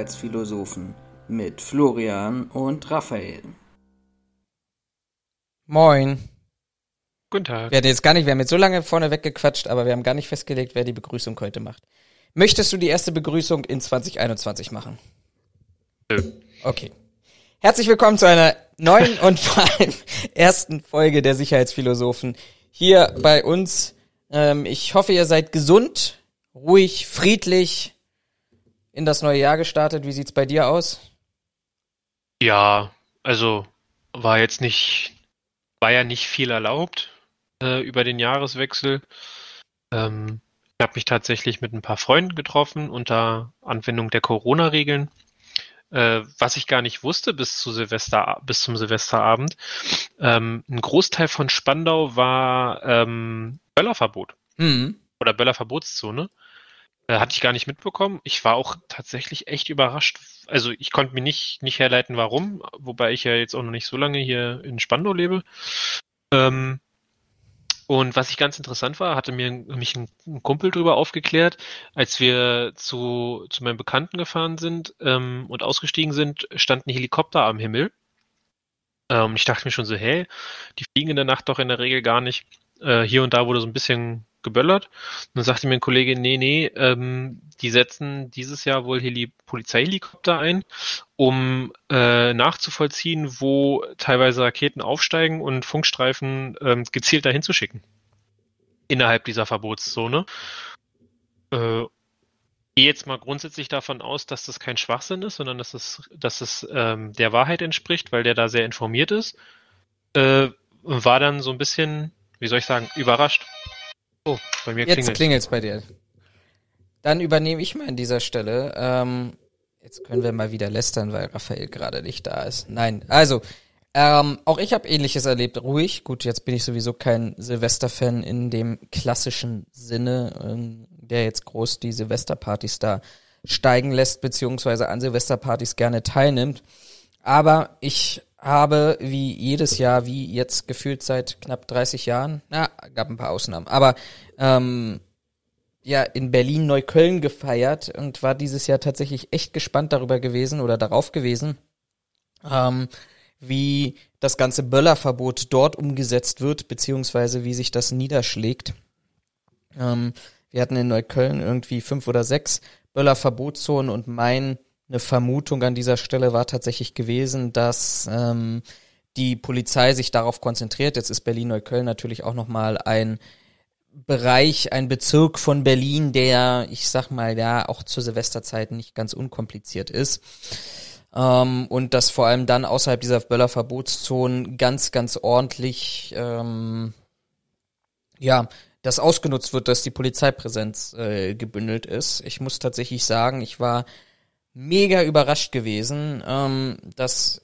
Sicherheitsphilosophen mit Florian und Raphael. Moin. Guten Tag. Wir hatten jetzt gar nicht, wir haben jetzt so lange vorne weggequatscht, aber wir haben gar nicht festgelegt, wer die Begrüßung heute macht. Möchtest du die erste Begrüßung in 2021 machen? Nö. Okay. Herzlich willkommen zu einer neuen und vor allem ersten Folge der Sicherheitsphilosophen hier bei uns. Ähm, ich hoffe, ihr seid gesund, ruhig, friedlich in das neue Jahr gestartet. Wie sieht's bei dir aus? Ja, also war jetzt nicht, war ja nicht viel erlaubt äh, über den Jahreswechsel. Ähm, ich habe mich tatsächlich mit ein paar Freunden getroffen unter Anwendung der Corona-Regeln. Äh, was ich gar nicht wusste bis zu Silvester, bis zum Silvesterabend. Ähm, ein Großteil von Spandau war ähm, Böllerverbot Mhm. oder Böllerverbotszone. Äh, hatte ich gar nicht mitbekommen. Ich war auch tatsächlich echt überrascht. Also ich konnte mir nicht, nicht herleiten, warum, wobei ich ja jetzt auch noch nicht so lange hier in Spandau lebe. Ähm, und was ich ganz interessant war, hatte mir mich ein, ein Kumpel drüber aufgeklärt, als wir zu, zu meinem Bekannten gefahren sind ähm, und ausgestiegen sind, stand ein Helikopter am Himmel. Ähm, ich dachte mir schon so, hä, die fliegen in der Nacht doch in der Regel gar nicht. Äh, hier und da wurde so ein bisschen geböllert. Und dann sagte mir ein Kollege, nee, nee, ähm, die setzen dieses Jahr wohl Heli Polizeihelikopter ein, um äh, nachzuvollziehen, wo teilweise Raketen aufsteigen und Funkstreifen ähm, gezielt dahin zu schicken. Innerhalb dieser Verbotszone. Äh, gehe jetzt mal grundsätzlich davon aus, dass das kein Schwachsinn ist, sondern dass es, dass es ähm, der Wahrheit entspricht, weil der da sehr informiert ist. Äh, war dann so ein bisschen, wie soll ich sagen, überrascht. Oh, bei mir Jetzt klingelt. klingelt's bei dir. Dann übernehme ich mal an dieser Stelle. Ähm, jetzt können wir mal wieder lästern, weil Raphael gerade nicht da ist. Nein, also ähm, auch ich habe Ähnliches erlebt. Ruhig. Gut, jetzt bin ich sowieso kein Silvester-Fan in dem klassischen Sinne, ähm, der jetzt groß die Silvesterpartys da steigen lässt, beziehungsweise an Silvesterpartys gerne teilnimmt. Aber ich habe wie jedes Jahr, wie jetzt gefühlt seit knapp 30 Jahren, na, gab ein paar Ausnahmen, aber ähm, ja in Berlin Neukölln gefeiert und war dieses Jahr tatsächlich echt gespannt darüber gewesen oder darauf gewesen, ähm, wie das ganze Böllerverbot dort umgesetzt wird, beziehungsweise wie sich das niederschlägt. Ähm, wir hatten in Neukölln irgendwie fünf oder sechs Böllerverbotszonen und mein eine Vermutung an dieser Stelle war tatsächlich gewesen, dass ähm, die Polizei sich darauf konzentriert. Jetzt ist Berlin-Neukölln natürlich auch nochmal ein Bereich, ein Bezirk von Berlin, der, ich sag mal, ja, auch zur Silvesterzeit nicht ganz unkompliziert ist. Ähm, und dass vor allem dann außerhalb dieser Böllerverbotszonen ganz, ganz ordentlich, ähm, ja, das ausgenutzt wird, dass die Polizeipräsenz äh, gebündelt ist. Ich muss tatsächlich sagen, ich war mega überrascht gewesen, ähm, dass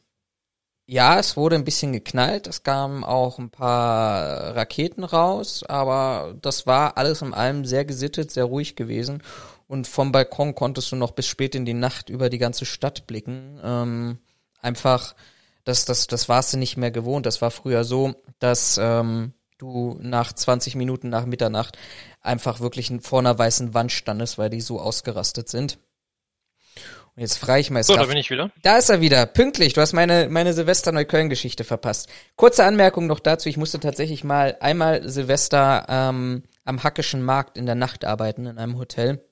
ja, es wurde ein bisschen geknallt, es kamen auch ein paar Raketen raus, aber das war alles in allem sehr gesittet, sehr ruhig gewesen. Und vom Balkon konntest du noch bis spät in die Nacht über die ganze Stadt blicken. Ähm, einfach, das, das, das warst du nicht mehr gewohnt. Das war früher so, dass ähm, du nach 20 Minuten nach Mitternacht einfach wirklich vor einer weißen Wand standest, weil die so ausgerastet sind. Und jetzt frage ich mal, So, da bin ich wieder. da ist er wieder, pünktlich. Du hast meine, meine Silvester-Neukölln-Geschichte verpasst. Kurze Anmerkung noch dazu. Ich musste tatsächlich mal einmal Silvester ähm, am Hackischen Markt in der Nacht arbeiten, in einem Hotel.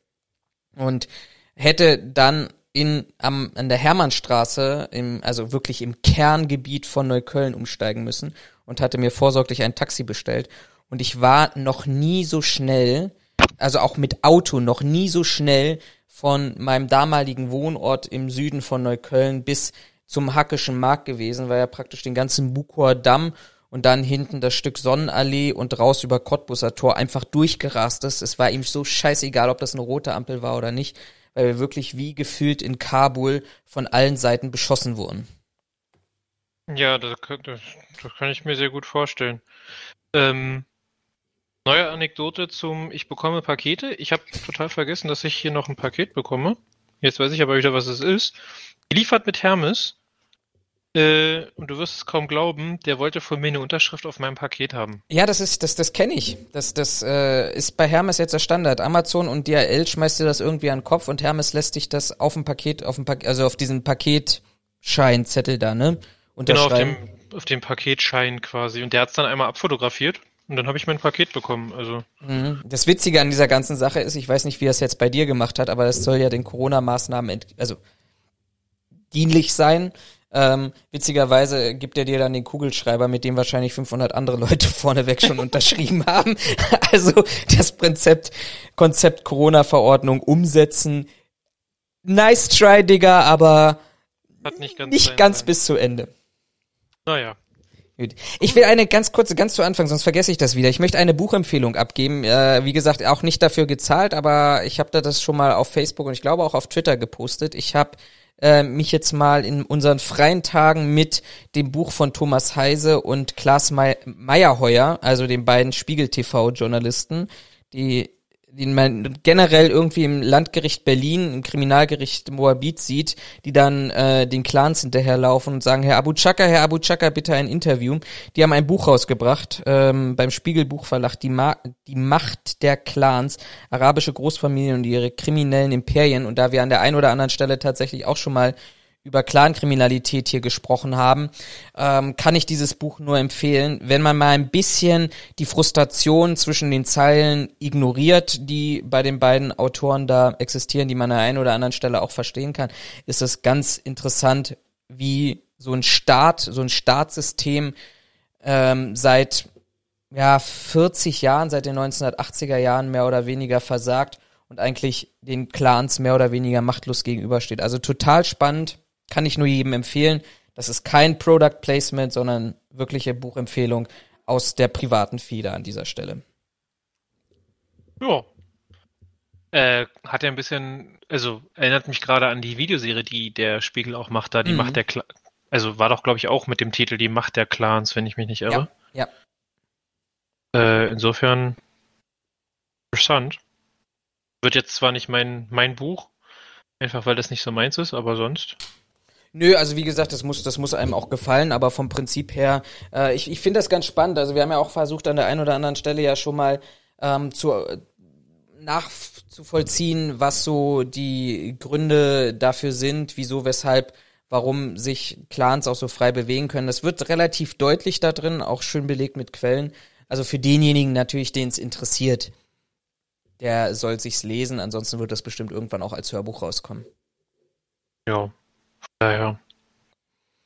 Und hätte dann in, am, an der Hermannstraße, im, also wirklich im Kerngebiet von Neukölln umsteigen müssen und hatte mir vorsorglich ein Taxi bestellt. Und ich war noch nie so schnell, also auch mit Auto, noch nie so schnell von meinem damaligen Wohnort im Süden von Neukölln bis zum Hackischen Markt gewesen, weil er praktisch den ganzen Bukower Damm und dann hinten das Stück Sonnenallee und raus über Cottbusser Tor einfach durchgerast ist. Es war ihm so scheißegal, ob das eine rote Ampel war oder nicht, weil wir wirklich wie gefühlt in Kabul von allen Seiten beschossen wurden. Ja, das, das, das kann ich mir sehr gut vorstellen. Ähm, neue Anekdote zum Ich bekomme Pakete. Ich habe total vergessen, dass ich hier noch ein Paket bekomme. Jetzt weiß ich aber wieder, was es ist. Geliefert mit Hermes. Äh, und du wirst es kaum glauben, der wollte von mir eine Unterschrift auf meinem Paket haben. Ja, das ist, das, das kenne ich. Das, das äh, ist bei Hermes jetzt der Standard. Amazon und DHL schmeißt dir das irgendwie an den Kopf und Hermes lässt dich das auf dem Paket, auf dem Paket, also auf diesen Paketscheinzettel da, ne? Genau, auf dem, auf dem Paketschein quasi. Und der hat's dann einmal abfotografiert. Und dann habe ich mein Paket bekommen. Also Mhm. Das Witzige an dieser ganzen Sache ist, ich weiß nicht, wie er es jetzt bei dir gemacht hat, aber es soll ja den Corona-Maßnahmen also dienlich sein. Ähm, witzigerweise gibt er dir dann den Kugelschreiber, mit dem wahrscheinlich 500 andere Leute vorneweg schon unterschrieben haben. Also das Prinzip, Konzept Corona-Verordnung umsetzen. Nice try, Digga, aber nicht ganz nicht ganz bis zu Ende. Naja. Gut. Ich will eine ganz kurze, ganz zu Anfang, sonst vergesse ich das wieder. Ich möchte eine Buchempfehlung abgeben. Äh, wie gesagt, auch nicht dafür gezahlt, aber ich habe da das schon mal auf Facebook und ich glaube auch auf Twitter gepostet. Ich habe äh, mich jetzt mal in unseren freien Tagen mit dem Buch von Thomas Heise und Klaas Mey Meyerheuer, also den beiden Spiegel-TV-Journalisten, die die man generell irgendwie im Landgericht Berlin, im Kriminalgericht Moabit sieht, die dann äh, den Clans hinterherlaufen und sagen, Herr Abu Chaka, Herr Abu Chaka, bitte ein Interview. Die haben ein Buch rausgebracht ähm, beim Spiegel Buchverlag, die, Ma die Macht der Clans, arabische Großfamilien und ihre kriminellen Imperien. Und da wir an der einen oder anderen Stelle tatsächlich auch schon mal über Clankriminalität hier gesprochen haben, ähm, kann ich dieses Buch nur empfehlen. Wenn man mal ein bisschen die Frustration zwischen den Zeilen ignoriert, die bei den beiden Autoren da existieren, die man an der einen oder anderen Stelle auch verstehen kann, ist es ganz interessant, wie so ein Staat, so ein Staatssystem ähm, seit ja 40 Jahren, seit den 1980er Jahren mehr oder weniger versagt und eigentlich den Clans mehr oder weniger machtlos gegenübersteht. Also total spannend, kann ich nur jedem empfehlen. Das ist kein Product Placement, sondern wirkliche Buchempfehlung aus der privaten Feder an dieser Stelle. Ja. Äh, hat ja ein bisschen, also erinnert mich gerade an die Videoserie, die der Spiegel auch macht, da die Mhm. Macht der Cla also war doch, glaube ich, auch mit dem Titel Die Macht der Clans, wenn ich mich nicht irre. Ja, Äh, insofern interessant. Wird jetzt zwar nicht mein, mein Buch, einfach weil das nicht so meins ist, aber sonst. Nö, also wie gesagt, das muss, das muss einem auch gefallen, aber vom Prinzip her, äh, ich, ich finde das ganz spannend. Also wir haben ja auch versucht, an der einen oder anderen Stelle ja schon mal ähm, zu nachzuvollziehen, was so die Gründe dafür sind, wieso, weshalb, warum sich Clans auch so frei bewegen können. Das wird relativ deutlich da drin, auch schön belegt mit Quellen. Also für denjenigen natürlich, den es interessiert, der soll sich's lesen. Ansonsten wird das bestimmt irgendwann auch als Hörbuch rauskommen. Ja. Daher.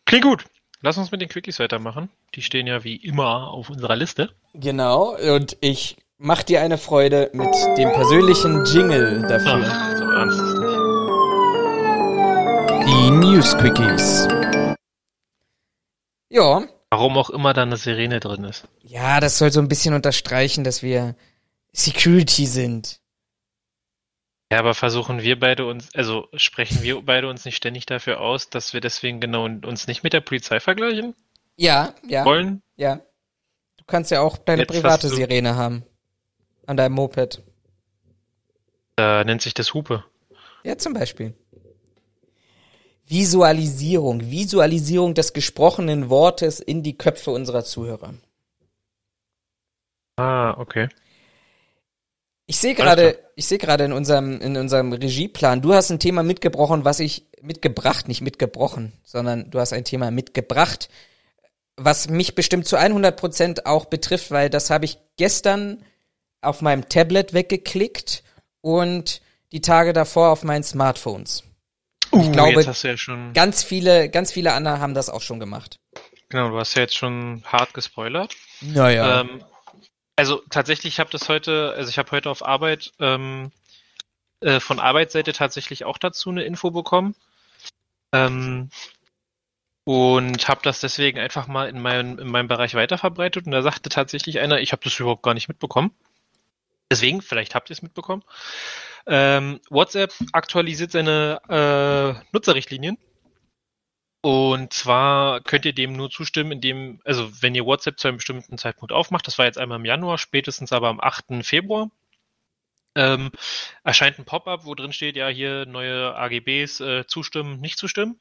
Klingt gut. Lass uns mit den Quickies weitermachen. Die stehen ja wie immer auf unserer Liste. Genau, und ich mach dir eine Freude mit dem persönlichen Jingle dafür. Ach, so ernst ist nicht. Die News Quickies. Ja, Warum auch immer da eine Sirene drin ist. ja, das soll so ein bisschen unterstreichen, dass wir Security sind. Ja, aber versuchen wir beide uns, also sprechen wir beide uns nicht ständig dafür aus, dass wir deswegen genau uns nicht mit der Polizei vergleichen Ja, ja, wollen? ja. Du kannst ja auch deine Jetzt private Sirene haben. An deinem Moped. Da nennt sich das Hupe. Ja, zum Beispiel. Visualisierung. Visualisierung des gesprochenen Wortes in die Köpfe unserer Zuhörer. Ah, okay. Ich sehe gerade, ich sehe gerade in unserem in unserem Regieplan, du hast ein Thema mitgebrochen, was ich mitgebracht, nicht mitgebrochen, sondern du hast ein Thema mitgebracht, was mich bestimmt zu 100 Prozent auch betrifft, weil das habe ich gestern auf meinem Tablet weggeklickt und die Tage davor auf meinen Smartphones. ich glaube, ja Ganz viele, ganz viele andere haben das auch schon gemacht. genau, du hast ja jetzt schon hart gespoilert. Naja. Ähm, also tatsächlich, ich habe das heute, also ich habe heute auf Arbeit ähm, äh, von Arbeitsseite tatsächlich auch dazu eine Info bekommen. Ähm, und habe das deswegen einfach mal in, mein, in meinem Bereich weiterverbreitet. Und da sagte tatsächlich einer, ich habe das überhaupt gar nicht mitbekommen. Deswegen, vielleicht habt ihr es mitbekommen. Ähm, WhatsApp aktualisiert seine äh, Nutzerrichtlinien. Und zwar könnt ihr dem nur zustimmen, indem, also wenn ihr WhatsApp zu einem bestimmten Zeitpunkt aufmacht, das war jetzt einmal im Januar, spätestens aber am 8. Februar, ähm, erscheint ein Pop-up, wo drin steht, ja, hier neue AGBs äh, zustimmen, nicht zustimmen.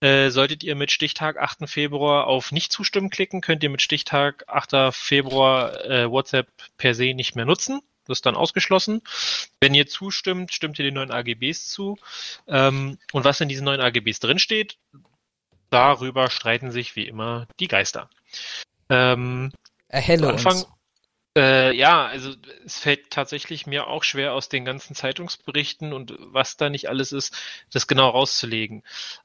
Äh, solltet ihr mit Stichtag 8. Februar auf Nicht zustimmen klicken, könnt ihr mit Stichtag 8. Februar äh, WhatsApp per se nicht mehr nutzen. Das ist dann ausgeschlossen. Wenn ihr zustimmt, stimmt ihr den neuen AGBs zu. Ähm, und was in diesen neuen AGBs drinsteht, darüber streiten sich wie immer die Geister. Ähm, Erhelle Anfang, uns. äh, ja, also es fällt tatsächlich mir auch schwer aus den ganzen Zeitungsberichten und was da nicht alles ist, das genau rauszulegen,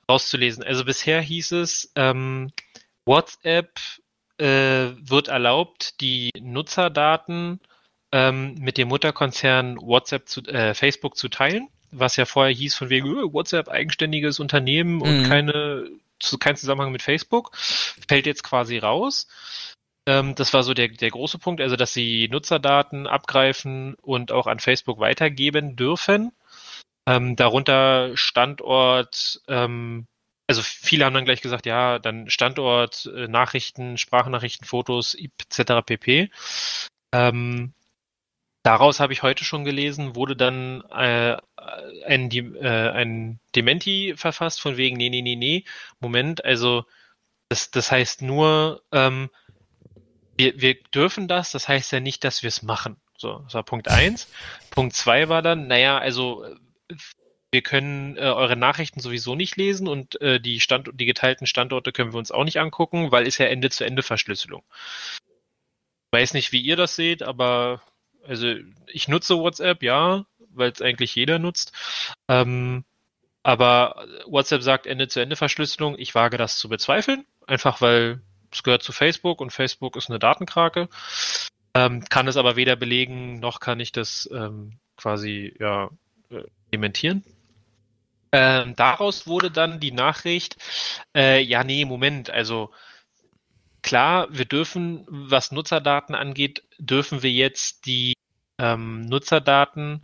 rauszulesen. Also bisher hieß es, ähm, WhatsApp äh, wird erlaubt, die Nutzerdaten ähm, mit dem Mutterkonzern WhatsApp zu, äh, Facebook zu teilen, was ja vorher hieß von wegen äh, WhatsApp eigenständiges Unternehmen und Mhm. keine zu, kein Zusammenhang mit Facebook, fällt jetzt quasi raus. Ähm, das war so der, der große Punkt, also dass sie Nutzerdaten abgreifen und auch an Facebook weitergeben dürfen. Ähm, darunter Standort, ähm, also viele haben dann gleich gesagt, ja, dann Standort, äh, Nachrichten, Sprachnachrichten, Fotos, etc. pp. Ähm, daraus habe ich heute schon gelesen, wurde dann äh, ein, äh, ein Dementi verfasst von wegen, nee, nee, nee, nee, Moment, also das, das heißt nur, ähm, wir, wir dürfen das, das heißt ja nicht, dass wir es machen. So, das war Punkt eins. Punkt zwei war dann, naja, also wir können äh, eure Nachrichten sowieso nicht lesen und äh, die, Stand die geteilten Standorte können wir uns auch nicht angucken, weil ist ja Ende-zu-Ende-Verschlüsselung. Weiß nicht, wie ihr das seht, aber also ich nutze WhatsApp, ja, weil es eigentlich jeder nutzt. Ähm, aber WhatsApp sagt Ende-zu-Ende-Verschlüsselung. Ich wage das zu bezweifeln, einfach weil es gehört zu Facebook und Facebook ist eine Datenkrake. Ähm, kann es aber weder belegen, noch kann ich das ähm, quasi ja, äh, dementieren. Ähm, daraus wurde dann die Nachricht, äh, ja, nee, Moment, also klar, wir dürfen, was Nutzerdaten angeht, dürfen wir jetzt die ähm, Nutzerdaten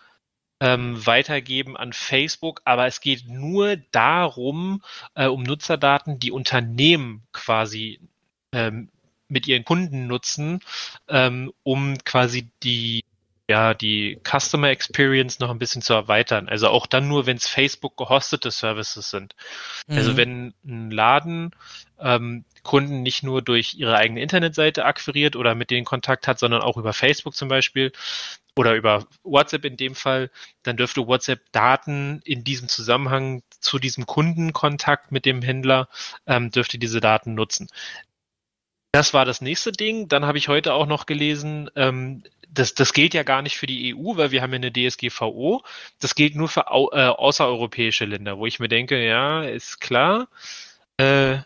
ähm, weitergeben an Facebook, aber es geht nur darum, äh, um Nutzerdaten, die Unternehmen quasi ähm, mit ihren Kunden nutzen, ähm, um quasi die ja, die Customer Experience noch ein bisschen zu erweitern. Also auch dann nur, wenn es Facebook gehostete Services sind. Also Mhm. wenn ein Laden ähm, Kunden nicht nur durch ihre eigene Internetseite akquiriert oder mit denen Kontakt hat, sondern auch über Facebook zum Beispiel oder über WhatsApp in dem Fall, dann dürfte WhatsApp Daten in diesem Zusammenhang zu diesem Kundenkontakt mit dem Händler, ähm, dürfte diese Daten nutzen. Das war das nächste Ding. Dann habe ich heute auch noch gelesen, ähm, das, das gilt ja gar nicht für die EU, weil wir haben ja eine DSGVO. Das gilt nur für au, äh, außereuropäische Länder, wo ich mir denke, ja, ist klar. Äh,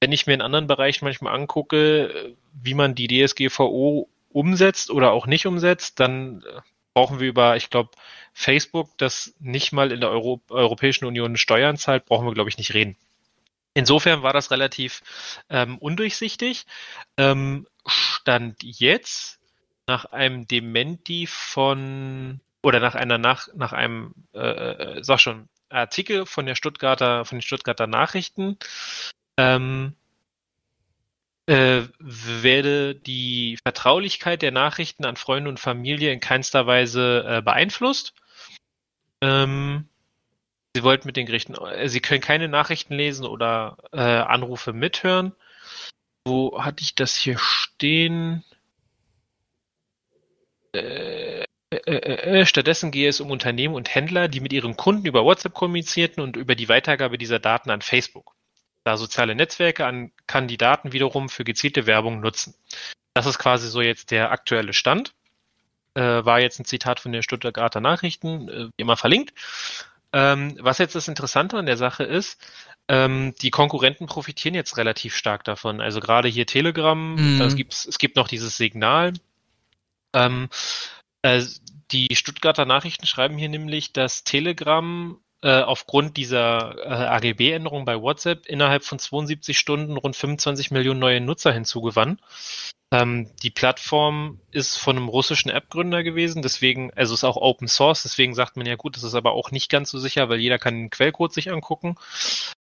wenn ich mir in anderen Bereichen manchmal angucke, wie man die DSGVO umsetzt oder auch nicht umsetzt, dann äh, brauchen wir über, ich glaube, Facebook, das nicht mal in der Euro Europäischen Union Steuern zahlt, brauchen wir, glaube ich, nicht reden. Insofern war das relativ ähm, undurchsichtig. Ähm, Stand jetzt nach einem Dementi von oder nach einer nach nach einem äh, äh, sag schon Artikel von der Stuttgarter von den Stuttgarter Nachrichten ähm, äh, werde die Vertraulichkeit der Nachrichten an Freunde und Familie in keinster Weise äh, beeinflusst. Ähm, Sie wollten mit den Gerichten, äh, Sie können keine Nachrichten lesen oder äh, Anrufe mithören. Wo hatte ich das hier stehen? Äh, äh, äh, stattdessen gehe es um Unternehmen und Händler, die mit ihren Kunden über WhatsApp kommunizierten und über die Weitergabe dieser Daten an Facebook. Da soziale Netzwerke an Kandidaten wiederum für gezielte Werbung nutzen. Das ist quasi so jetzt der aktuelle Stand. Äh, war jetzt ein Zitat von den Stuttgarter Nachrichten, äh, wie immer verlinkt. Ähm, was jetzt das Interessante an der Sache ist, ähm, die Konkurrenten profitieren jetzt relativ stark davon. Also gerade hier Telegram, Mhm. es, gibt, es gibt noch dieses Signal. Ähm, äh, die Stuttgarter Nachrichten schreiben hier nämlich, dass Telegram äh, aufgrund dieser äh, AGB-Änderung bei WhatsApp innerhalb von 72 Stunden rund 25 Millionen neue Nutzer hinzugewann. Ähm, die Plattform ist von einem russischen App-Gründer gewesen, deswegen, also ist auch Open Source, deswegen sagt man ja gut, das ist aber auch nicht ganz so sicher, weil jeder kann den Quellcode sich angucken.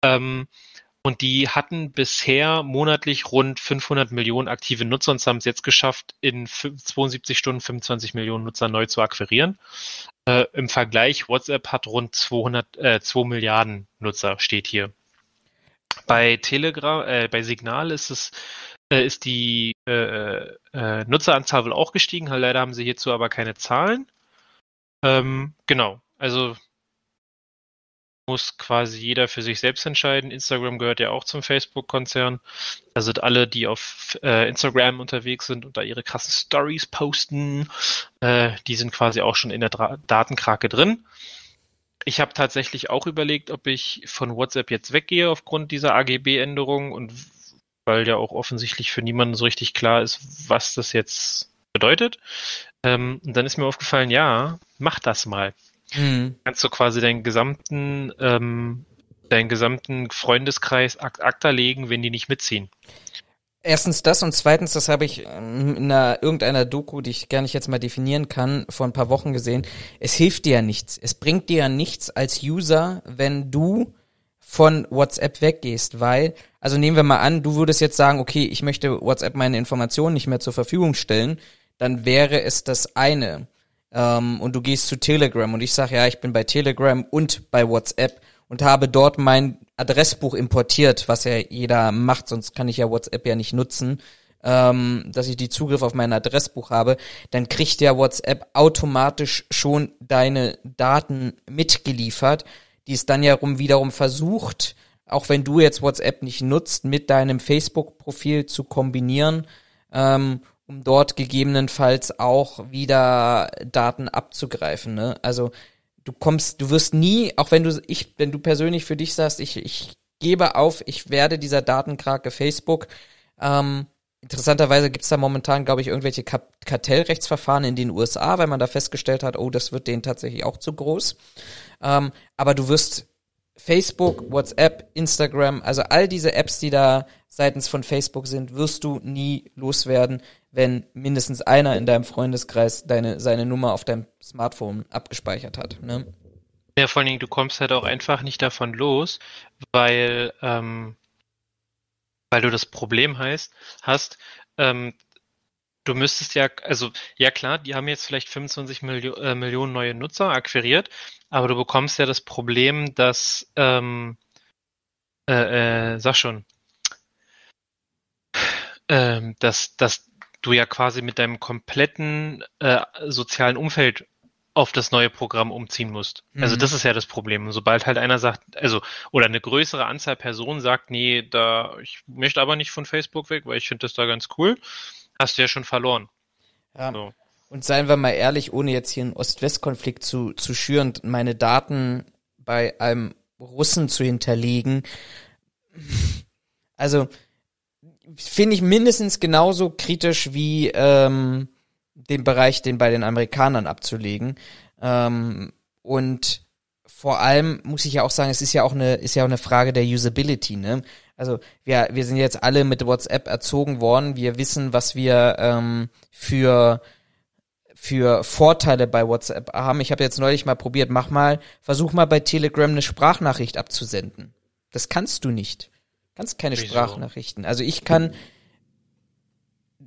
Ähm, und die hatten bisher monatlich rund 500 Millionen aktive Nutzer und haben es jetzt geschafft, in 72 Stunden 25 Millionen Nutzer neu zu akquirieren. Äh, Im Vergleich, WhatsApp hat rund 200, äh, 2 Milliarden Nutzer, steht hier. Bei Telegram, äh, bei Signal ist es äh, ist die äh, äh, Nutzeranzahl wohl auch gestiegen. Leider haben sie hierzu aber keine Zahlen. Ähm, genau, also muss quasi jeder für sich selbst entscheiden. Instagram gehört ja auch zum Facebook-Konzern. Da sind alle, die auf äh, Instagram unterwegs sind und da ihre krassen Stories posten, äh, die sind quasi auch schon in der Dra Datenkrake drin. Ich habe tatsächlich auch überlegt, ob ich von WhatsApp jetzt weggehe aufgrund dieser AGB-Änderung und weil ja auch offensichtlich für niemanden so richtig klar ist, was das jetzt bedeutet. Ähm, und dann ist mir aufgefallen, ja, mach das mal. Mhm. Kannst du quasi deinen gesamten, ähm, deinen gesamten Freundeskreis ak akta legen, wenn die nicht mitziehen. Erstens das und zweitens, das habe ich ähm, in einer, irgendeiner Doku, die ich gar nicht jetzt mal definieren kann, vor ein paar Wochen gesehen. Es hilft dir ja nichts. Es bringt dir ja nichts als User, wenn du von WhatsApp weggehst, weil, also nehmen wir mal an, du würdest jetzt sagen, okay, ich möchte WhatsApp meine Informationen nicht mehr zur Verfügung stellen, dann wäre es das eine ähm, und du gehst zu Telegram und ich sage, ja, ich bin bei Telegram und bei WhatsApp und habe dort mein Adressbuch importiert, was ja jeder macht, sonst kann ich ja WhatsApp ja nicht nutzen, ähm, dass ich die Zugriff auf mein Adressbuch habe, dann kriegt ja WhatsApp automatisch schon deine Daten mitgeliefert, die es dann ja rum wiederum versucht, auch wenn du jetzt WhatsApp nicht nutzt, mit deinem Facebook-Profil zu kombinieren ähm, um dort gegebenenfalls auch wieder Daten abzugreifen. Ne? Also du kommst, du wirst nie, auch wenn du, ich, wenn du persönlich für dich sagst, ich, ich gebe auf, ich werde dieser Datenkrake Facebook. Ähm, interessanterweise gibt's da momentan, glaube ich, irgendwelche Kartellrechtsverfahren in den USA, weil man da festgestellt hat, oh, das wird denen tatsächlich auch zu groß. Ähm, aber du wirst Facebook, WhatsApp, Instagram, also all diese Apps, die da seitens von Facebook sind, wirst du nie loswerden, wenn mindestens einer in deinem Freundeskreis deine, seine Nummer auf deinem Smartphone abgespeichert hat. Ne? Ja, vor allen Dingen, du kommst halt auch einfach nicht davon los, weil, ähm, weil du das Problem heißt, hast, ähm, du müsstest ja, also ja klar, die haben jetzt vielleicht 25 Milio äh, Millionen neue Nutzer akquiriert, aber du bekommst ja das Problem, dass, ähm, äh, äh, sag schon, ähm, dass, dass du ja quasi mit deinem kompletten äh, sozialen Umfeld auf das neue Programm umziehen musst. Also mhm. Also das ist ja das Problem. Sobald halt einer sagt, also, oder eine größere Anzahl Personen sagt, nee, da, ich möchte aber nicht von Facebook weg, weil ich finde das da ganz cool, hast du ja schon verloren. Ja. So. Und seien wir mal ehrlich, ohne jetzt hier einen Ost-West-Konflikt zu, zu schüren, meine Daten bei einem Russen zu hinterlegen. Also, finde ich mindestens genauso kritisch wie ähm, den Bereich, den bei den Amerikanern abzulegen. Ähm, und vor allem muss ich ja auch sagen, es ist ja auch eine, ist ja auch eine Frage der Usability, ne? Also wir, wir sind jetzt alle mit WhatsApp erzogen worden. Wir wissen, was wir ähm, für für Vorteile bei WhatsApp haben. Ich habe jetzt neulich mal probiert, mach mal, versuch mal bei Telegram eine Sprachnachricht abzusenden. Das kannst du nicht. Kannst keine Wieso? Sprachnachrichten. Also ich kann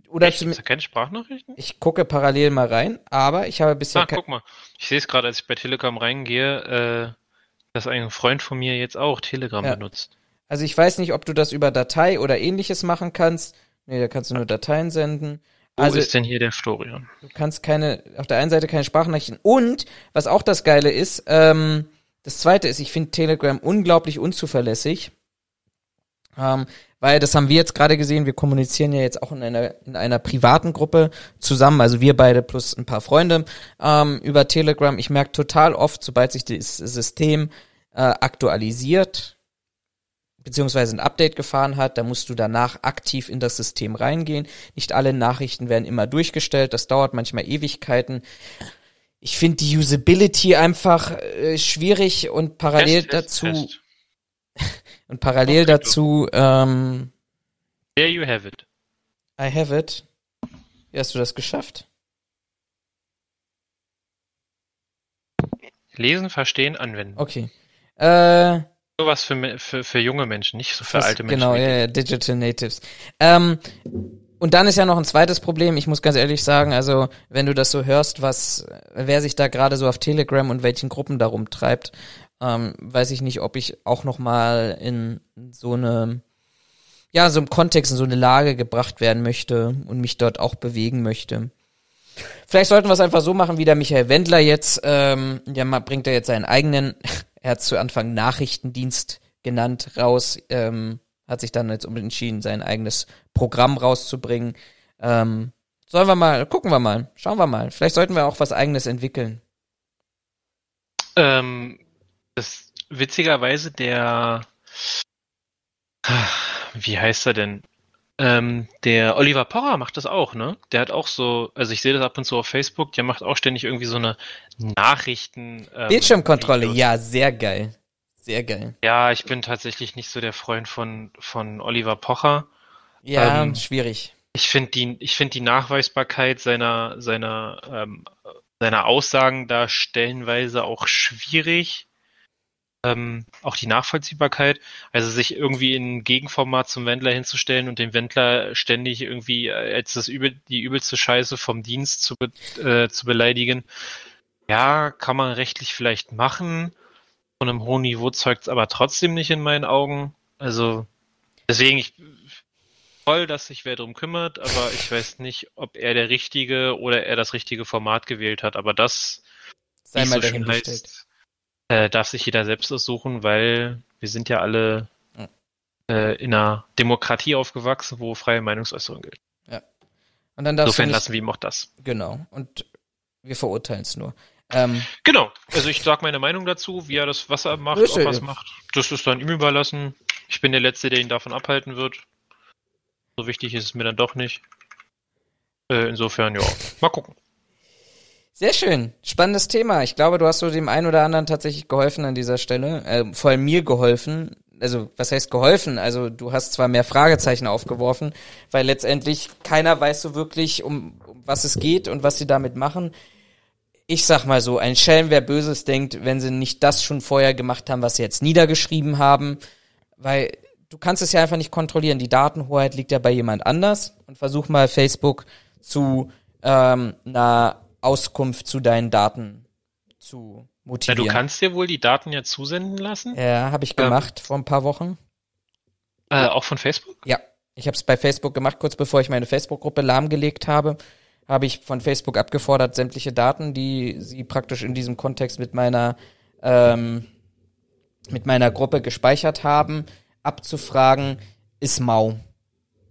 oder Echt? Zum, keine Sprachnachrichten? Ich gucke parallel mal rein, aber ich habe bisher. Ah, guck mal. Ich sehe es gerade, als ich bei Telegram reingehe, äh, dass ein Freund von mir jetzt auch Telegram ja. benutzt. Also ich weiß nicht, ob du das über Datei oder ähnliches machen kannst. Nee, da kannst du nur Dateien senden. Wo also, ist denn hier der Florian? Du kannst keine, auf der einen Seite keine Sprachnachrichten. Und, was auch das Geile ist, ähm, das zweite ist, ich finde Telegram unglaublich unzuverlässig. Ähm, weil das haben wir jetzt gerade gesehen, wir kommunizieren ja jetzt auch in einer, in einer privaten Gruppe zusammen, also wir beide plus ein paar Freunde ähm, über Telegram. Ich merke total oft, sobald sich das System äh, aktualisiert, beziehungsweise ein Update gefahren hat, da musst du danach aktiv in das System reingehen. Nicht alle Nachrichten werden immer durchgestellt, das dauert manchmal Ewigkeiten. Ich finde die Usability einfach äh, schwierig und parallel test, dazu test. Und parallel okay, dazu, ähm, There you have it. I have it. Wie hast du das geschafft? Lesen, verstehen, anwenden. Okay. Äh, Nur was für, für, für junge Menschen, nicht so für was, alte Menschen. Genau, ja, ja, Digital Natives. Ähm, und dann ist ja noch ein zweites Problem, ich muss ganz ehrlich sagen, also wenn du das so hörst, was, wer sich da gerade so auf Telegram und welchen Gruppen darum treibt, ähm, weiß ich nicht, ob ich auch noch mal in so eine ja, so im Kontext in so eine Lage gebracht werden möchte und mich dort auch bewegen möchte. Vielleicht sollten wir es einfach so machen, wie der Michael Wendler jetzt, ähm, ja, mal bringt er jetzt seinen eigenen, er hat zu Anfang Nachrichtendienst genannt, raus, ähm, hat sich dann jetzt entschieden, sein eigenes Programm rauszubringen. Ähm, sollen wir mal, gucken wir mal, schauen wir mal. Vielleicht sollten wir auch was eigenes entwickeln. Ähm, das witzigerweise der, wie heißt er denn? Ähm, der Oliver Porrer macht das auch, ne? Der hat auch so, also ich sehe das ab und zu auf Facebook, der macht auch ständig irgendwie so eine Nachrichten. Ähm, Bildschirmkontrolle, Videos. ja, sehr geil. Sehr geil. Ja, ich bin tatsächlich nicht so der Freund von, von Oliver Pocher. Ja, ähm, schwierig. Ich finde die, ich finde die Nachweisbarkeit seiner, seiner, ähm, seiner Aussagen da stellenweise auch schwierig ähm, auch die Nachvollziehbarkeit, also sich irgendwie in Gegenformat zum Wendler hinzustellen und den Wendler ständig irgendwie als das übel, die übelste Scheiße vom Dienst zu, be, äh, zu beleidigen. Ja, kann man rechtlich vielleicht machen. Von einem hohen Niveau zeugt es aber trotzdem nicht in meinen Augen. Also deswegen, ich toll, dass sich wer drum kümmert, aber ich weiß nicht, ob er der richtige oder er das richtige Format gewählt hat. Aber das sei mal so dahingestellt. Heißt, äh, darf sich jeder selbst aussuchen, weil wir sind ja alle äh, in einer Demokratie aufgewachsen, wo freie Meinungsäußerung gilt. Ja. Und dann Insofern nicht, lassen wir ihm auch das. Genau. Und wir verurteilen es nur. Ähm, genau. Also ich sage meine Meinung dazu, wie er das, was er macht, ob er es macht. Das ist dann ihm überlassen. Ich bin der Letzte, der ihn davon abhalten wird. So wichtig ist es mir dann doch nicht. Äh, insofern, ja. Mal gucken. Sehr schön. Spannendes Thema. Ich glaube, du hast so dem einen oder anderen tatsächlich geholfen an dieser Stelle. Äh, vor allem mir geholfen. Also, was heißt geholfen? Also, du hast zwar mehr Fragezeichen aufgeworfen, weil letztendlich keiner weiß so wirklich, um, um was es geht und was sie damit machen. Ich sag mal so, ein Schelm, wer Böses denkt, wenn sie nicht das schon vorher gemacht haben, was sie jetzt niedergeschrieben haben, weil du kannst es ja einfach nicht kontrollieren. Die Datenhoheit liegt ja bei jemand anders und versuch mal Facebook zu ähm, einer Auskunft zu deinen Daten zu motivieren. Ja, du kannst dir wohl die Daten ja zusenden lassen? Ja, habe ich ähm, gemacht ähm, vor ein paar Wochen. Äh, auch von Facebook? Ja, ich habe es bei Facebook gemacht, kurz bevor ich meine Facebook-Gruppe lahmgelegt habe, habe ich von Facebook abgefordert, sämtliche Daten, die sie praktisch in diesem Kontext mit meiner ähm, mit meiner Gruppe gespeichert haben, abzufragen, ist mau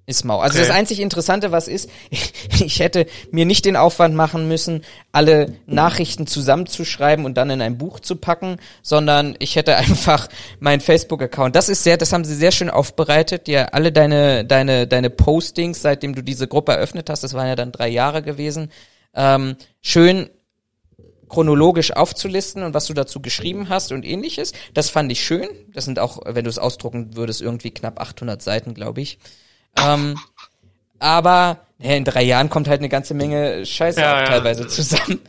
ist mau. Also okay. das einzig Interessante, was ist, ich hätte mir nicht den Aufwand machen müssen, alle Nachrichten zusammenzuschreiben und dann in ein Buch zu packen, sondern ich hätte einfach meinen Facebook-Account. Das ist sehr, das haben sie sehr schön aufbereitet. Ja, alle deine, deine, deine Postings, seitdem du diese Gruppe eröffnet hast, das waren ja dann drei Jahre gewesen, ähm, schön chronologisch aufzulisten und was du dazu geschrieben hast und ähnliches. Das fand ich schön. Das sind auch, wenn du es ausdrucken würdest, irgendwie knapp 800 Seiten, glaube ich. Ähm, aber ja, in drei Jahren kommt halt eine ganze Menge Scheiße ja, ja. teilweise zusammen.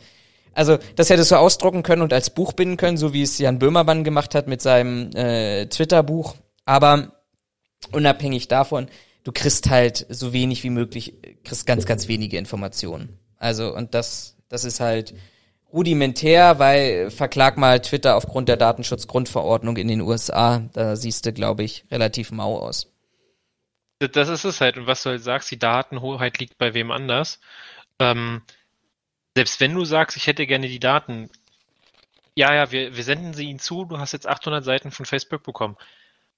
Also das hättest du ausdrucken können und als Buch binden können, so wie es Jan Böhmermann gemacht hat mit seinem äh, Twitter-Buch. Aber unabhängig davon, du kriegst halt so wenig wie möglich, kriegst ganz, ganz wenige Informationen. Also und das, das ist halt rudimentär, weil verklag mal Twitter aufgrund der Datenschutzgrundverordnung in den USA. Da siehst du, glaube ich, relativ mau aus. Das ist es halt. Und was du halt sagst, die Datenhoheit liegt bei wem anders. Ähm, selbst wenn du sagst, ich hätte gerne die Daten, ja, ja, wir, wir senden sie ihnen zu, du hast jetzt 800 Seiten von Facebook bekommen.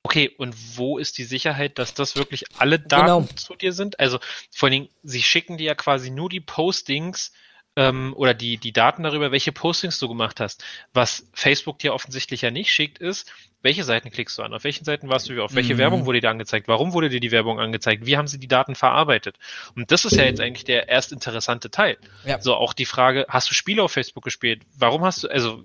Okay, und wo ist die Sicherheit, dass das wirklich alle Daten genau. zu dir sind? Also vor allen Dingen, sie schicken dir ja quasi nur die Postings, ähm, oder die, die Daten darüber, welche Postings du gemacht hast. Was Facebook dir offensichtlich ja nicht schickt, ist, welche Seiten klickst du an? Auf welchen Seiten warst du? Auf welche mhm. Werbung wurde dir angezeigt? Warum wurde dir die Werbung angezeigt? Wie haben sie die Daten verarbeitet? Und das ist ja jetzt eigentlich der erst interessante Teil. Ja. So auch die Frage, hast du Spiele auf Facebook gespielt? Warum hast du, also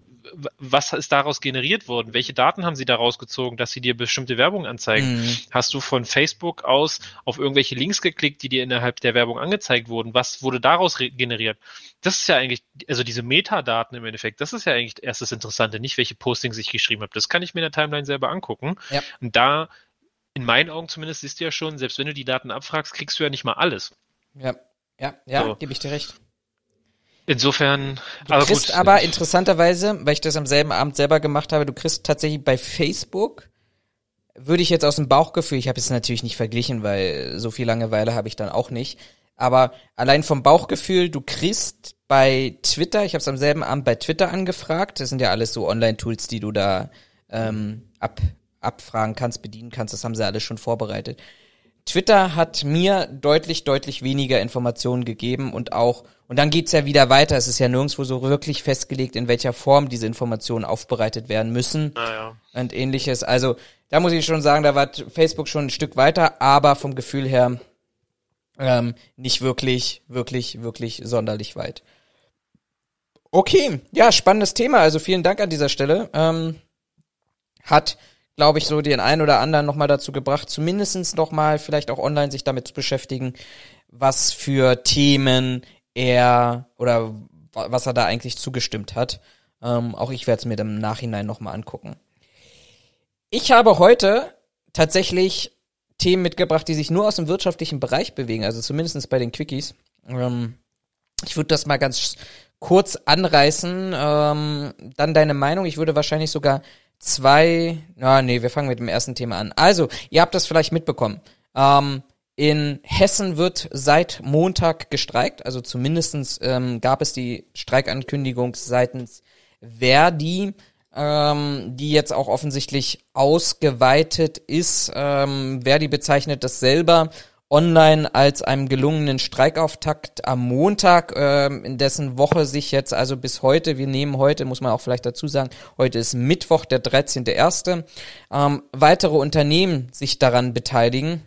was ist daraus generiert worden? Welche Daten haben sie daraus gezogen, dass sie dir bestimmte Werbung anzeigen? Mhm. Hast du von Facebook aus auf irgendwelche Links geklickt, die dir innerhalb der Werbung angezeigt wurden? Was wurde daraus generiert? Das ist ja eigentlich, also diese Metadaten im Endeffekt, das ist ja eigentlich erst das Interessante, nicht welche Postings ich geschrieben habe. Das kann ich mir in der Timeline selber angucken. Ja. Und da, in meinen Augen zumindest, siehst du ja schon, selbst wenn du die Daten abfragst, kriegst du ja nicht mal alles. Ja, ja, ja, so. gebe ich dir recht. Insofern, du aber kriegst gut. aber interessanterweise, weil ich das am selben Abend selber gemacht habe, du kriegst tatsächlich bei Facebook, würde ich jetzt aus dem Bauchgefühl, ich habe es natürlich nicht verglichen, weil so viel Langeweile habe ich dann auch nicht, aber allein vom Bauchgefühl, du kriegst bei Twitter, ich habe es am selben Abend bei Twitter angefragt, das sind ja alles so Online-Tools, die du da ähm, ab, abfragen kannst, bedienen kannst, das haben sie alles schon vorbereitet. Twitter hat mir deutlich, deutlich weniger Informationen gegeben und auch, und dann geht's ja wieder weiter, es ist ja nirgendwo so wirklich festgelegt, in welcher Form diese Informationen aufbereitet werden müssen naja. und ähnliches. Also da muss ich schon sagen, da war Facebook schon ein Stück weiter, aber vom Gefühl her ähm, nicht wirklich, wirklich, wirklich sonderlich weit. Okay, ja, spannendes Thema. Also vielen Dank an dieser Stelle. Ähm, hat glaube ich, so den einen oder anderen nochmal dazu gebracht, zumindestens nochmal vielleicht auch online sich damit zu beschäftigen, was für Themen er oder was er da eigentlich zugestimmt hat. Ähm, auch ich werde es mir dann im Nachhinein nochmal angucken. Ich habe heute tatsächlich Themen mitgebracht, die sich nur aus dem wirtschaftlichen Bereich bewegen, also zumindestens bei den Quickies. Ähm, ich würde das mal ganz kurz anreißen. Ähm, dann deine Meinung. Ich würde wahrscheinlich sogar zwei, na nee, wir fangen mit dem ersten Thema an. Also, ihr habt das vielleicht mitbekommen. Ähm, in Hessen wird seit Montag gestreikt, also zumindestens ähm, gab es die Streikankündigung seitens Verdi, ähm, die jetzt auch offensichtlich ausgeweitet ist. Ähm, Verdi bezeichnet das selber online als einem gelungenen Streikauftakt am Montag, äh, in dessen Woche sich jetzt also bis heute, wir nehmen heute, muss man auch vielleicht dazu sagen, heute ist Mittwoch, der 13.1., ähm, weitere Unternehmen sich daran beteiligen.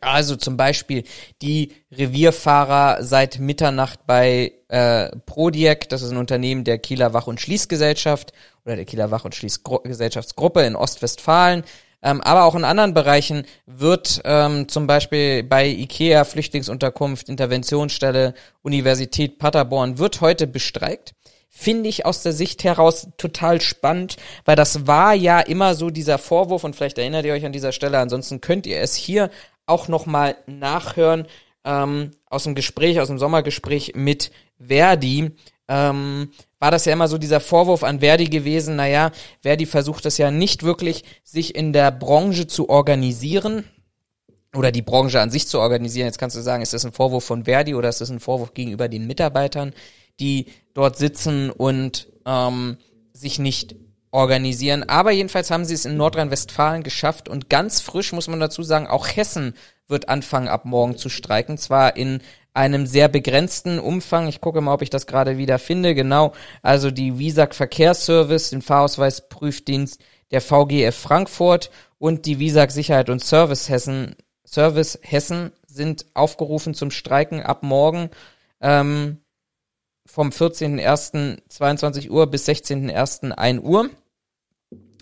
Also zum Beispiel die Revierfahrer seit Mitternacht bei äh, Prodiek, das ist ein Unternehmen der Kieler Wach- und Schließgesellschaft oder der Kieler Wach- und Schließgesellschaftsgruppe in Ostwestfalen. Ähm, aber auch in anderen Bereichen wird ähm, zum Beispiel bei IKEA, Flüchtlingsunterkunft, Interventionsstelle, Universität Paderborn, wird heute bestreikt. Finde ich aus der Sicht heraus total spannend, weil das war ja immer so dieser Vorwurf und vielleicht erinnert ihr euch an dieser Stelle, ansonsten könnt ihr es hier auch nochmal nachhören ähm, aus dem Gespräch, aus dem Sommergespräch mit Verdi, ähm, war das ja immer so dieser Vorwurf an Verdi gewesen, naja, Verdi versucht es ja nicht wirklich, sich in der Branche zu organisieren oder die Branche an sich zu organisieren. Jetzt kannst du sagen, ist das ein Vorwurf von Verdi oder ist das ein Vorwurf gegenüber den Mitarbeitern, die dort sitzen und ähm, sich nicht organisieren. Aber jedenfalls haben sie es in Nordrhein-Westfalen geschafft und ganz frisch muss man dazu sagen, auch Hessen wird anfangen ab morgen zu streiken, zwar in einem sehr begrenzten Umfang. Ich gucke mal, ob ich das gerade wieder finde. Genau, also die Visag Verkehrsservice, den Fahrausweisprüfdienst der VGF Frankfurt und die Visag Sicherheit und Service Hessen, Service Hessen sind aufgerufen zum Streiken ab morgen ähm, vom 14.01.22 Uhr bis 16.01. 1 Uhr.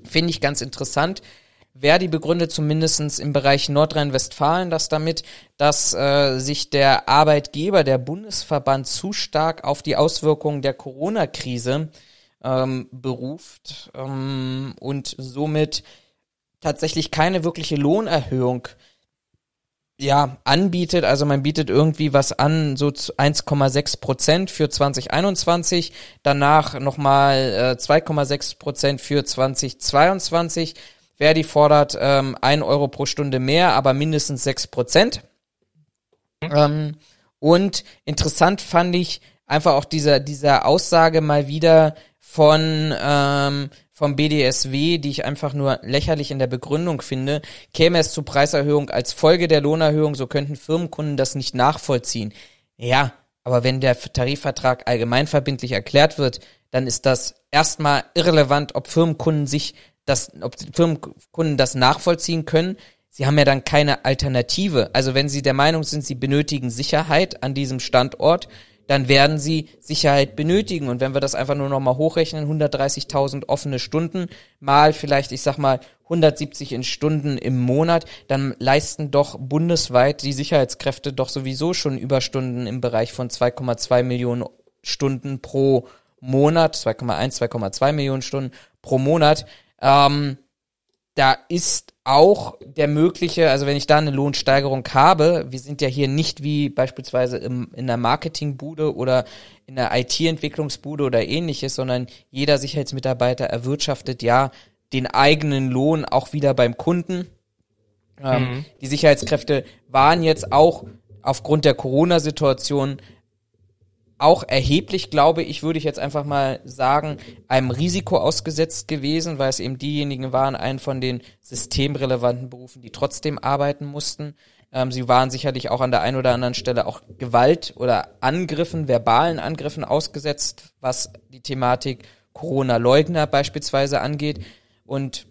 Finde ich ganz interessant. Verdi begründet zumindestens im Bereich Nordrhein-Westfalen das damit, dass äh, sich der Arbeitgeber, der Bundesverband, zu stark auf die Auswirkungen der Corona-Krise ähm, beruft ähm, und somit tatsächlich keine wirkliche Lohnerhöhung ja, anbietet. Also man bietet irgendwie was an, so 1,6 Prozent für 2021, danach nochmal äh, 2,6 Prozent für 2022. Verdi fordert ähm, 1 Euro pro Stunde mehr, aber mindestens 6 Prozent. Ähm, und interessant fand ich einfach auch dieser, dieser Aussage mal wieder von ähm, vom BDSW, die ich einfach nur lächerlich in der Begründung finde, käme es zu Preiserhöhung als Folge der Lohnerhöhung, so könnten Firmenkunden das nicht nachvollziehen. Ja, aber wenn der Tarifvertrag allgemeinverbindlich erklärt wird, dann ist das erstmal irrelevant, ob Firmenkunden sich das, ob Firmenkunden das nachvollziehen können. Sie haben ja dann keine Alternative. Also wenn Sie der Meinung sind, Sie benötigen Sicherheit an diesem Standort, dann werden sie Sicherheit benötigen. Und wenn wir das einfach nur nochmal hochrechnen, 130.000 offene Stunden mal vielleicht, ich sag mal, 170 in Stunden im Monat, dann leisten doch bundesweit die Sicherheitskräfte doch sowieso schon Überstunden im Bereich von 2,2 Millionen Stunden pro Monat, 2,1, 2,2 Millionen Stunden pro Monat. Ähm, da ist auch der mögliche, also wenn ich da eine Lohnsteigerung habe, wir sind ja hier nicht wie beispielsweise im, in der Marketingbude oder in der IT-Entwicklungsbude oder ähnliches, sondern jeder Sicherheitsmitarbeiter erwirtschaftet ja den eigenen Lohn auch wieder beim Kunden. Ähm, mhm. Die Sicherheitskräfte waren jetzt auch aufgrund der Corona-Situation auch erheblich, glaube ich, würde ich jetzt einfach mal sagen, einem Risiko ausgesetzt gewesen, weil es eben diejenigen waren, einen von den systemrelevanten Berufen, die trotzdem arbeiten mussten. Ähm, sie waren sicherlich auch an der einen oder anderen Stelle auch Gewalt oder Angriffen, verbalen Angriffen ausgesetzt, was die Thematik Corona-Leugner beispielsweise angeht. Und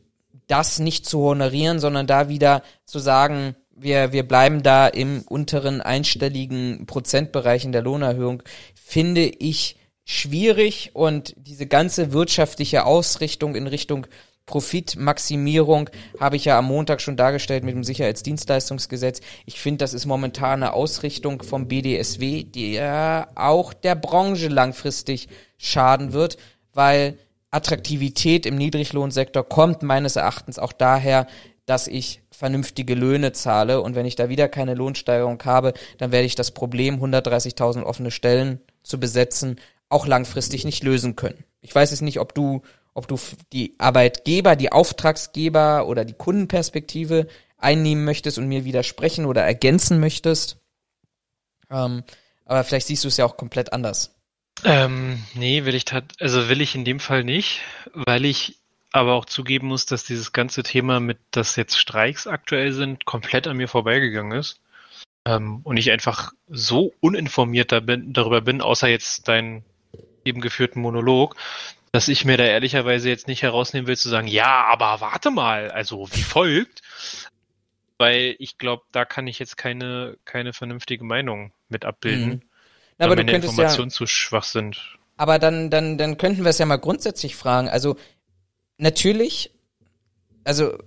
das nicht zu honorieren, sondern da wieder zu sagen, wir, wir bleiben da im unteren einstelligen Prozentbereich in der Lohnerhöhung, finde ich schwierig und diese ganze wirtschaftliche Ausrichtung in Richtung Profitmaximierung habe ich ja am Montag schon dargestellt mit dem Sicherheitsdienstleistungsgesetz. Ich finde, das ist momentan eine Ausrichtung vom BDSW, die ja auch der Branche langfristig schaden wird, weil Attraktivität im Niedriglohnsektor kommt meines Erachtens auch daher, dass ich vernünftige Löhne zahle und wenn ich da wieder keine Lohnsteigerung habe, dann werde ich das Problem 130.000 offene Stellen zu besetzen auch langfristig nicht lösen können. Ich weiß es nicht, ob du ob du die Arbeitgeber, die Auftragsgeber oder die Kundenperspektive einnehmen möchtest und mir widersprechen oder ergänzen möchtest. Ähm, aber vielleicht siehst du es ja auch komplett anders. Ähm, nee, will ich also will ich in dem Fall nicht, weil ich aber auch zugeben muss, dass dieses ganze Thema mit, dass jetzt Streiks aktuell sind, komplett an mir vorbeigegangen ist. Ähm, und ich einfach so uninformiert da bin, darüber bin, außer jetzt deinen eben geführten Monolog, dass ich mir da ehrlicherweise jetzt nicht herausnehmen will zu sagen, ja, aber warte mal, also wie folgt. Weil ich glaube, da kann ich jetzt keine, keine vernünftige Meinung mit abbilden. Mhm. Na, aber meine Informationen ja, zu schwach sind. Aber dann, dann, dann könnten wir es ja mal grundsätzlich fragen. Also natürlich, also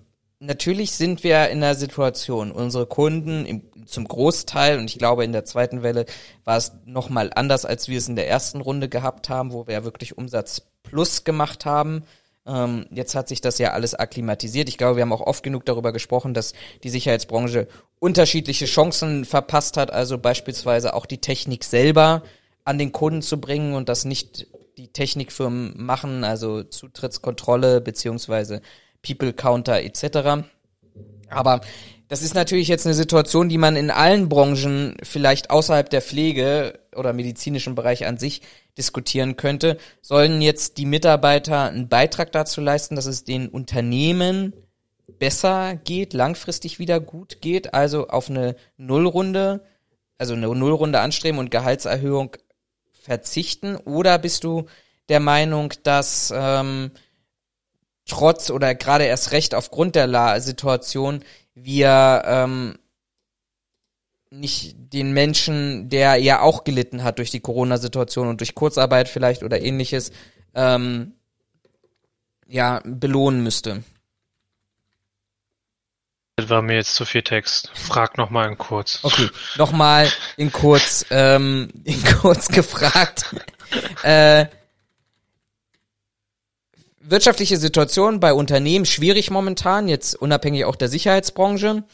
natürlich sind wir in einer Situation, unsere Kunden im, zum Großteil, und ich glaube in der zweiten Welle war es nochmal anders, als wir es in der ersten Runde gehabt haben, wo wir ja wirklich Umsatz plus gemacht haben. Ähm, jetzt hat sich das ja alles akklimatisiert. Ich glaube, wir haben auch oft genug darüber gesprochen, dass die Sicherheitsbranche unterschiedliche Chancen verpasst hat, also beispielsweise auch die Technik selber an den Kunden zu bringen und das nicht die Technikfirmen machen, also Zutrittskontrolle beziehungsweise People Counter etc. Aber das ist natürlich jetzt eine Situation, die man in allen Branchen vielleicht außerhalb der Pflege oder medizinischen Bereich an sich diskutieren könnte. Sollen jetzt die Mitarbeiter einen Beitrag dazu leisten, dass es den Unternehmen besser geht, langfristig wieder gut geht, also auf eine Nullrunde, also eine Nullrunde anstreben und Gehaltserhöhung verzichten? Oder bist du der Meinung, dass ähm, trotz oder gerade erst recht aufgrund der La Situation wir ähm, nicht den Menschen, der ja auch gelitten hat durch die Corona-Situation und durch Kurzarbeit vielleicht oder ähnliches, ähm, ja, belohnen müsste. Das war mir jetzt zu viel Text. Frag nochmal in kurz. Okay, nochmal in kurz, ähm, in kurz gefragt. äh, wirtschaftliche Situation bei Unternehmen schwierig momentan, jetzt unabhängig auch der Sicherheitsbranche.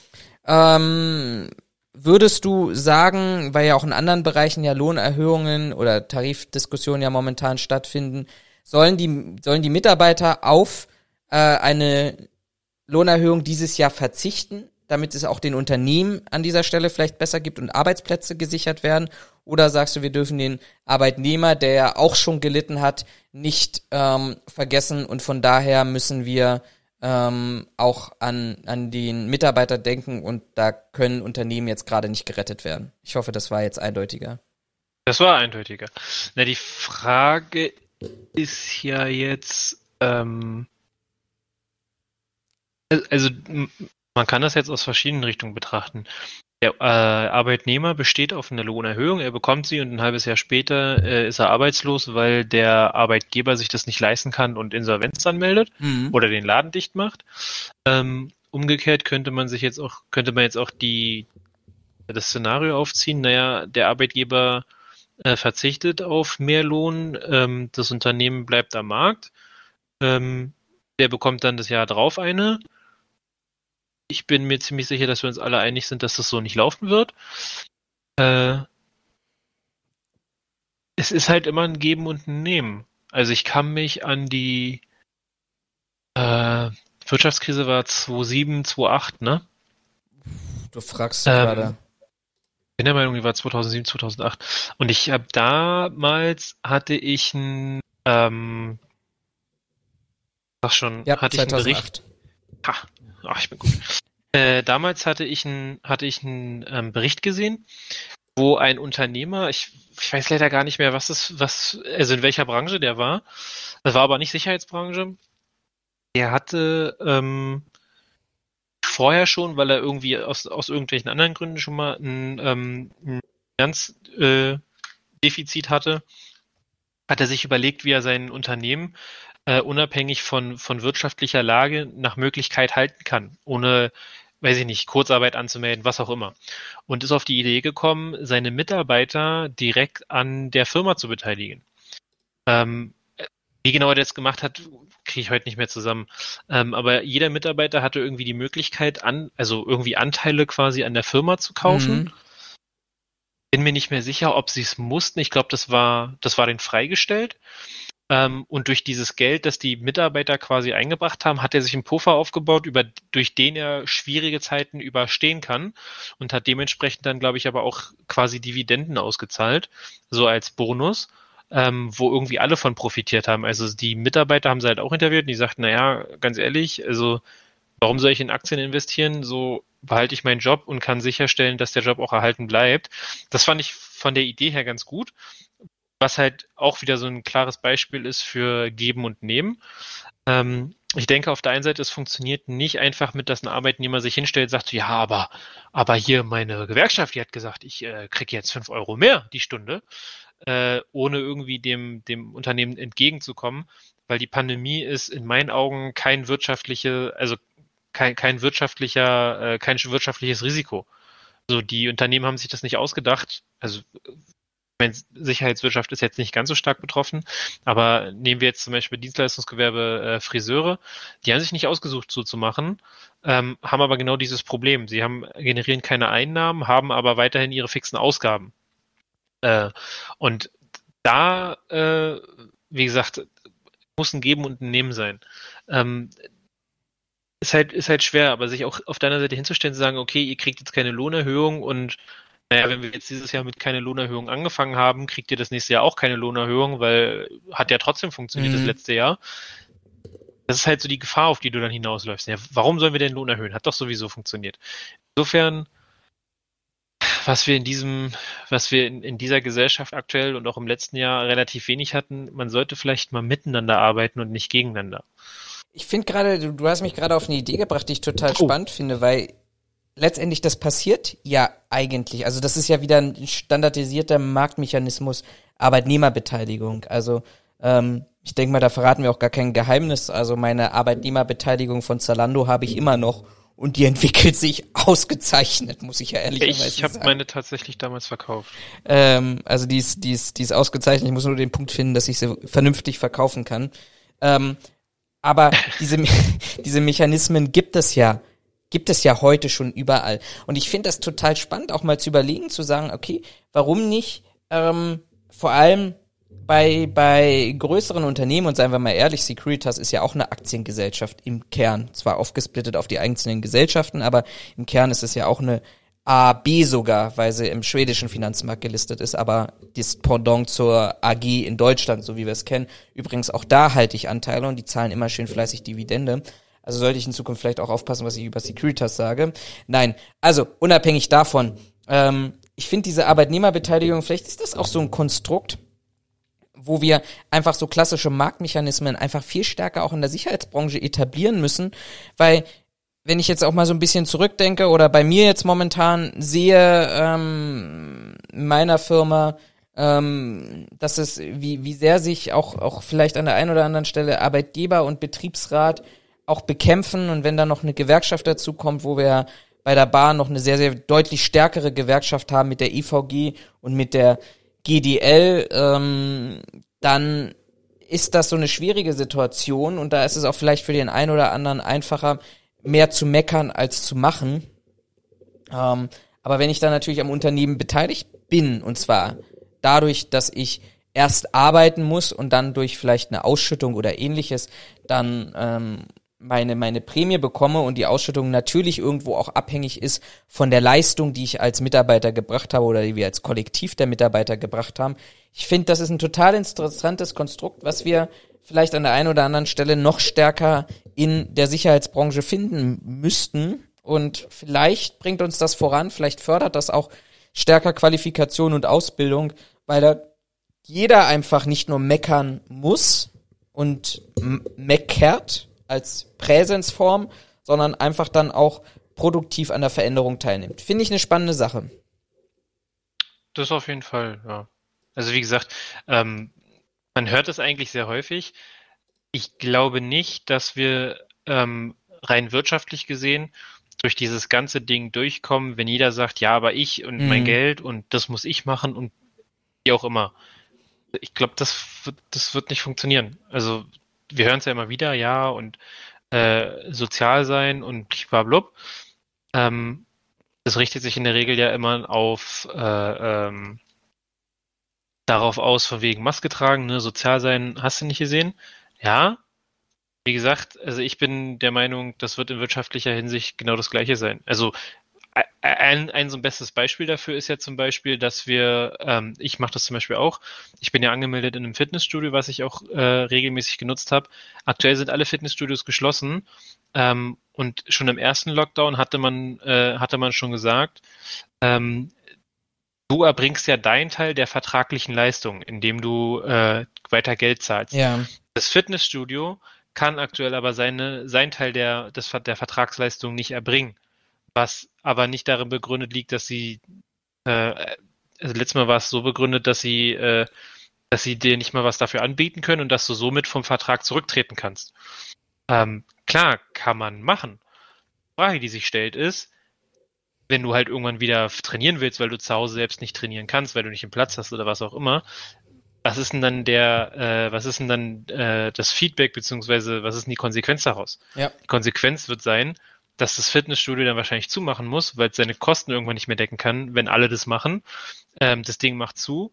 Ähm, würdest du sagen, weil ja auch in anderen Bereichen ja Lohnerhöhungen oder Tarifdiskussionen ja momentan stattfinden, sollen die, sollen die Mitarbeiter auf äh, eine Lohnerhöhung dieses Jahr verzichten, damit es auch den Unternehmen an dieser Stelle vielleicht besser gibt und Arbeitsplätze gesichert werden? Oder sagst du, wir dürfen den Arbeitnehmer, der ja auch schon gelitten hat, nicht ähm, vergessen und von daher müssen wir ähm, auch an, an den Mitarbeiter denken und da können Unternehmen jetzt gerade nicht gerettet werden. Ich hoffe, das war jetzt eindeutiger. Das war eindeutiger. Na, die Frage ist ja jetzt, ähm, also man kann das jetzt aus verschiedenen Richtungen betrachten. Der äh, Arbeitnehmer besteht auf eine Lohnerhöhung, er bekommt sie und ein halbes Jahr später äh, ist er arbeitslos, weil der Arbeitgeber sich das nicht leisten kann und Insolvenz anmeldet mhm. oder den Laden dicht macht. Ähm, umgekehrt könnte man sich jetzt auch, könnte man jetzt auch die das Szenario aufziehen, naja, der Arbeitgeber äh, verzichtet auf mehr Lohn, ähm, das Unternehmen bleibt am Markt, ähm, der bekommt dann das Jahr drauf eine ich bin mir ziemlich sicher, dass wir uns alle einig sind, dass das so nicht laufen wird. Äh, es ist halt immer ein Geben und ein Nehmen. Also ich kann mich an die äh, Wirtschaftskrise war 2007, 2008, ne? Du fragst Ähm, gerade. bin der Meinung, die war 2007, 2008. Und ich habe damals hatte ich ein, ähm, sag schon, Ja, hatte ich einen Bericht. 2008. Ha, ach, ich bin gut. Äh, damals hatte ich einen, hatte ich einen ähm, Bericht gesehen, wo ein Unternehmer, ich, ich weiß leider gar nicht mehr, was es, was, also in welcher Branche der war. Das war aber nicht Sicherheitsbranche. Der hatte ähm, vorher schon, weil er irgendwie aus, aus irgendwelchen anderen Gründen schon mal ein, ähm, ein Finanzdefizit äh, hatte, hat er sich überlegt, wie er sein Unternehmen äh, unabhängig von, von wirtschaftlicher Lage nach Möglichkeit halten kann, ohne, weiß ich nicht, Kurzarbeit anzumelden, was auch immer. Und ist auf die Idee gekommen, seine Mitarbeiter direkt an der Firma zu beteiligen. Ähm, wie genau er das gemacht hat, kriege ich heute nicht mehr zusammen. Ähm, aber jeder Mitarbeiter hatte irgendwie die Möglichkeit, an, also irgendwie Anteile quasi an der Firma zu kaufen. Mhm. Bin mir nicht mehr sicher, ob sie es mussten. Ich glaube, das war, das war denen freigestellt. Ähm, und durch dieses Geld, das die Mitarbeiter quasi eingebracht haben, hat er sich einen Puffer aufgebaut, über, durch den er schwierige Zeiten überstehen kann und hat dementsprechend dann, glaube ich, aber auch quasi Dividenden ausgezahlt, so als Bonus, ähm, wo irgendwie alle von profitiert haben. Also die Mitarbeiter haben sie halt auch interviewt und die sagten, naja, ganz ehrlich, also warum soll ich in Aktien investieren? So behalte ich meinen Job und kann sicherstellen, dass der Job auch erhalten bleibt. Das fand ich von der Idee her ganz gut. Was halt auch wieder so ein klares Beispiel ist für Geben und Nehmen. Ähm, ich denke, auf der einen Seite, es funktioniert nicht einfach mit, dass ein Arbeitnehmer sich hinstellt und sagt, ja, aber, aber hier meine Gewerkschaft, die hat gesagt, ich äh, kriege jetzt fünf Euro mehr die Stunde, äh, ohne irgendwie dem, dem Unternehmen entgegenzukommen, weil die Pandemie ist in meinen Augen kein wirtschaftliche, also kein, kein wirtschaftlicher, äh, kein wirtschaftliches Risiko. Also die Unternehmen haben sich das nicht ausgedacht. Also meine, Sicherheitswirtschaft ist jetzt nicht ganz so stark betroffen, aber nehmen wir jetzt zum Beispiel Dienstleistungsgewerbe äh, Friseure, die haben sich nicht ausgesucht, so zu machen, ähm, haben aber genau dieses Problem. Sie haben generieren keine Einnahmen, haben aber weiterhin ihre fixen Ausgaben. Äh, und da, äh, wie gesagt, muss ein Geben und ein Nehmen sein. Ähm, ist halt, ist halt schwer, aber sich auch auf deiner Seite hinzustellen, zu sagen, okay, ihr kriegt jetzt keine Lohnerhöhung und naja, wenn wir jetzt dieses Jahr mit keine Lohnerhöhung angefangen haben, kriegt ihr das nächste Jahr auch keine Lohnerhöhung, weil hat ja trotzdem funktioniert Mhm. das letzte Jahr. Das ist halt so die Gefahr, auf die du dann hinausläufst. Ja, warum sollen wir den Lohn erhöhen? Hat doch sowieso funktioniert. Insofern, was wir in diesem, was wir in, in dieser Gesellschaft aktuell und auch im letzten Jahr relativ wenig hatten, man sollte vielleicht mal miteinander arbeiten und nicht gegeneinander. Ich finde gerade, du, du hast mich gerade auf eine Idee gebracht, die ich total Oh. spannend finde, weil letztendlich das passiert ja eigentlich. Also das ist ja wieder ein standardisierter Marktmechanismus Arbeitnehmerbeteiligung. Also ähm, ich denke mal, da verraten wir auch gar kein Geheimnis. Also meine Arbeitnehmerbeteiligung von Zalando habe ich immer noch und die entwickelt sich ausgezeichnet, muss ich ja ehrlicherweise Ich habe sagen. meine tatsächlich damals verkauft. Ähm, also die ist, die, ist, die ist ausgezeichnet. Ich muss nur den Punkt finden, dass ich sie vernünftig verkaufen kann. Ähm, aber diese, diese Mechanismen gibt es ja, gibt es ja heute schon überall. Und ich finde das total spannend, auch mal zu überlegen, zu sagen, okay, warum nicht ähm, vor allem bei, bei größeren Unternehmen, und seien wir mal ehrlich, Securitas ist ja auch eine Aktiengesellschaft im Kern. Zwar aufgesplittet auf die einzelnen Gesellschaften, aber im Kern ist es ja auch eine AB sogar, weil sie im schwedischen Finanzmarkt gelistet ist, aber das Pendant zur AG in Deutschland, so wie wir es kennen. Übrigens auch da halte ich Anteile und die zahlen immer schön fleißig Dividende. Also sollte ich in Zukunft vielleicht auch aufpassen, was ich über Securitas sage. Nein, also unabhängig davon, ähm, ich finde diese Arbeitnehmerbeteiligung, vielleicht ist das auch so ein Konstrukt, wo wir einfach so klassische Marktmechanismen einfach viel stärker auch in der Sicherheitsbranche etablieren müssen, weil wenn ich jetzt auch mal so ein bisschen zurückdenke oder bei mir jetzt momentan sehe, ähm, in meiner Firma, ähm, dass es, wie, wie sehr sich auch, auch vielleicht an der einen oder anderen Stelle Arbeitgeber und Betriebsrat auch bekämpfen und wenn da noch eine Gewerkschaft dazu kommt, wo wir bei der Bahn noch eine sehr, sehr deutlich stärkere Gewerkschaft haben mit der EVG und mit der GDL, ähm, dann ist das so eine schwierige Situation und da ist es auch vielleicht für den einen oder anderen einfacher, mehr zu meckern als zu machen. Ähm, aber wenn ich dann natürlich am Unternehmen beteiligt bin, und zwar dadurch, dass ich erst arbeiten muss und dann durch vielleicht eine Ausschüttung oder ähnliches dann ähm, meine, meine Prämie bekomme und die Ausschüttung natürlich irgendwo auch abhängig ist von der Leistung, die ich als Mitarbeiter gebracht habe oder die wir als Kollektiv der Mitarbeiter gebracht haben. Ich finde, das ist ein total interessantes Konstrukt, was wir vielleicht an der einen oder anderen Stelle noch stärker in der Sicherheitsbranche finden müssten. Und vielleicht bringt uns das voran, vielleicht fördert das auch stärker Qualifikation und Ausbildung, weil da jeder einfach nicht nur meckern muss und meckert, als Präsensform, sondern einfach dann auch produktiv an der Veränderung teilnimmt. Finde ich eine spannende Sache. Das auf jeden Fall, ja. Also wie gesagt, ähm, man hört es eigentlich sehr häufig. Ich glaube nicht, dass wir ähm, rein wirtschaftlich gesehen durch dieses ganze Ding durchkommen, wenn jeder sagt, ja, aber ich und mhm. mein Geld und das muss ich machen und wie auch immer. Ich glaube, das das wird nicht funktionieren. Also wir hören es ja immer wieder, ja, und äh, sozial sein und blablabla. Ähm, das richtet sich in der Regel ja immer auf äh, ähm, darauf aus, von wegen Maske tragen, ne, sozial sein, hast du nicht gesehen? Ja. Wie gesagt, also ich bin der Meinung, das wird in wirtschaftlicher Hinsicht genau das gleiche sein. Also ein, ein so ein bestes Beispiel dafür ist ja zum Beispiel, dass wir, ähm, ich mache das zum Beispiel auch, ich bin ja angemeldet in einem Fitnessstudio, was ich auch äh, regelmäßig genutzt habe. Aktuell sind alle Fitnessstudios geschlossen ähm, und schon im ersten Lockdown hatte man, äh, hatte man schon gesagt, ähm, du erbringst ja deinen Teil der vertraglichen Leistung, indem du äh, weiter Geld zahlst. Ja. Das Fitnessstudio kann aktuell aber seine, sein Teil der, des, der Vertragsleistung nicht erbringen was aber nicht darin begründet liegt, dass sie, äh, also letztes Mal war es so begründet, dass sie, äh, dass sie dir nicht mal was dafür anbieten können und dass du somit vom Vertrag zurücktreten kannst. Ähm, klar, kann man machen. Die Frage, die sich stellt, ist, wenn du halt irgendwann wieder trainieren willst, weil du zu Hause selbst nicht trainieren kannst, weil du nicht den Platz hast oder was auch immer, was ist denn dann der, äh, was ist denn dann äh, das Feedback beziehungsweise was ist denn die Konsequenz daraus? Ja. Die Konsequenz wird sein, dass das Fitnessstudio dann wahrscheinlich zumachen muss, weil es seine Kosten irgendwann nicht mehr decken kann, wenn alle das machen. Ähm, das Ding macht zu,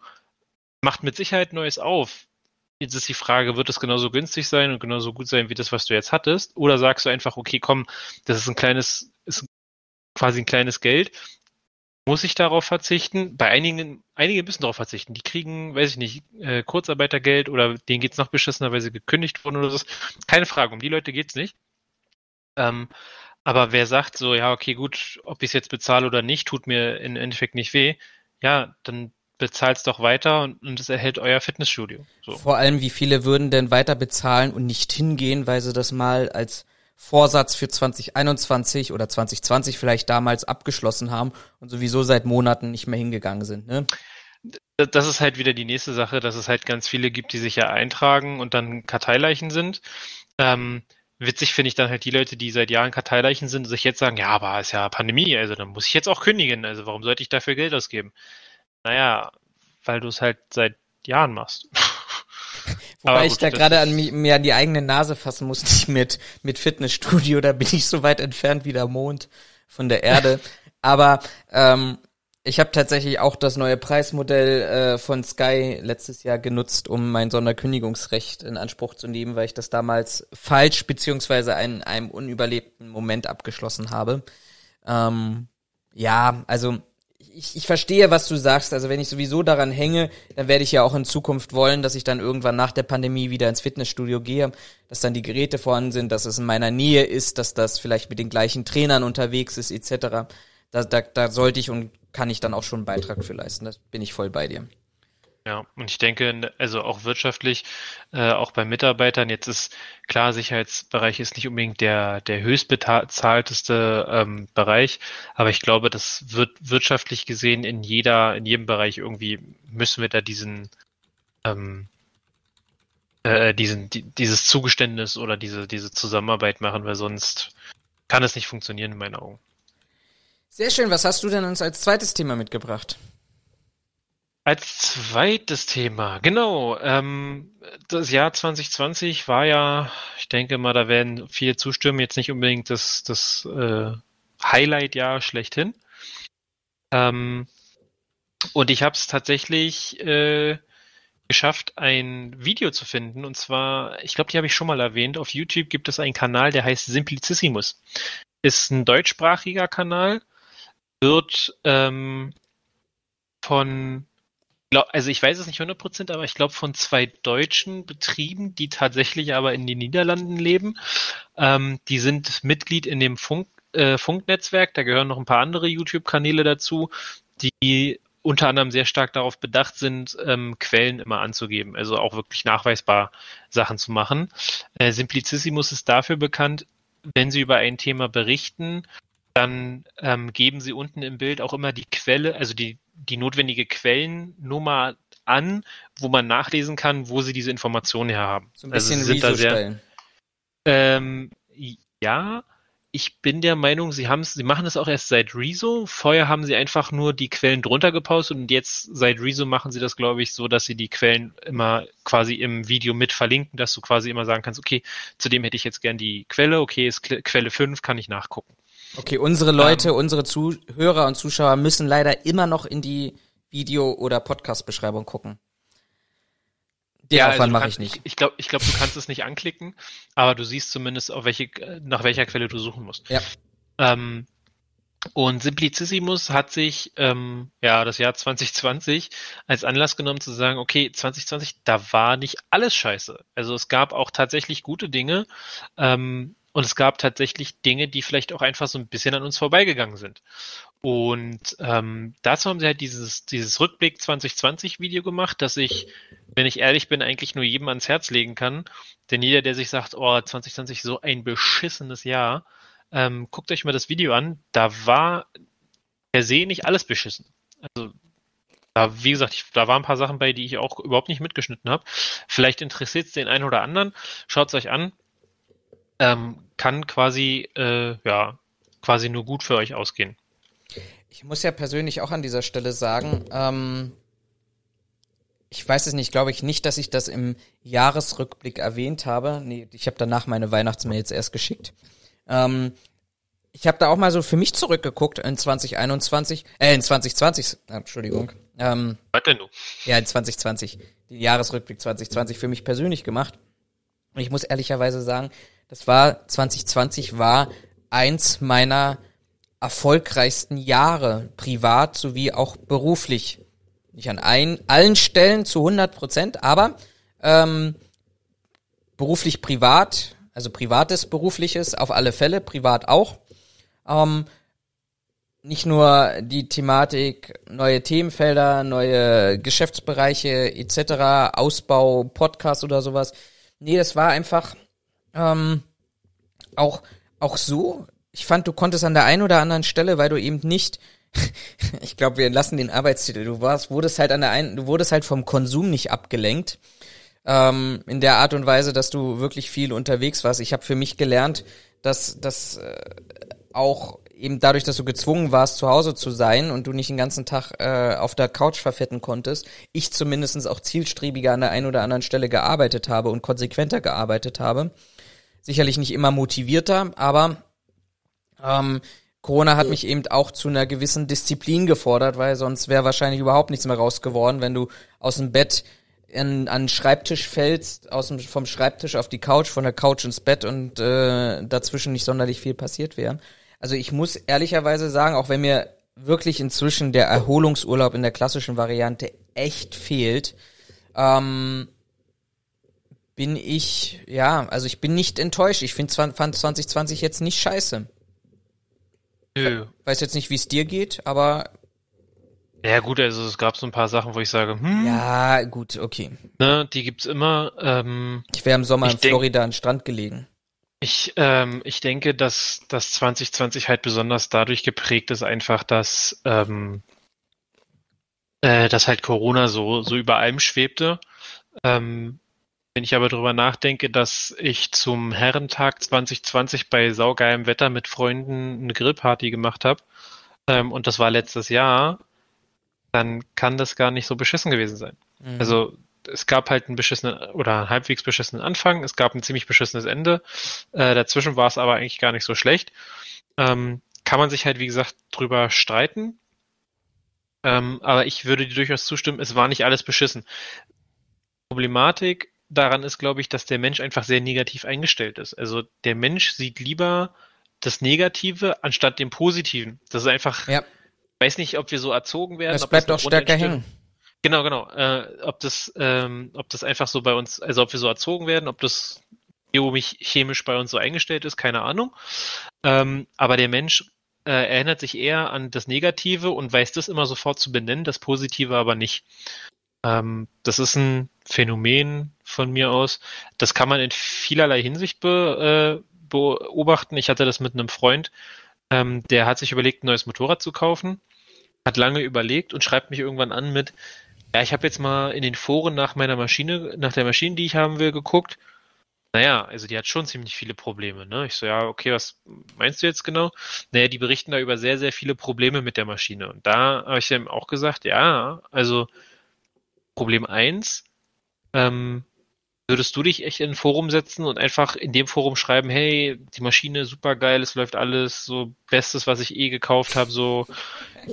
macht mit Sicherheit Neues auf. Jetzt ist die Frage, wird es genauso günstig sein und genauso gut sein wie das, was du jetzt hattest? Oder sagst du einfach, okay, komm, das ist ein kleines, ist quasi ein kleines Geld. Muss ich darauf verzichten? Bei einigen, einige müssen darauf verzichten. Die kriegen, weiß ich nicht, äh, Kurzarbeitergeld oder denen geht's noch beschissener, weil sie gekündigt wurden oder so. Keine Frage, um die Leute geht's nicht. Ähm, aber wer sagt so, ja, okay, gut, ob ich es jetzt bezahle oder nicht, tut mir im Endeffekt nicht weh, ja, dann bezahlt es doch weiter und, und es erhält euer Fitnessstudio. So. Vor allem, wie viele würden denn weiter bezahlen und nicht hingehen, weil sie das mal als Vorsatz für 2021 oder 2020 vielleicht damals abgeschlossen haben und sowieso seit Monaten nicht mehr hingegangen sind, ne? Das ist halt wieder die nächste Sache, dass es halt ganz viele gibt, die sich ja eintragen und dann Karteileichen sind. Ähm, Witzig finde ich dann halt die Leute, die seit Jahren Karteileichen sind, sich jetzt sagen, ja, aber ist ja Pandemie, also dann muss ich jetzt auch kündigen, also warum sollte ich dafür Geld ausgeben? Naja, weil du es halt seit Jahren machst. Wobei gut, ich da gerade an mir an die eigene Nase fassen muss, nicht mit, mit Fitnessstudio, da bin ich so weit entfernt wie der Mond von der Erde. Aber ähm, ich habe tatsächlich auch das neue Preismodell äh, von Sky letztes Jahr genutzt, um mein Sonderkündigungsrecht in Anspruch zu nehmen, weil ich das damals falsch beziehungsweise in einem unüberlebten Moment abgeschlossen habe. Ähm, ja, also ich, ich verstehe, was du sagst. Also wenn ich sowieso daran hänge, dann werde ich ja auch in Zukunft wollen, dass ich dann irgendwann nach der Pandemie wieder ins Fitnessstudio gehe, dass dann die Geräte vorhanden sind, dass es in meiner Nähe ist, dass das vielleicht mit den gleichen Trainern unterwegs ist, etc. Da, da, da sollte ich und kann ich dann auch schon einen Beitrag für leisten. Das bin ich voll bei dir. Ja, und ich denke, also auch wirtschaftlich, äh, auch bei Mitarbeitern, jetzt ist klar, Sicherheitsbereich ist nicht unbedingt der, der höchst bezahlteste ähm, Bereich, aber ich glaube, das wird wirtschaftlich gesehen in jeder, in jedem Bereich irgendwie müssen wir da diesen, ähm, äh, diesen, die, dieses Zugeständnis oder diese, diese Zusammenarbeit machen, weil sonst kann es nicht funktionieren in meinen Augen. Sehr schön. Was hast du denn uns als zweites Thema mitgebracht? Als zweites Thema, genau, ähm, das Jahr 2020 war ja, ich denke mal, da werden viele zustimmen, jetzt nicht unbedingt das, das äh, Highlight-Jahr schlechthin. Ähm, und ich habe es tatsächlich äh, geschafft, ein Video zu finden. Und zwar, ich glaube, die habe ich schon mal erwähnt. Auf YouTube gibt es einen Kanal, der heißt Simplicissimus. Ist ein deutschsprachiger Kanal, wird ähm, von, also ich weiß es nicht 100%, aber ich glaube von zwei deutschen Betrieben, die tatsächlich aber in den Niederlanden leben. Ähm, die sind Mitglied in dem Funk, äh, Funknetzwerk, da gehören noch ein paar andere YouTube-Kanäle dazu, die unter anderem sehr stark darauf bedacht sind, ähm, Quellen immer anzugeben, also auch wirklich nachweisbar Sachen zu machen. Äh, Simplicissimus ist dafür bekannt, wenn sie über ein Thema berichten, dann ähm, geben sie unten im Bild auch immer die Quelle, also die, die notwendige Quellennummer an, wo man nachlesen kann, wo sie diese Informationen her haben. So ein Also bisschen sie sind da sehr-. Ähm, ja, ich bin der Meinung, sie haben sie machen es auch erst seit Rezo. Vorher haben sie einfach nur die Quellen drunter gepostet und jetzt seit Rezo machen sie das, glaube ich, so, dass sie die Quellen immer quasi im Video mit verlinken, dass du quasi immer sagen kannst, okay, zu dem hätte ich jetzt gern die Quelle, okay, ist Quelle 5, kann ich nachgucken. Okay, unsere Leute, unsere Zuhörer und Zuschauer müssen leider immer noch in die Video- oder Podcast-Beschreibung gucken. Den also Aufwand du mache ich nicht. Ich, ich glaube, ich glaub, du kannst es nicht anklicken, aber du siehst zumindest, auf welche, nach welcher Quelle du suchen musst. Ja. Ähm, und Simplicissimus hat sich ähm, ja das Jahr 2020 als Anlass genommen zu sagen, okay, 2020, da war nicht alles scheiße. Also es gab auch tatsächlich gute Dinge ähm, und es gab tatsächlich Dinge, die vielleicht auch einfach so ein bisschen an uns vorbeigegangen sind. Und ähm, dazu haben sie halt dieses, dieses Rückblick 2020 Video gemacht, das ich, wenn ich ehrlich bin, eigentlich nur jedem ans Herz legen kann. Denn jeder, der sich sagt, oh, 2020 so ein beschissenes Jahr, ähm, guckt euch mal das Video an. Da war per se nicht alles beschissen. Also da, wie gesagt, ich, da waren ein paar Sachen bei, die ich auch überhaupt nicht mitgeschnitten habe. Vielleicht interessiert es den einen oder anderen. Schaut es euch an. Ähm, kann quasi, äh, ja, quasi nur gut für euch ausgehen. Ich muss ja persönlich auch an dieser Stelle sagen, ähm, ich weiß es nicht, glaube ich nicht, dass ich das im Jahresrückblick erwähnt habe. Nee, ich habe danach meine Weihnachtsmails erst geschickt. Ähm, ich habe da auch mal so für mich zurückgeguckt in 2021, äh, in 2020, äh, Entschuldigung. Ähm, Was denn du? ja, in 2020, den Jahresrückblick 2020 für mich persönlich gemacht. Und ich muss ehrlicherweise sagen, das war 2020 war eins meiner erfolgreichsten Jahre, privat sowie auch beruflich. Nicht an ein, allen Stellen zu 100 Prozent, aber ähm, beruflich privat, also privates, berufliches auf alle Fälle, privat auch. Ähm, nicht nur die Thematik, neue Themenfelder, neue Geschäftsbereiche etc., Ausbau, Podcast oder sowas. Nee, das war einfach ähm, auch, auch so. Ich fand, du konntest an der einen oder anderen Stelle, weil du eben nicht, ich glaube, wir lassen den Arbeitstitel, du warst, wurdest halt an der einen, du wurdest halt vom Konsum nicht abgelenkt. Ähm, in der Art und Weise, dass du wirklich viel unterwegs warst. Ich habe für mich gelernt, dass, dass äh, auch eben dadurch, dass du gezwungen warst, zu Hause zu sein und du nicht den ganzen Tag äh, auf der Couch verfetten konntest, ich zumindestens auch zielstrebiger an der einen oder anderen Stelle gearbeitet habe und konsequenter gearbeitet habe. Sicherlich nicht immer motivierter, aber ähm, Corona hat mich eben auch zu einer gewissen Disziplin gefordert, weil sonst wäre wahrscheinlich überhaupt nichts mehr raus geworden, wenn du aus dem Bett in, an den Schreibtisch fällst, aus dem, vom Schreibtisch auf die Couch, von der Couch ins Bett und äh, dazwischen nicht sonderlich viel passiert wäre. Also ich muss ehrlicherweise sagen, auch wenn mir wirklich inzwischen der Erholungsurlaub in der klassischen Variante echt fehlt, ähm, bin ich, ja, also ich bin nicht enttäuscht. Ich find, fand 2020 jetzt nicht scheiße. Nö. Weiß jetzt nicht, wie es dir geht, aber Ja gut, also es gab so ein paar Sachen, wo ich sage, hm, ja, gut, okay. ne, die gibt's immer. Ähm, Ich wäre im Sommer in Florida an den Strand gelegen. Ich, ähm, ich denke, dass das 2020 halt besonders dadurch geprägt ist, einfach, dass, ähm, äh, dass halt Corona so, so über allem schwebte. Ähm, wenn ich aber drüber nachdenke, dass ich zum Herrentag 2020 bei saugeilem Wetter mit Freunden eine Grillparty gemacht habe, ähm, und das war letztes Jahr, dann kann das gar nicht so beschissen gewesen sein. Mhm. Also es gab halt einen beschissenen oder einen halbwegs beschissenen Anfang, es gab ein ziemlich beschissenes Ende. Äh, dazwischen war es aber eigentlich gar nicht so schlecht. Ähm, kann man sich halt, wie gesagt, drüber streiten. Ähm, aber ich würde dir durchaus zustimmen, es war nicht alles beschissen. Problematik daran ist, glaube ich, dass der Mensch einfach sehr negativ eingestellt ist. Also der Mensch sieht lieber das Negative anstatt dem Positiven. Das ist einfach, Ja. weiß nicht, ob wir so erzogen werden. Das bleibt auch stärker hängen. Genau, genau. Äh, ob das, ähm, ob das einfach so bei uns, also ob wir so erzogen werden, ob das biochemisch bei uns so eingestellt ist, keine Ahnung. Ähm, aber der Mensch äh, erinnert sich eher an das Negative und weiß das immer sofort zu benennen, das Positive aber nicht. Ähm, das ist ein Phänomen von mir aus. Das kann man in vielerlei Hinsicht be, äh, beobachten. Ich hatte das mit einem Freund, ähm, der hat sich überlegt, ein neues Motorrad zu kaufen, hat lange überlegt und schreibt mich irgendwann an mit, ja, ich habe jetzt mal in den Foren nach meiner Maschine, nach der Maschine, die ich haben will, geguckt. Naja, also die hat schon ziemlich viele Probleme, ne? Ich so, ja, okay, was meinst du jetzt genau? Naja, die berichten da über sehr, sehr viele Probleme mit der Maschine. Und da habe ich ihm auch gesagt, ja, also Problem eins, ähm, würdest du dich echt in ein Forum setzen und einfach in dem Forum schreiben, hey, die Maschine super geil, es läuft alles, so Bestes, was ich eh gekauft habe, so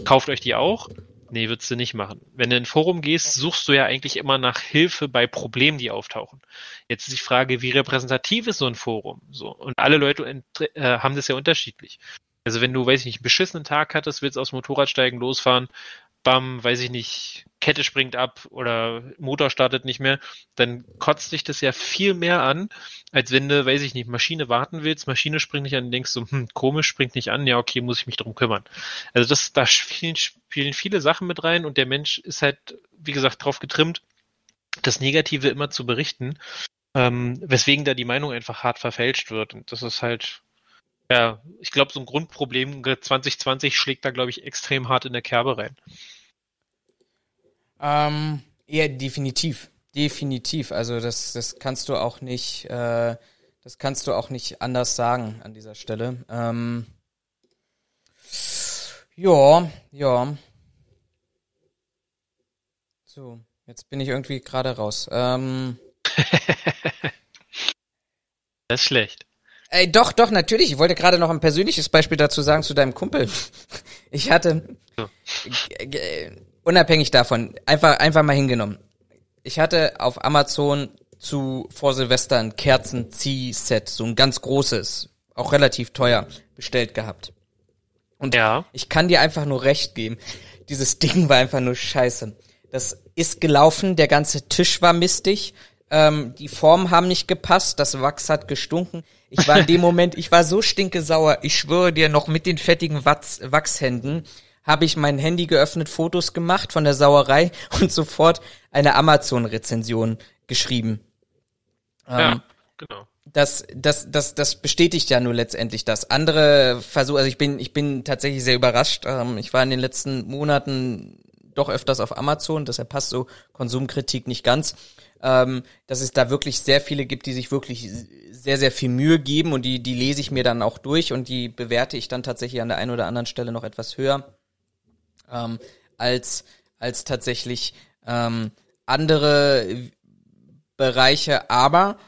kauft euch die auch? Nee, würdest du nicht machen. Wenn du in ein Forum gehst, suchst du ja eigentlich immer nach Hilfe bei Problemen, die auftauchen. Jetzt ist die Frage, wie repräsentativ ist so ein Forum? So. Und alle Leute äh, haben das ja unterschiedlich. Also wenn du, weiß ich nicht, einen beschissenen Tag hattest, willst aus dem Motorrad steigen, losfahren, bam, weiß ich nicht, Kette springt ab oder Motor startet nicht mehr, dann kotzt dich das ja viel mehr an, als wenn du, weiß ich nicht, Maschine warten willst, Maschine springt nicht an, denkst du, hm, komisch, springt nicht an, ja, okay, muss ich mich drum kümmern. Also das, da spielen, spielen viele Sachen mit rein und der Mensch ist halt, wie gesagt, drauf getrimmt, das Negative immer zu berichten, ähm, weswegen da die Meinung einfach hart verfälscht wird. Und das ist halt, ja, ich glaube, so ein Grundproblem 2020 schlägt da, glaube ich, extrem hart in der Kerbe rein. Ähm, ja, definitiv. Definitiv. Also das, das kannst du auch nicht, äh, das kannst du auch nicht anders sagen an dieser Stelle. Ähm, ja, ja. So, jetzt bin ich irgendwie gerade raus. Ähm, Das ist schlecht. Ey, doch, doch, natürlich. Ich wollte gerade noch ein persönliches Beispiel dazu sagen zu deinem Kumpel. Ich hatte. Unabhängig davon, einfach, einfach mal hingenommen. Ich hatte auf Amazon zu vor Silvester ein Kerzen-Zieh-Set, so ein ganz großes, auch relativ teuer, bestellt gehabt. Und Ja. ich kann dir einfach nur recht geben. Dieses Ding war einfach nur scheiße. Das ist gelaufen, der ganze Tisch war mistig, ähm, die Formen haben nicht gepasst, das Wachs hat gestunken. Ich war in dem Moment, ich war so stinkesauer. Ich schwöre dir, noch mit den fettigen Wachs, Wachshänden habe ich mein Handy geöffnet, Fotos gemacht von der Sauerei und sofort eine Amazon-Rezension geschrieben. Ja, Ähm, genau. das, das, das, das bestätigt ja nur letztendlich das. Andere Versuche, also ich bin, ich bin tatsächlich sehr überrascht. Ähm, ich war in den letzten Monaten doch öfters auf Amazon, deshalb passt so Konsumkritik nicht ganz. Ähm, dass es da wirklich sehr viele gibt, die sich wirklich sehr, sehr viel Mühe geben und die, die lese ich mir dann auch durch und die bewerte ich dann tatsächlich an der einen oder anderen Stelle noch etwas höher ähm, als, als tatsächlich ähm, andere Bereiche. Aber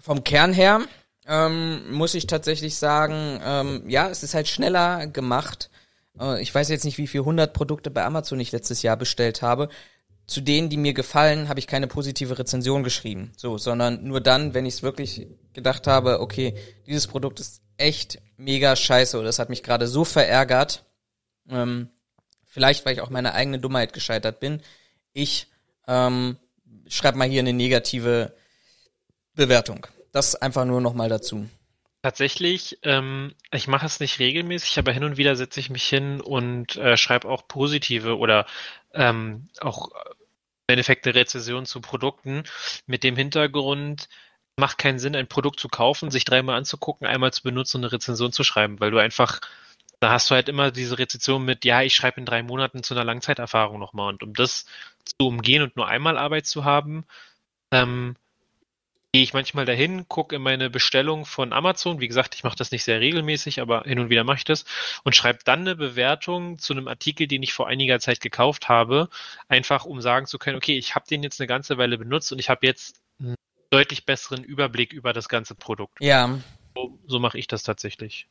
vom Kern her ähm, muss ich tatsächlich sagen, ähm, ja, es ist halt schneller gemacht. Äh, ich weiß jetzt nicht, wie viel 100 Produkte bei Amazon ich letztes Jahr bestellt habe. Zu denen, die mir gefallen, habe ich keine positive Rezension geschrieben. So, sondern nur dann, wenn ich es wirklich gedacht habe, okay, dieses Produkt ist echt mega scheiße oder es hat mich gerade so verärgert. Ähm, vielleicht, weil ich auch meine eigene Dummheit gescheitert bin. Ich ähm, schreib mal hier eine negative Bewertung. Das einfach nur noch mal dazu. Tatsächlich, ähm, ich mache es nicht regelmäßig, aber hin und wieder setze ich mich hin und äh, schreibe auch positive oder ähm, auch im Endeffekt eine Rezession zu Produkten mit dem Hintergrund, macht keinen Sinn, ein Produkt zu kaufen, sich dreimal anzugucken, einmal zu benutzen und eine Rezension zu schreiben, weil du einfach, da hast du halt immer diese Rezension mit, ja, ich schreibe in drei Monaten zu einer Langzeiterfahrung nochmal und um das zu umgehen und nur einmal Arbeit zu haben, ähm, gehe ich manchmal dahin, gucke in meine Bestellung von Amazon. Wie gesagt, ich mache das nicht sehr regelmäßig, aber hin und wieder mache ich das und schreibe dann eine Bewertung zu einem Artikel, den ich vor einiger Zeit gekauft habe, einfach um sagen zu können, okay, ich habe den jetzt eine ganze Weile benutzt und ich habe jetzt einen deutlich besseren Überblick über das ganze Produkt. Ja. So, so mache ich das tatsächlich.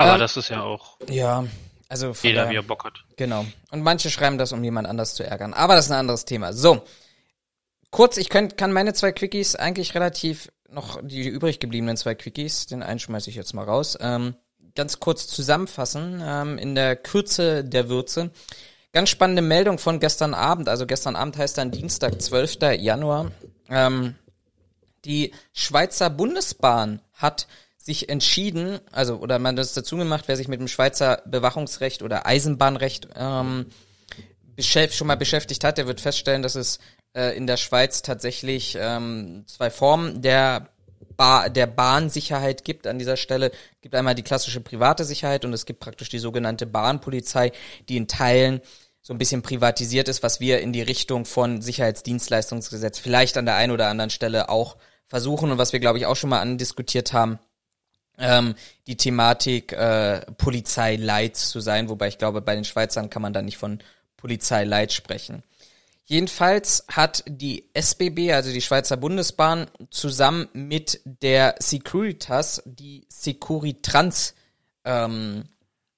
Aber ähm, das ist ja auch. Ja, also jeder, der, wie er Bock hat. Genau. Und manche schreiben das, um jemand anders zu ärgern. Aber das ist ein anderes Thema. So. Kurz, ich könnt, kann meine zwei Quickies eigentlich relativ noch die übrig gebliebenen zwei Quickies, den einen schmeiße ich jetzt mal raus, ähm, ganz kurz zusammenfassen ähm, in der Kürze der Würze. Ganz spannende Meldung von gestern Abend, also gestern Abend heißt dann Dienstag, 12. Januar. Ähm, die Schweizer Bundesbahn hat sich entschieden, also oder man das dazu gemacht, wer sich mit dem Schweizer Bewachungsrecht oder Eisenbahnrecht ähm, schon mal beschäftigt hat, der wird feststellen, dass es äh, in der Schweiz tatsächlich ähm, zwei Formen der ba der Bahnsicherheit gibt an dieser Stelle. Es gibt einmal die klassische private Sicherheit und es gibt praktisch die sogenannte Bahnpolizei, die in Teilen so ein bisschen privatisiert ist, was wir in die Richtung von Sicherheitsdienstleistungsgesetz vielleicht an der einen oder anderen Stelle auch versuchen und was wir, glaube ich, auch schon mal andiskutiert haben, ähm, die Thematik äh, Polizei Light zu sein, wobei ich glaube, bei den Schweizern kann man da nicht von Polizei Light sprechen. Jedenfalls hat die SBB, also die Schweizer Bundesbahn, zusammen mit der Securitas die Securitrans ähm,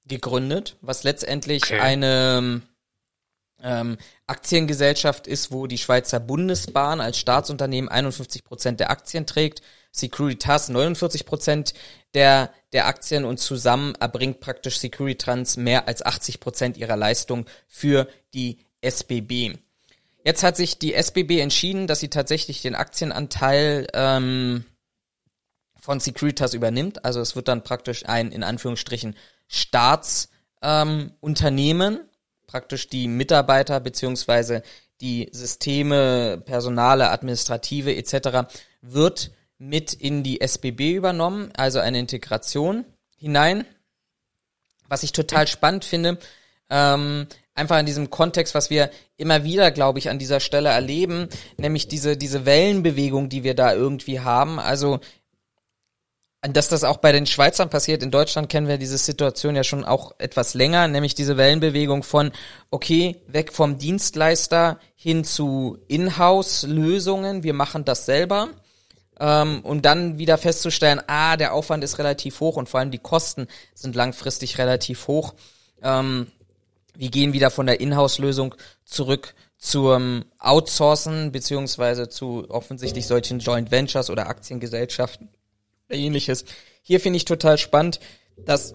gegründet, was letztendlich okay. eine ähm, Aktiengesellschaft ist, wo die Schweizer Bundesbahn als Staatsunternehmen 51 Prozent der Aktien trägt, Securitas 49 Prozent der, der Aktien und zusammen erbringt praktisch Securitrans mehr als 80 Prozent ihrer Leistung für die SBB. Jetzt hat sich die SBB entschieden, dass sie tatsächlich den Aktienanteil ähm, von Securitas übernimmt. Also es wird dann praktisch ein, in Anführungsstrichen, Staatsunternehmen, ähm, praktisch die Mitarbeiter beziehungsweise die Systeme, Personale, Administrative etc. wird mit in die SBB übernommen, also eine Integration hinein. Was ich total spannend finde, ähm, einfach in diesem Kontext, was wir immer wieder, glaube ich, an dieser Stelle erleben, nämlich diese, diese Wellenbewegung, die wir da irgendwie haben. Also, dass das auch bei den Schweizern passiert. In Deutschland kennen wir diese Situation ja schon auch etwas länger, nämlich diese Wellenbewegung von, okay, weg vom Dienstleister hin zu Inhouse-Lösungen. Wir machen das selber. Ähm, und dann wieder festzustellen, ah, der Aufwand ist relativ hoch und vor allem die Kosten sind langfristig relativ hoch. Ähm, wir gehen wieder von der Inhouse-Lösung zurück zum Outsourcen beziehungsweise zu offensichtlich solchen Joint Ventures oder Aktiengesellschaften oder ähnliches. Hier finde ich total spannend, dass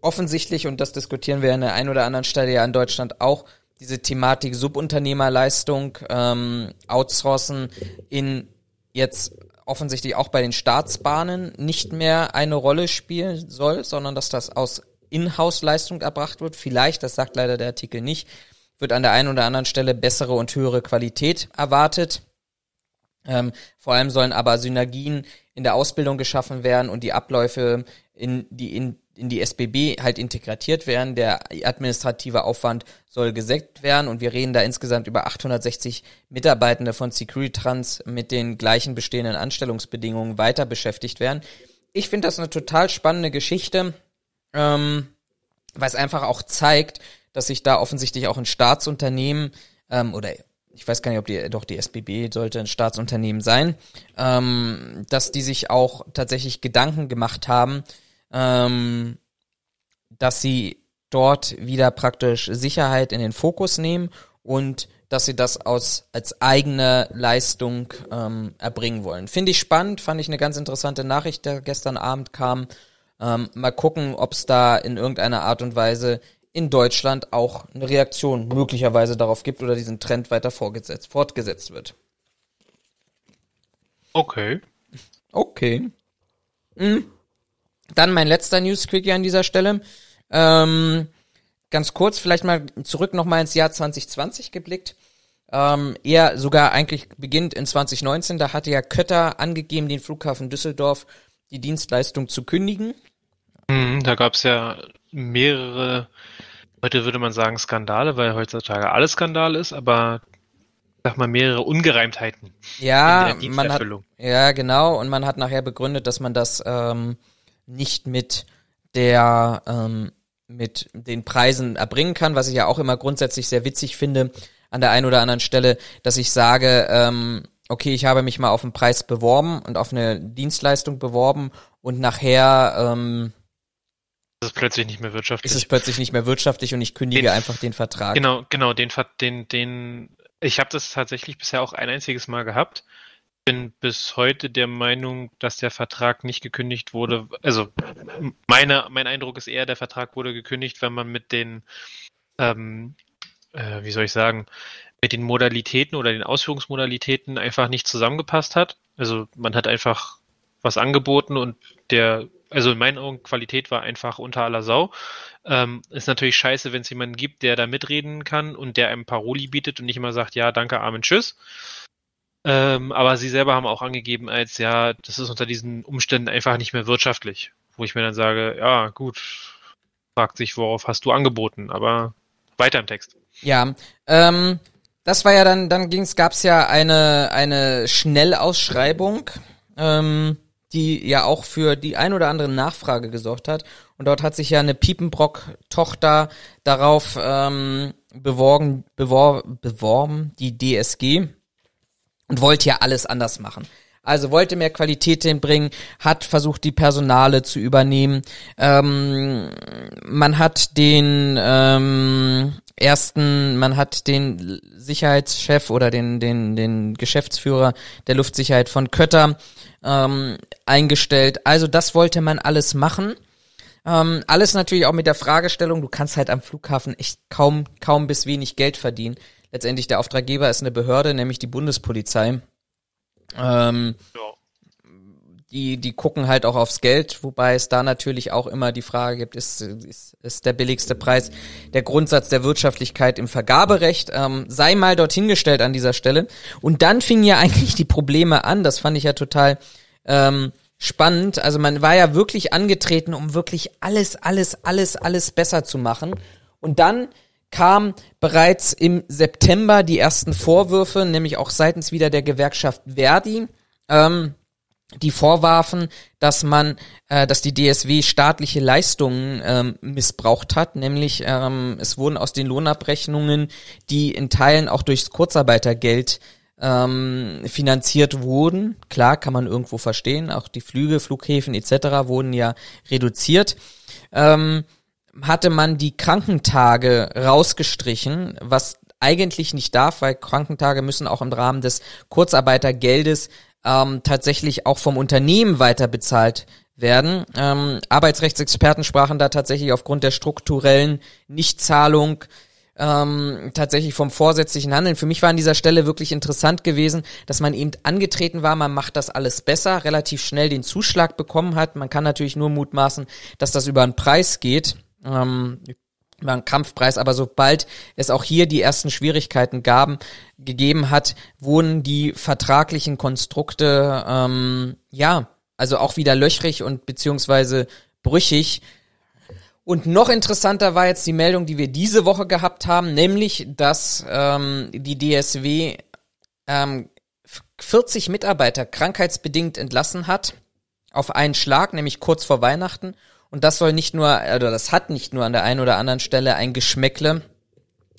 offensichtlich, und das diskutieren wir an der einen oder anderen Stelle ja in Deutschland auch, diese Thematik Subunternehmerleistung, ähm, Outsourcen in jetzt offensichtlich auch bei den Staatsbahnen nicht mehr eine Rolle spielen soll, sondern dass das aus Inhouse-Leistung erbracht wird. Vielleicht, das sagt leider der Artikel nicht, wird an der einen oder anderen Stelle bessere und höhere Qualität erwartet. Ähm, vor allem sollen aber Synergien in der Ausbildung geschaffen werden und die Abläufe in die in, in die SBB halt integriert werden. Der administrative Aufwand soll gesenkt werden und wir reden da insgesamt über 860 Mitarbeitende von Securitrans mit den gleichen bestehenden Anstellungsbedingungen weiter beschäftigt werden. Ich finde das eine total spannende Geschichte ähm, weil es einfach auch zeigt, dass sich da offensichtlich auch ein Staatsunternehmen ähm, oder ich weiß gar nicht, ob die, doch die SBB sollte ein Staatsunternehmen sein, ähm, dass die sich auch tatsächlich Gedanken gemacht haben, ähm, dass sie dort wieder praktisch Sicherheit in den Fokus nehmen und dass sie das aus als eigene Leistung ähm, erbringen wollen. Finde ich spannend, fand ich eine ganz interessante Nachricht, der gestern Abend kam ähm, mal gucken, ob es da in irgendeiner Art und Weise in Deutschland auch eine Reaktion möglicherweise darauf gibt oder diesen Trend weiter fortgesetzt wird. Okay. Okay. Mhm. Dann mein letzter News-Quickie an dieser Stelle. Ähm, ganz kurz, vielleicht mal zurück nochmal ins Jahr 2020 geblickt. Ähm, eher sogar eigentlich beginnt in 2019. Da hatte ja Kötter angegeben, den Flughafen Düsseldorf die Dienstleistung zu kündigen. Mhm, da gab es ja mehrere, heute würde man sagen Skandale, weil heutzutage alles Skandal ist, aber sag mal, mehrere Ungereimtheiten. Ja, man hat, ja, genau, und man hat nachher begründet, dass man das ähm, nicht mit der ähm, mit den Preisen erbringen kann, was ich ja auch immer grundsätzlich sehr witzig finde an der einen oder anderen Stelle, dass ich sage, ähm, okay, ich habe mich mal auf einen Preis beworben und auf eine Dienstleistung beworben und nachher ähm, ist es plötzlich nicht mehr wirtschaftlich. Ist es plötzlich nicht mehr wirtschaftlich und ich kündige den, einfach den Vertrag. Genau, genau, den, den, den, ich habe das tatsächlich bisher auch ein einziges Mal gehabt bin bis heute der Meinung, dass der Vertrag nicht gekündigt wurde. Also meine, mein Eindruck ist eher, der Vertrag wurde gekündigt, wenn man mit den, ähm, äh, wie soll ich sagen, mit den Modalitäten oder den Ausführungsmodalitäten einfach nicht zusammengepasst hat. Also man hat einfach was angeboten und der, also in meinen Augen, Qualität war einfach unter aller Sau. Ähm, ist natürlich scheiße, wenn es jemanden gibt, der da mitreden kann und der einem Paroli bietet und nicht immer sagt, ja, danke, Amen, tschüss. Ähm, aber sie selber haben auch angegeben, als ja, das ist unter diesen Umständen einfach nicht mehr wirtschaftlich. Wo ich mir dann sage, ja, gut, fragt sich, worauf hast du angeboten, aber weiter im Text. Ja, ähm, das war ja dann, dann ging's, gab's ja eine, eine Schnellausschreibung, ähm, die ja auch für die ein oder andere Nachfrage gesorgt hat. Und dort hat sich ja eine Piepenbrock-Tochter darauf ähm, beworben, bewor beworben, die DSG, und wollte ja alles anders machen. Also wollte mehr Qualität hinbringen, hat versucht, die Personale zu übernehmen. Ähm, man hat den ähm, ersten, man hat den Sicherheitschef oder den, den, den Geschäftsführer der Luftsicherheit von Kötter ähm, eingestellt. Also das wollte man alles machen. Ähm, alles natürlich auch mit der Fragestellung, du kannst halt am Flughafen echt kaum, kaum bis wenig Geld verdienen letztendlich der Auftraggeber ist eine Behörde, nämlich die Bundespolizei. Ähm, ja. Die, die gucken halt auch aufs Geld, wobei es da natürlich auch immer die Frage gibt, ist, ist, ist der billigste Preis der Grundsatz der Wirtschaftlichkeit im Vergaberecht, ähm, sei mal dorthin gestellt an dieser Stelle. Und dann fingen ja eigentlich die Probleme an, das fand ich ja total ähm, spannend. Also man war ja wirklich angetreten, um wirklich alles, alles, alles, alles besser zu machen. Und dann kam bereits im September die ersten Vorwürfe, nämlich auch seitens wieder der Gewerkschaft Verdi, ähm, die vorwarfen, dass man, äh, dass die DSW staatliche Leistungen ähm, missbraucht hat, nämlich ähm, es wurden aus den Lohnabrechnungen, die in Teilen auch durchs Kurzarbeitergeld ähm, finanziert wurden. Klar, kann man irgendwo verstehen, auch die Flüge, Flughäfen etc. wurden ja reduziert. Ähm, hatte man die Krankentage rausgestrichen, was eigentlich nicht darf, weil Krankentage müssen auch im Rahmen des Kurzarbeitergeldes ähm, tatsächlich auch vom Unternehmen weiter bezahlt werden. Ähm, Arbeitsrechtsexperten sprachen da tatsächlich aufgrund der strukturellen Nichtzahlung ähm, tatsächlich vom vorsätzlichen Handeln. Für mich war an dieser Stelle wirklich interessant gewesen, dass man eben angetreten war, man macht das alles besser, relativ schnell den Zuschlag bekommen hat. Man kann natürlich nur mutmaßen, dass das über einen Preis geht ähm, über einen Kampfpreis, aber sobald es auch hier die ersten Schwierigkeiten gaben, gegeben hat, wurden die vertraglichen Konstrukte ähm, ja, also auch wieder löchrig und beziehungsweise brüchig. Und noch interessanter war jetzt die Meldung, die wir diese Woche gehabt haben, nämlich, dass ähm, die DSW ähm, 40 Mitarbeiter krankheitsbedingt entlassen hat auf einen Schlag, nämlich kurz vor Weihnachten und das soll nicht nur, oder das hat nicht nur an der einen oder anderen Stelle ein Geschmäckle,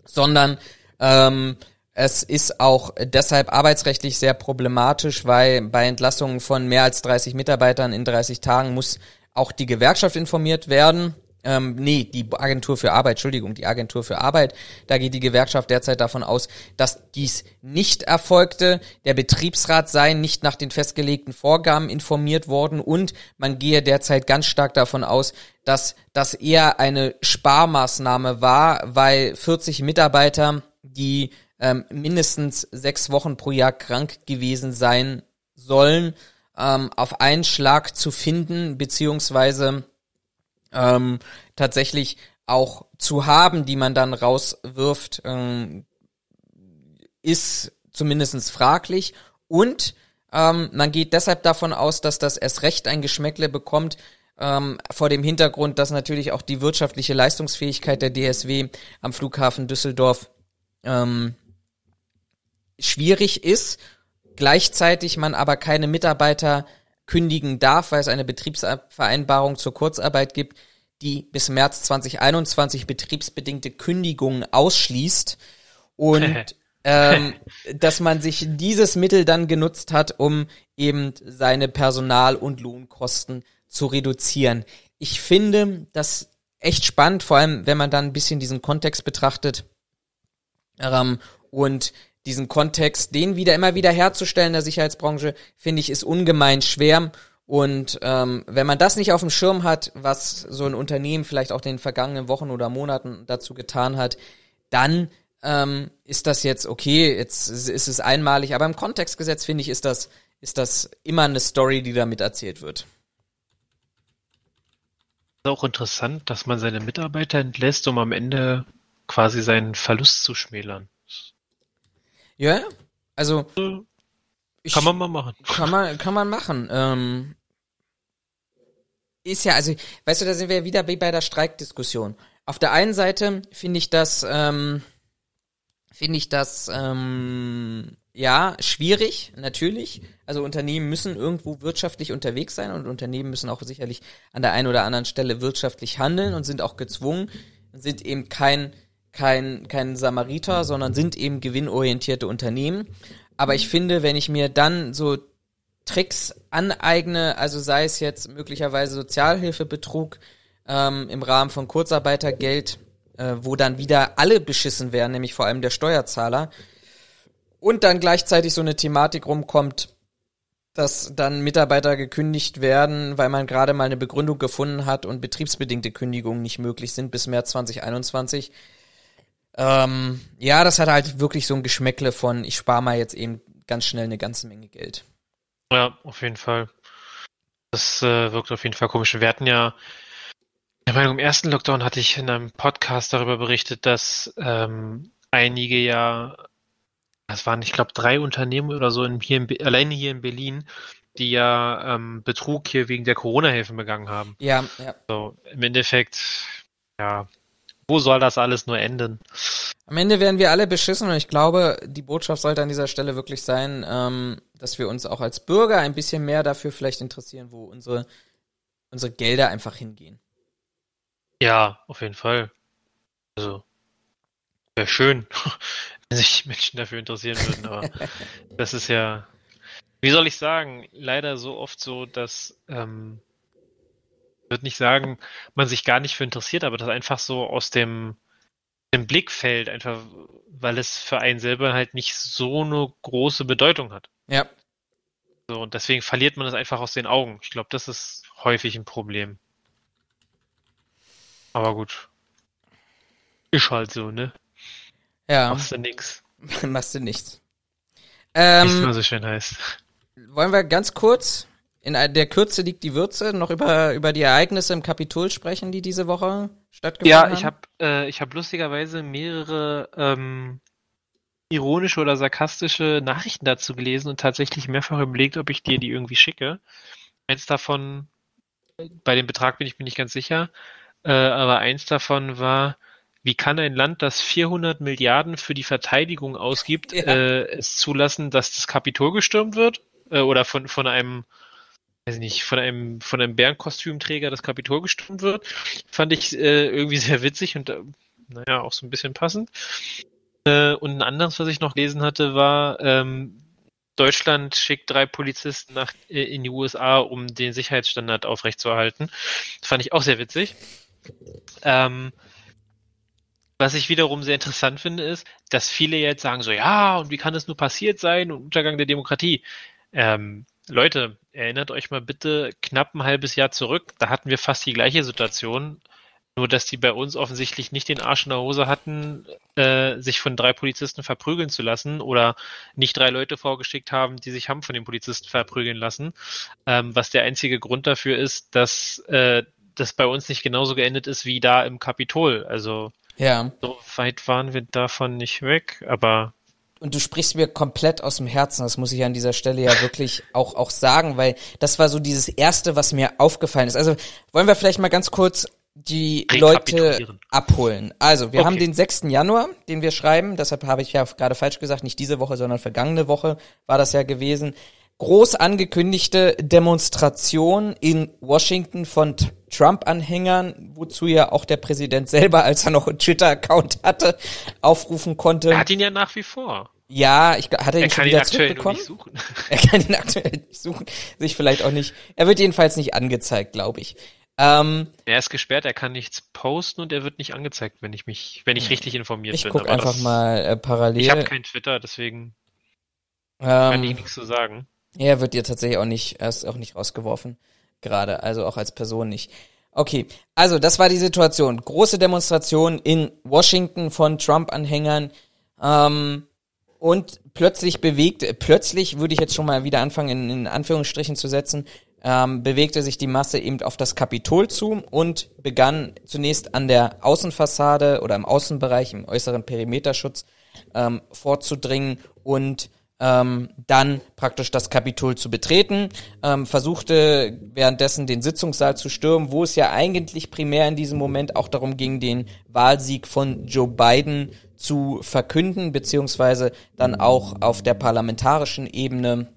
sondern ähm, es ist auch deshalb arbeitsrechtlich sehr problematisch, weil bei Entlassungen von mehr als 30 Mitarbeitern in 30 Tagen muss auch die Gewerkschaft informiert werden ähm, nee, die Agentur für Arbeit, Entschuldigung, die Agentur für Arbeit, da geht die Gewerkschaft derzeit davon aus, dass dies nicht erfolgte. Der Betriebsrat sei nicht nach den festgelegten Vorgaben informiert worden und man gehe derzeit ganz stark davon aus, dass das eher eine Sparmaßnahme war, weil 40 Mitarbeiter, die ähm, mindestens sechs Wochen pro Jahr krank gewesen sein sollen, ähm, auf einen Schlag zu finden, beziehungsweise ähm, tatsächlich auch zu haben, die man dann rauswirft, ähm, ist zumindestens fraglich. Und ähm, man geht deshalb davon aus, dass das erst recht ein Geschmäckle bekommt, ähm, vor dem Hintergrund, dass natürlich auch die wirtschaftliche Leistungsfähigkeit der DSW am Flughafen Düsseldorf ähm, schwierig ist, gleichzeitig man aber keine Mitarbeiter kündigen darf, weil es eine Betriebsvereinbarung zur Kurzarbeit gibt, die bis März 2021 betriebsbedingte Kündigungen ausschließt und ähm, dass man sich dieses Mittel dann genutzt hat, um eben seine Personal- und Lohnkosten zu reduzieren. Ich finde das echt spannend, vor allem wenn man dann ein bisschen diesen Kontext betrachtet ähm, und diesen Kontext, den wieder immer wieder herzustellen in der Sicherheitsbranche, finde ich, ist ungemein schwer. Und ähm, wenn man das nicht auf dem Schirm hat, was so ein Unternehmen vielleicht auch in den vergangenen Wochen oder Monaten dazu getan hat, dann ähm, ist das jetzt okay, jetzt ist es einmalig, aber im Kontextgesetz finde ich, ist das, ist das immer eine Story, die damit erzählt wird. auch interessant, dass man seine Mitarbeiter entlässt, um am Ende quasi seinen Verlust zu schmälern. Ja, also ich, kann man mal machen. Kann man, kann man machen. Ähm, ist ja, also, weißt du, da sind wir wieder wie bei der Streikdiskussion. Auf der einen Seite finde ich das, ähm, finde ich das, ähm, ja, schwierig, natürlich. Also Unternehmen müssen irgendwo wirtschaftlich unterwegs sein und Unternehmen müssen auch sicherlich an der einen oder anderen Stelle wirtschaftlich handeln und sind auch gezwungen, sind eben kein, kein, kein Samariter, sondern sind eben gewinnorientierte Unternehmen. Aber ich finde, wenn ich mir dann so Tricks aneigne, also sei es jetzt möglicherweise Sozialhilfebetrug ähm, im Rahmen von Kurzarbeitergeld, äh, wo dann wieder alle beschissen werden, nämlich vor allem der Steuerzahler, und dann gleichzeitig so eine Thematik rumkommt, dass dann Mitarbeiter gekündigt werden, weil man gerade mal eine Begründung gefunden hat und betriebsbedingte Kündigungen nicht möglich sind bis März 2021. Ähm, ja, das hat halt wirklich so ein Geschmäckle von, ich spare mal jetzt eben ganz schnell eine ganze Menge Geld. Ja, auf jeden Fall. Das äh, wirkt auf jeden Fall komisch. Wir hatten ja, ich meine, im ersten Lockdown hatte ich in einem Podcast darüber berichtet, dass ähm, einige ja, das waren, ich glaube, drei Unternehmen oder so, in, hier in, alleine hier in Berlin, die ja ähm, Betrug hier wegen der Corona-Hilfen begangen haben. Ja, ja. So, im Endeffekt, ja, wo soll das alles nur enden? Am Ende werden wir alle beschissen und ich glaube, die Botschaft sollte an dieser Stelle wirklich sein, ähm, dass wir uns auch als Bürger ein bisschen mehr dafür vielleicht interessieren, wo unsere, unsere Gelder einfach hingehen. Ja, auf jeden Fall. Also, wäre schön, wenn sich Menschen dafür interessieren würden, aber das ist ja, wie soll ich sagen, leider so oft so, dass, ähm, würde nicht sagen, man sich gar nicht für interessiert, aber das einfach so aus dem, dem Blickfeld, einfach weil es für einen selber halt nicht so eine große Bedeutung hat. Ja. So, und deswegen verliert man es einfach aus den Augen. Ich glaube, das ist häufig ein Problem. Aber gut. Ist halt so, ne? Ja. Machst du nix. Machst du nichts. Ähm, Wie es immer so schön heißt. Wollen wir ganz kurz, in der Kürze liegt die Würze, noch über, über die Ereignisse im Kapitol sprechen, die diese Woche stattgefunden ja, haben? Ja, ich habe äh, ich hab lustigerweise mehrere ähm, ironische oder sarkastische Nachrichten dazu gelesen und tatsächlich mehrfach überlegt, ob ich dir die irgendwie schicke. Eins davon, bei dem Betrag bin ich mir nicht ganz sicher, äh, aber eins davon war, wie kann ein Land, das 400 Milliarden für die Verteidigung ausgibt, ja. äh, es zulassen, dass das Kapitol gestürmt wird? Äh, oder von, von einem, weiß ich nicht, von einem, von einem Bärenkostümträger das Kapitol gestürmt wird? Fand ich äh, irgendwie sehr witzig und, äh, naja, auch so ein bisschen passend. Äh, und ein anderes, was ich noch gelesen hatte, war, ähm, Deutschland schickt drei Polizisten nach, äh, in die USA, um den Sicherheitsstandard aufrechtzuerhalten. Das fand ich auch sehr witzig. Ähm, was ich wiederum sehr interessant finde, ist, dass viele jetzt sagen so, ja, und wie kann das nur passiert sein und Untergang der Demokratie? Ähm, Leute, erinnert euch mal bitte knapp ein halbes Jahr zurück. Da hatten wir fast die gleiche Situation. Nur, dass die bei uns offensichtlich nicht den Arsch in der Hose hatten, äh, sich von drei Polizisten verprügeln zu lassen oder nicht drei Leute vorgeschickt haben, die sich haben von den Polizisten verprügeln lassen. Ähm, was der einzige Grund dafür ist, dass äh, das bei uns nicht genauso geendet ist wie da im Kapitol. Also ja. so weit waren wir davon nicht weg, aber und du sprichst mir komplett aus dem Herzen, das muss ich an dieser Stelle ja wirklich auch, auch sagen, weil das war so dieses erste, was mir aufgefallen ist. Also wollen wir vielleicht mal ganz kurz die Leute abholen. Also, wir Okay. haben den 6. Januar, den wir schreiben, deshalb habe ich ja gerade falsch gesagt, nicht diese Woche, sondern vergangene Woche war das ja gewesen. Groß angekündigte Demonstration in Washington von Trump-Anhängern, wozu ja auch der Präsident selber, als er noch einen Twitter-Account hatte, aufrufen konnte. Er hat ihn ja nach wie vor. ja, ich hat er Er ihn schon kann ihn wieder aktuell nur zurückbekommen. nicht suchen. Er kann ihn aktuell nicht suchen, sich vielleicht auch nicht. Er wird jedenfalls nicht angezeigt, glaube ich. Ähm, Er ist gesperrt, er kann nichts posten und er wird nicht angezeigt, wenn ich mich, wenn ich richtig informiert ich bin. guck Aber einfach das, mal äh, parallel. Ich habe kein Twitter, deswegen kann ich ähm, nichts zu sagen. Er wird dir tatsächlich auch nicht, er ist auch nicht rausgeworfen. Gerade, also auch als Person nicht. Okay, also das war die Situation. Große Demonstration in Washington von Trump-Anhängern. Ähm, und plötzlich bewegt, plötzlich würde ich jetzt schon mal wieder anfangen, in, in Anführungsstrichen zu setzen, ähm, bewegte sich die Masse eben auf das Kapitol zu und begann zunächst an der Außenfassade oder im Außenbereich, im äußeren Perimeterschutz ähm, vorzudringen und ähm, dann praktisch das Kapitol zu betreten, ähm, versuchte währenddessen den Sitzungssaal zu stürmen, wo es ja eigentlich primär in diesem Moment auch darum ging, den Wahlsieg von Joe Biden zu verkünden, beziehungsweise dann auch auf der parlamentarischen Ebene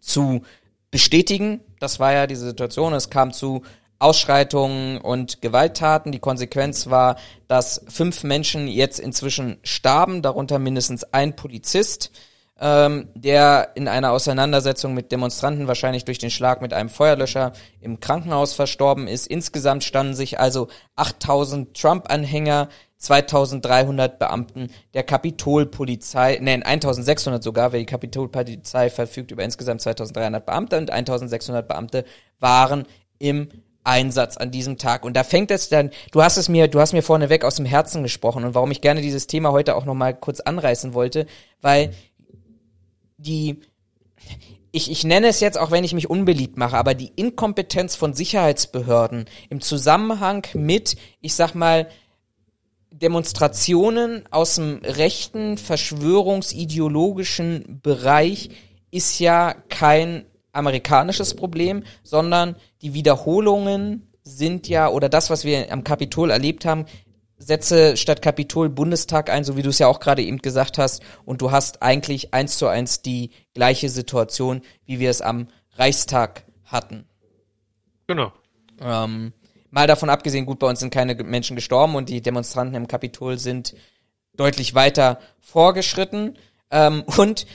zu bestätigen. Das war ja diese Situation. Es kam zu Ausschreitungen und Gewalttaten. Die Konsequenz war, dass fünf Menschen jetzt inzwischen starben, darunter mindestens ein Polizist, ähm, der in einer Auseinandersetzung mit Demonstranten wahrscheinlich durch den Schlag mit einem Feuerlöscher im Krankenhaus verstorben ist. Insgesamt standen sich also 8000 Trump-Anhänger 2300 Beamten der Kapitolpolizei, nein, 1600 sogar, weil die Kapitolpolizei verfügt über insgesamt 2300 Beamte und 1600 Beamte waren im Einsatz an diesem Tag. Und da fängt es dann, du hast es mir, du hast mir vorneweg aus dem Herzen gesprochen und warum ich gerne dieses Thema heute auch nochmal kurz anreißen wollte, weil die, ich, ich nenne es jetzt, auch wenn ich mich unbeliebt mache, aber die Inkompetenz von Sicherheitsbehörden im Zusammenhang mit, ich sag mal, Demonstrationen aus dem rechten, verschwörungsideologischen Bereich ist ja kein amerikanisches Problem, sondern die Wiederholungen sind ja, oder das, was wir am Kapitol erlebt haben, setze statt Kapitol Bundestag ein, so wie du es ja auch gerade eben gesagt hast, und du hast eigentlich eins zu eins die gleiche Situation, wie wir es am Reichstag hatten. Genau. Ähm, mal davon abgesehen, gut, bei uns sind keine Menschen gestorben und die Demonstranten im Kapitol sind deutlich weiter vorgeschritten. Ähm, und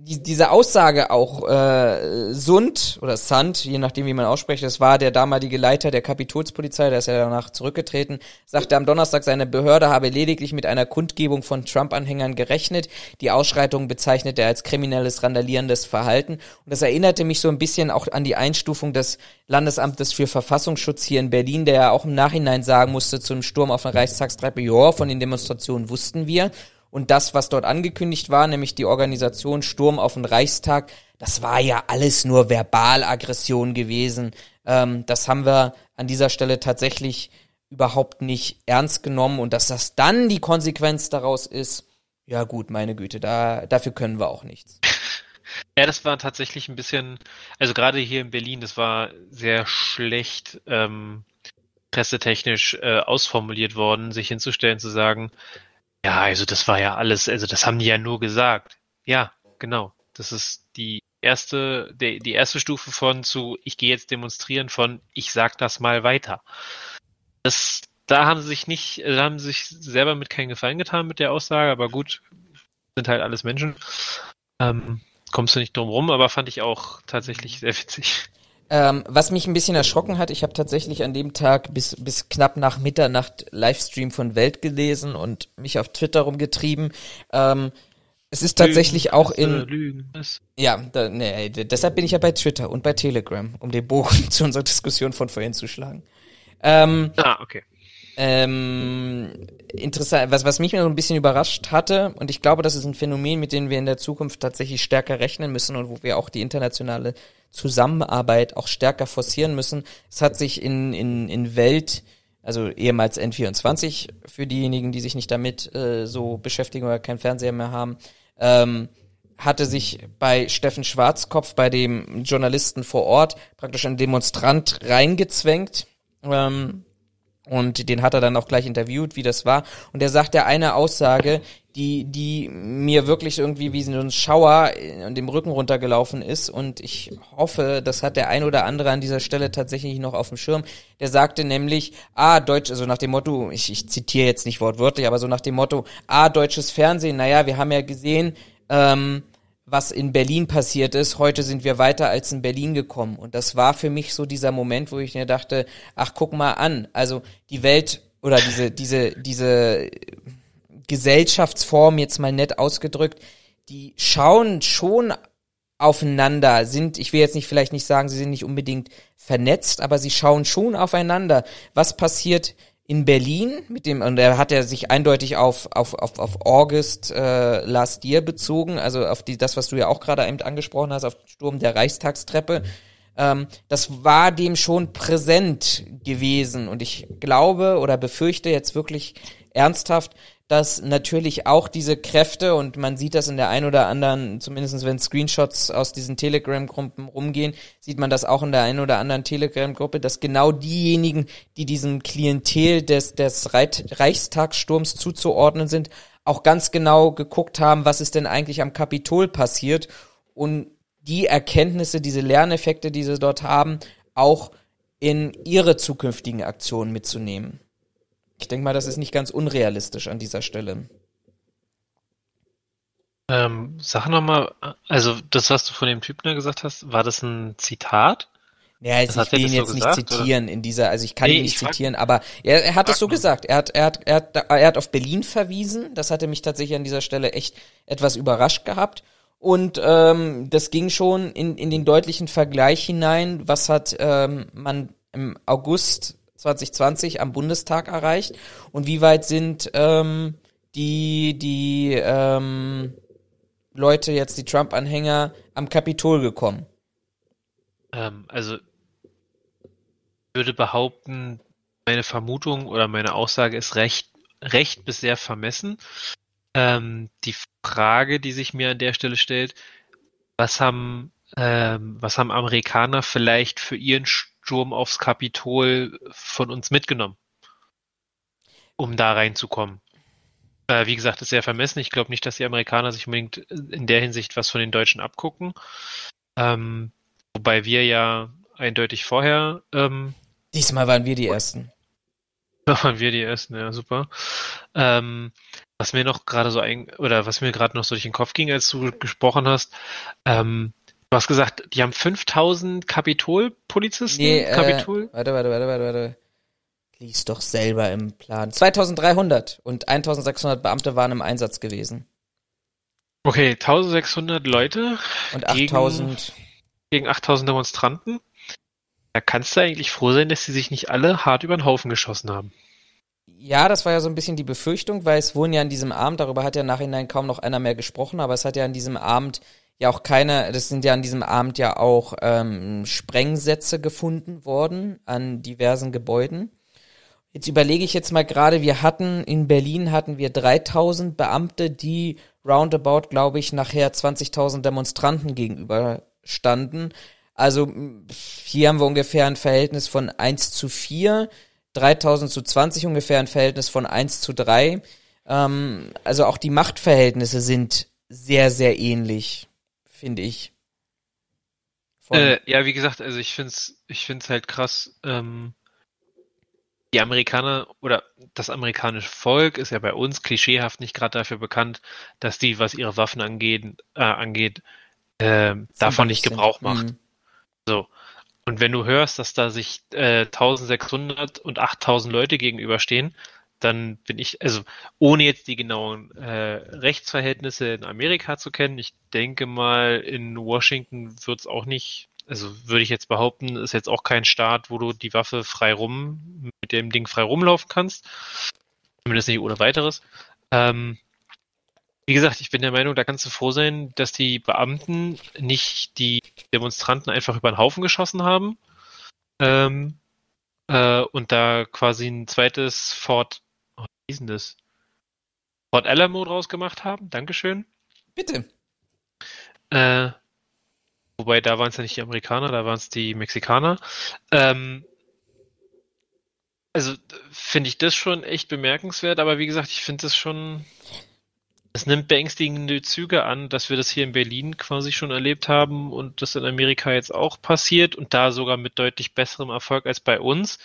die, diese Aussage auch äh, Sund oder Sand, je nachdem wie man ausspricht, das war der damalige Leiter der Kapitolspolizei, der ist ja danach zurückgetreten, sagte am Donnerstag, seine Behörde habe lediglich mit einer Kundgebung von Trump-Anhängern gerechnet. Die Ausschreitung bezeichnet er als kriminelles, randalierendes Verhalten. Und das erinnerte mich so ein bisschen auch an die Einstufung des Landesamtes für Verfassungsschutz hier in Berlin, der ja auch im Nachhinein sagen musste zum Sturm auf den Reichstagstreppe, ja, von den Demonstrationen wussten wir. Und das, was dort angekündigt war, nämlich die Organisation Sturm auf den Reichstag, das war ja alles nur Verbalaggression gewesen. Ähm, das haben wir an dieser Stelle tatsächlich überhaupt nicht ernst genommen. Und dass das dann die Konsequenz daraus ist, ja gut, meine Güte, da, dafür können wir auch nichts. Ja, das war tatsächlich ein bisschen, also gerade hier in Berlin, das war sehr schlecht ähm, pressetechnisch äh, ausformuliert worden, sich hinzustellen, zu sagen, ja, also das war ja alles, also das haben die ja nur gesagt. Ja, genau. Das ist die erste, die, die erste Stufe von zu, ich gehe jetzt demonstrieren von, ich sag das mal weiter. Das, da haben sie sich nicht, da haben sie sich selber mit keinen Gefallen getan mit der Aussage, aber gut, sind halt alles Menschen. Ähm, kommst du nicht drum rum, aber fand ich auch tatsächlich sehr witzig. Ähm, was mich ein bisschen erschrocken hat, ich habe tatsächlich an dem Tag bis, bis knapp nach Mitternacht Livestream von Welt gelesen und mich auf Twitter rumgetrieben. Ähm, es ist tatsächlich Lügen, auch Presse, in, Lügen, ja, da, nee, deshalb bin ich ja bei Twitter und bei Telegram, um den Bogen zu unserer Diskussion von vorhin zu schlagen. Ähm, Ah, okay. Ähm, interessant, was, was mich noch ein bisschen überrascht hatte, und ich glaube, das ist ein Phänomen, mit dem wir in der Zukunft tatsächlich stärker rechnen müssen und wo wir auch die internationale Zusammenarbeit auch stärker forcieren müssen. Es hat sich in, in, in Welt, also ehemals N24, für diejenigen, die sich nicht damit äh, so beschäftigen oder keinen Fernseher mehr haben, ähm, hatte sich bei Steffen Schwarzkopf, bei dem Journalisten vor Ort, praktisch ein Demonstrant reingezwängt. Ähm, Und den hat er dann auch gleich interviewt, wie das war. Und er sagt ja eine Aussage, die, die mir wirklich irgendwie wie so ein Schauer in dem Rücken runtergelaufen ist. Und ich hoffe, das hat der ein oder andere an dieser Stelle tatsächlich noch auf dem Schirm. Der sagte nämlich, ah, Deutsch, also nach dem Motto, ich, ich zitiere jetzt nicht wortwörtlich, aber so nach dem Motto, ah, deutsches Fernsehen, naja, wir haben ja gesehen, ähm, was in Berlin passiert ist. Heute sind wir weiter als in Berlin gekommen. Und das war für mich so dieser Moment, wo ich mir dachte, ach, guck mal an. Also die Welt oder diese, diese, diese Gesellschaftsform jetzt mal nett ausgedrückt, die schauen schon aufeinander, sind, ich will jetzt nicht vielleicht nicht sagen, sie sind nicht unbedingt vernetzt, aber sie schauen schon aufeinander. Was passiert in Berlin mit dem und er hat er sich eindeutig auf auf auf auf August äh, last year bezogen, also auf die das was du ja auch gerade eben angesprochen hast, auf den Sturm der Reichstagstreppe. Ähm, das war dem schon präsent gewesen und ich glaube oder befürchte jetzt wirklich ernsthaft, dass natürlich auch diese Kräfte, und man sieht das in der ein oder anderen, zumindest wenn Screenshots aus diesen Telegram-Gruppen rumgehen, sieht man das auch in der ein oder anderen Telegram-Gruppe, dass genau diejenigen, die diesem Klientel des, des Reichstagssturms zuzuordnen sind, auch ganz genau geguckt haben, was ist denn eigentlich am Kapitol passiert und die Erkenntnisse, diese Lerneffekte, die sie dort haben, auch in ihre zukünftigen Aktionen mitzunehmen. Ich denke mal, das ist nicht ganz unrealistisch an dieser Stelle. Ähm, sag nochmal, also das, was du von dem Typen da gesagt hast, war das ein Zitat? Ja, also ich will ihn jetzt so gesagt, nicht zitieren oder? in dieser, also ich kann nee, ihn nicht zitieren, aber er, er hat es so gesagt. Er hat, er, hat, er, hat, er hat auf Berlin verwiesen. Das hatte mich tatsächlich an dieser Stelle echt etwas überrascht gehabt. Und ähm, das ging schon in, in den deutlichen Vergleich hinein, was hat ähm, man im August 2020 am Bundestag erreicht und wie weit sind ähm, die die ähm, Leute jetzt die Trump-Anhänger am Kapitol gekommen? Ähm, also ich würde behaupten, meine Vermutung oder meine Aussage ist recht recht bis sehr vermessen. Ähm, die Frage, die sich mir an der Stelle stellt, was haben ähm, was haben Amerikaner vielleicht für ihren Sturm aufs Kapitol von uns mitgenommen, um da reinzukommen. Äh, wie gesagt, ist sehr vermessen. Ich glaube nicht, dass die Amerikaner sich unbedingt in der Hinsicht was von den Deutschen abgucken. Ähm, wobei wir ja eindeutig vorher. Ähm, Diesmal waren wir die Ersten. Waren wir die Ersten, ja, super. Ähm, was mir noch gerade so ein, oder was mir gerade noch so durch den Kopf ging, als du gesprochen hast, ähm, Du hast gesagt, die haben 5000 Kapitolpolizisten? Nee, äh, Kapitol? Warte, warte, warte, warte, warte. Lies doch selber im Plan. 2300 und 1600 Beamte waren im Einsatz gewesen. Okay, 1600 Leute. Und 8000. Gegen, gegen 8000 Demonstranten. Da kannst du eigentlich froh sein, dass sie sich nicht alle hart über den Haufen geschossen haben. Ja, das war ja so ein bisschen die Befürchtung, weil es wurden ja an diesem Abend, darüber hat ja nachhinein kaum noch einer mehr gesprochen, aber es hat ja an diesem Abend ja auch keine, das sind ja an diesem Abend ja auch ähm, Sprengsätze gefunden worden an diversen Gebäuden. Jetzt überlege ich jetzt mal gerade, wir hatten in Berlin hatten wir 3000 Beamte, die roundabout, glaube ich, nachher 20.000 Demonstranten gegenüber standen. Also hier haben wir ungefähr ein Verhältnis von 1 zu 4, 3000 zu 20 ungefähr ein Verhältnis von 1 zu 3. Ähm, also auch die Machtverhältnisse sind sehr, sehr ähnlich finde ich. Äh, ja, wie gesagt, also ich finde es ich find's halt krass. Ähm, die Amerikaner oder das amerikanische Volk ist ja bei uns klischeehaft nicht gerade dafür bekannt, dass die, was ihre Waffen angeht, äh, angeht äh, davon nicht Gebrauch macht. Mhm. So. Und wenn du hörst, dass da sich äh, 1600 und 8000 Leute gegenüberstehen, dann bin ich, also ohne jetzt die genauen äh, Rechtsverhältnisse in Amerika zu kennen, ich denke mal, in Washington wird es auch nicht, also würde ich jetzt behaupten, ist jetzt auch kein Staat, wo du die Waffe frei rum, mit dem Ding frei rumlaufen kannst. Zumindest nicht ohne weiteres. Ähm, wie gesagt, ich bin der Meinung, da kannst du froh sein, dass die Beamten nicht die Demonstranten einfach über den Haufen geschossen haben. Ähm, äh, und da quasi ein zweites Fort das? Port Alamo draus gemacht haben. Dankeschön. Bitte. Äh, wobei, da waren es ja nicht die Amerikaner, da waren es die Mexikaner. Ähm, Also finde ich das schon echt bemerkenswert, aber wie gesagt, ich finde das schon, es nimmt beängstigende Züge an, dass wir das hier in Berlin quasi schon erlebt haben und das in Amerika jetzt auch passiert und da sogar mit deutlich besserem Erfolg als bei uns.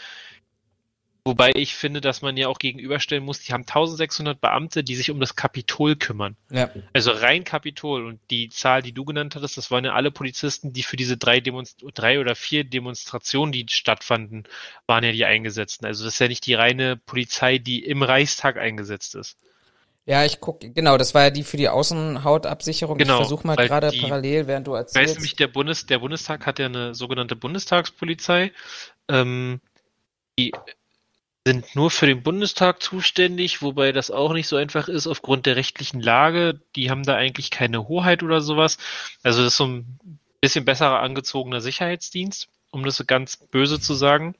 Wobei ich finde, dass man ja auch gegenüberstellen muss, die haben 1600 Beamte, die sich um das Kapitol kümmern. Ja. Also rein Kapitol und die Zahl, die du genannt hattest, das waren ja alle Polizisten, die für diese drei, Demonst drei oder vier Demonstrationen, die stattfanden, waren ja die Eingesetzten. Also das ist ja nicht die reine Polizei, die im Reichstag eingesetzt ist. Ja, ich guck, genau, das war ja die für die Außenhautabsicherung. Genau, ich versuche mal gerade parallel, während du Weißt du, erzählst. nämlich der, Bundes, der Bundestag hat ja eine sogenannte Bundestagspolizei. Ähm, die sind nur für den Bundestag zuständig, wobei das auch nicht so einfach ist aufgrund der rechtlichen Lage. Die haben da eigentlich keine Hoheit oder sowas. Also das ist so ein bisschen besserer angezogener Sicherheitsdienst, um das so ganz böse zu sagen.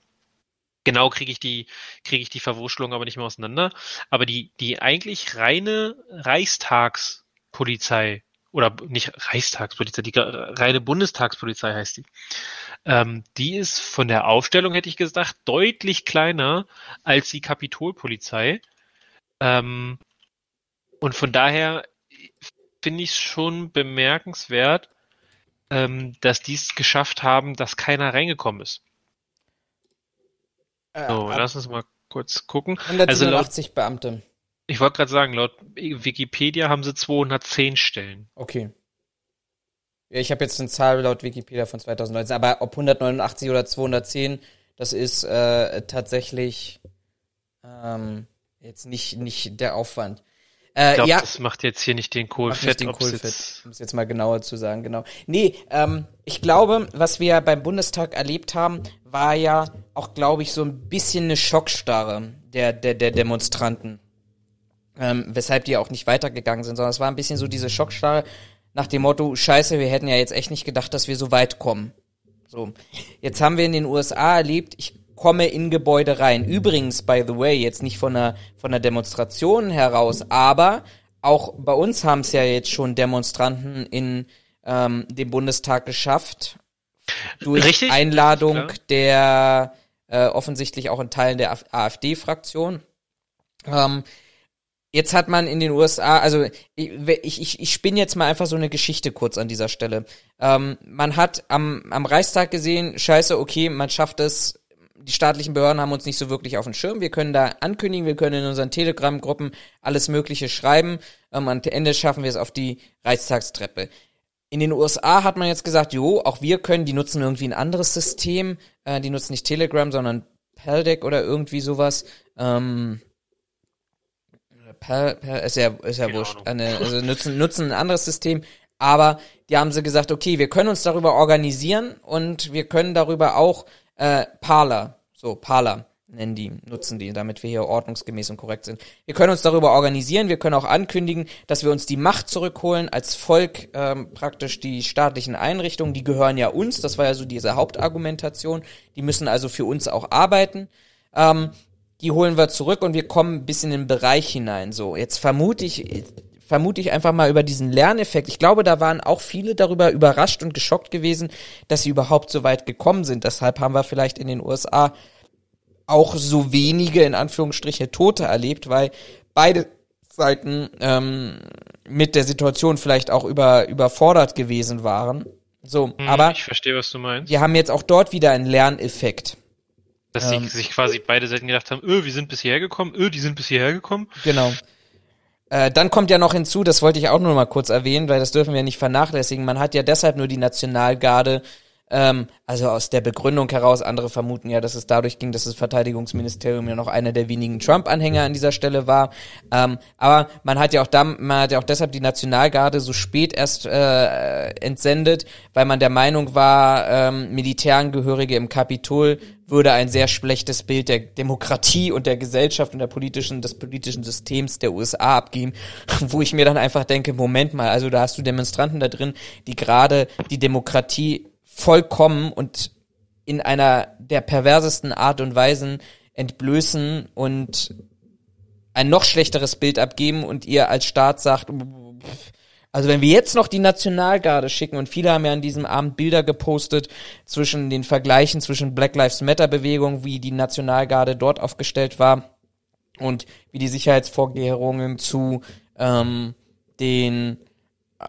Genau kriege ich die kriege ich die Verwurschtelung aber nicht mehr auseinander. Aber die die eigentlich reine Reichstagspolizei oder nicht Reichstagspolizei, die reine Bundestagspolizei heißt die. Ähm, die ist von der Aufstellung, hätte ich gesagt, deutlich kleiner als die Kapitolpolizei. Ähm, und von daher finde ich es schon bemerkenswert, ähm, dass die es geschafft haben, dass keiner reingekommen ist. Äh, So, lass uns mal kurz gucken. Also laut, 187 Beamte. Ich wollte gerade sagen, laut Wikipedia haben sie 210 Stellen. Okay. Ja, ich habe jetzt eine Zahl laut Wikipedia von 2019, aber ob 189 oder 210, das ist äh, tatsächlich ähm, jetzt nicht nicht der Aufwand. Äh, Ich glaube, ja, das macht jetzt hier nicht den Kohl Macht nicht den Kohlfett, um es jetzt mal genauer zu sagen, genau. Nee, ähm, ich glaube, was wir beim Bundestag erlebt haben, war ja auch, glaube ich, so ein bisschen eine Schockstarre der, der, der Demonstranten. Ähm, weshalb die auch nicht weitergegangen sind, sondern es war ein bisschen so diese Schockstarre nach dem Motto, scheiße, wir hätten ja jetzt echt nicht gedacht, dass wir so weit kommen. So. Jetzt haben wir in den USA erlebt, ich komme in Gebäude rein. Übrigens, by the way, jetzt nicht von einer, von einer Demonstration heraus, aber auch bei uns haben es ja jetzt schon Demonstranten in ähm, den Bundestag geschafft. Durch Richtig, Einladung richtig, der äh, offensichtlich auch in Teilen der AfD-Fraktion. Ähm, Jetzt hat man in den USA, also ich, ich, ich spinne jetzt mal einfach so eine Geschichte kurz an dieser Stelle. Ähm, man hat am, am Reichstag gesehen, scheiße, okay, man schafft es, die staatlichen Behörden haben uns nicht so wirklich auf dem Schirm. Wir können da ankündigen, wir können in unseren Telegram-Gruppen alles Mögliche schreiben. Ähm, am Ende schaffen wir es auf die Reichstagstreppe. In den USA hat man jetzt gesagt, jo, auch wir können, die nutzen irgendwie ein anderes System, äh, die nutzen nicht Telegram, sondern Peldec oder irgendwie sowas. Ähm, Per, per, ist ja, ist ja Keine wurscht. Eine, also nutzen, nutzen ein anderes System, aber die haben sie gesagt, okay, wir können uns darüber organisieren und wir können darüber auch äh, Parler, so Parler nennen die, nutzen die, damit wir hier ordnungsgemäß und korrekt sind. Wir können uns darüber organisieren, wir können auch ankündigen, dass wir uns die Macht zurückholen, als Volk ähm, praktisch die staatlichen Einrichtungen, die gehören ja uns, das war ja so diese Hauptargumentation, die müssen also für uns auch arbeiten. Ähm, die holen wir zurück und wir kommen ein bisschen in den Bereich hinein. So, jetzt vermute ich, vermute ich einfach mal über diesen Lerneffekt. Ich glaube, da waren auch viele darüber überrascht und geschockt gewesen, dass sie überhaupt so weit gekommen sind. Deshalb haben wir vielleicht in den USA auch so wenige, in Anführungsstriche, Tote erlebt, weil beide Seiten ähm, mit der Situation vielleicht auch über, überfordert gewesen waren. So, Hm, aber ich verstehe, was du meinst. wir haben jetzt auch dort wieder einen Lerneffekt. Dass ähm, sich quasi beide Seiten gedacht haben, öh, wir sind bis hierher gekommen, öh, die sind bis hierher gekommen. Genau. Äh, dann kommt ja noch hinzu, das wollte ich auch nur mal kurz erwähnen, weil das dürfen wir nicht vernachlässigen. Man hat ja deshalb nur die Nationalgarde, ähm, also aus der Begründung heraus, andere vermuten ja, dass es dadurch ging, dass das Verteidigungsministerium ja noch einer der wenigen Trump-Anhänger an dieser Stelle war. Ähm, aber man hat ja auch dann, man hat ja auch deshalb die Nationalgarde so spät erst äh, entsendet, weil man der Meinung war, ähm, Militärangehörige im Kapitol würde ein sehr schlechtes Bild der Demokratie und der Gesellschaft und der politischen, des politischen Systems der USA abgeben, wo ich mir dann einfach denke, Moment mal, also da hast du Demonstranten da drin, die gerade die Demokratie vollkommen und in einer der perversesten Art und Weisen entblößen und ein noch schlechteres Bild abgeben und ihr als Staat sagt, Also wenn wir jetzt noch die Nationalgarde schicken und viele haben ja an diesem Abend Bilder gepostet zwischen den Vergleichen zwischen Black Lives Matter Bewegung, wie die Nationalgarde dort aufgestellt war und wie die Sicherheitsvorkehrungen zu ähm, den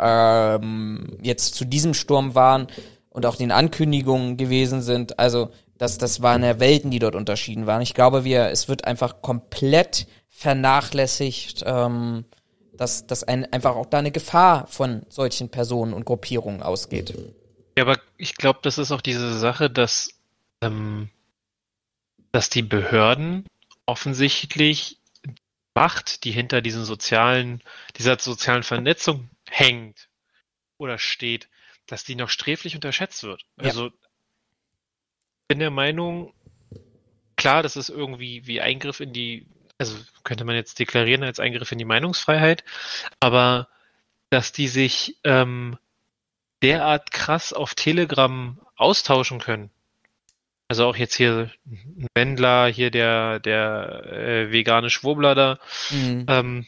ähm, jetzt zu diesem Sturm waren und auch den Ankündigungen gewesen sind. Also das, das waren ja Welten, die dort unterschieden waren. Ich glaube, wir, es wird einfach komplett vernachlässigt, ähm, dass, dass ein, einfach auch da eine Gefahr von solchen Personen und Gruppierungen ausgeht. Ja, aber ich glaube, das ist auch diese Sache, dass, ähm, dass die Behörden offensichtlich Macht, die hinter diesen sozialen, dieser sozialen Vernetzung hängt oder steht, dass die noch sträflich unterschätzt wird. Ja. Also ich bin der Meinung, klar, das ist irgendwie wie Eingriff in die, also könnte man jetzt deklarieren als Eingriff in die Meinungsfreiheit, aber dass die sich ähm, derart krass auf Telegram austauschen können. Also auch jetzt hier ein Wendler, hier der, der äh, vegane Schwurbler da, mhm. ähm,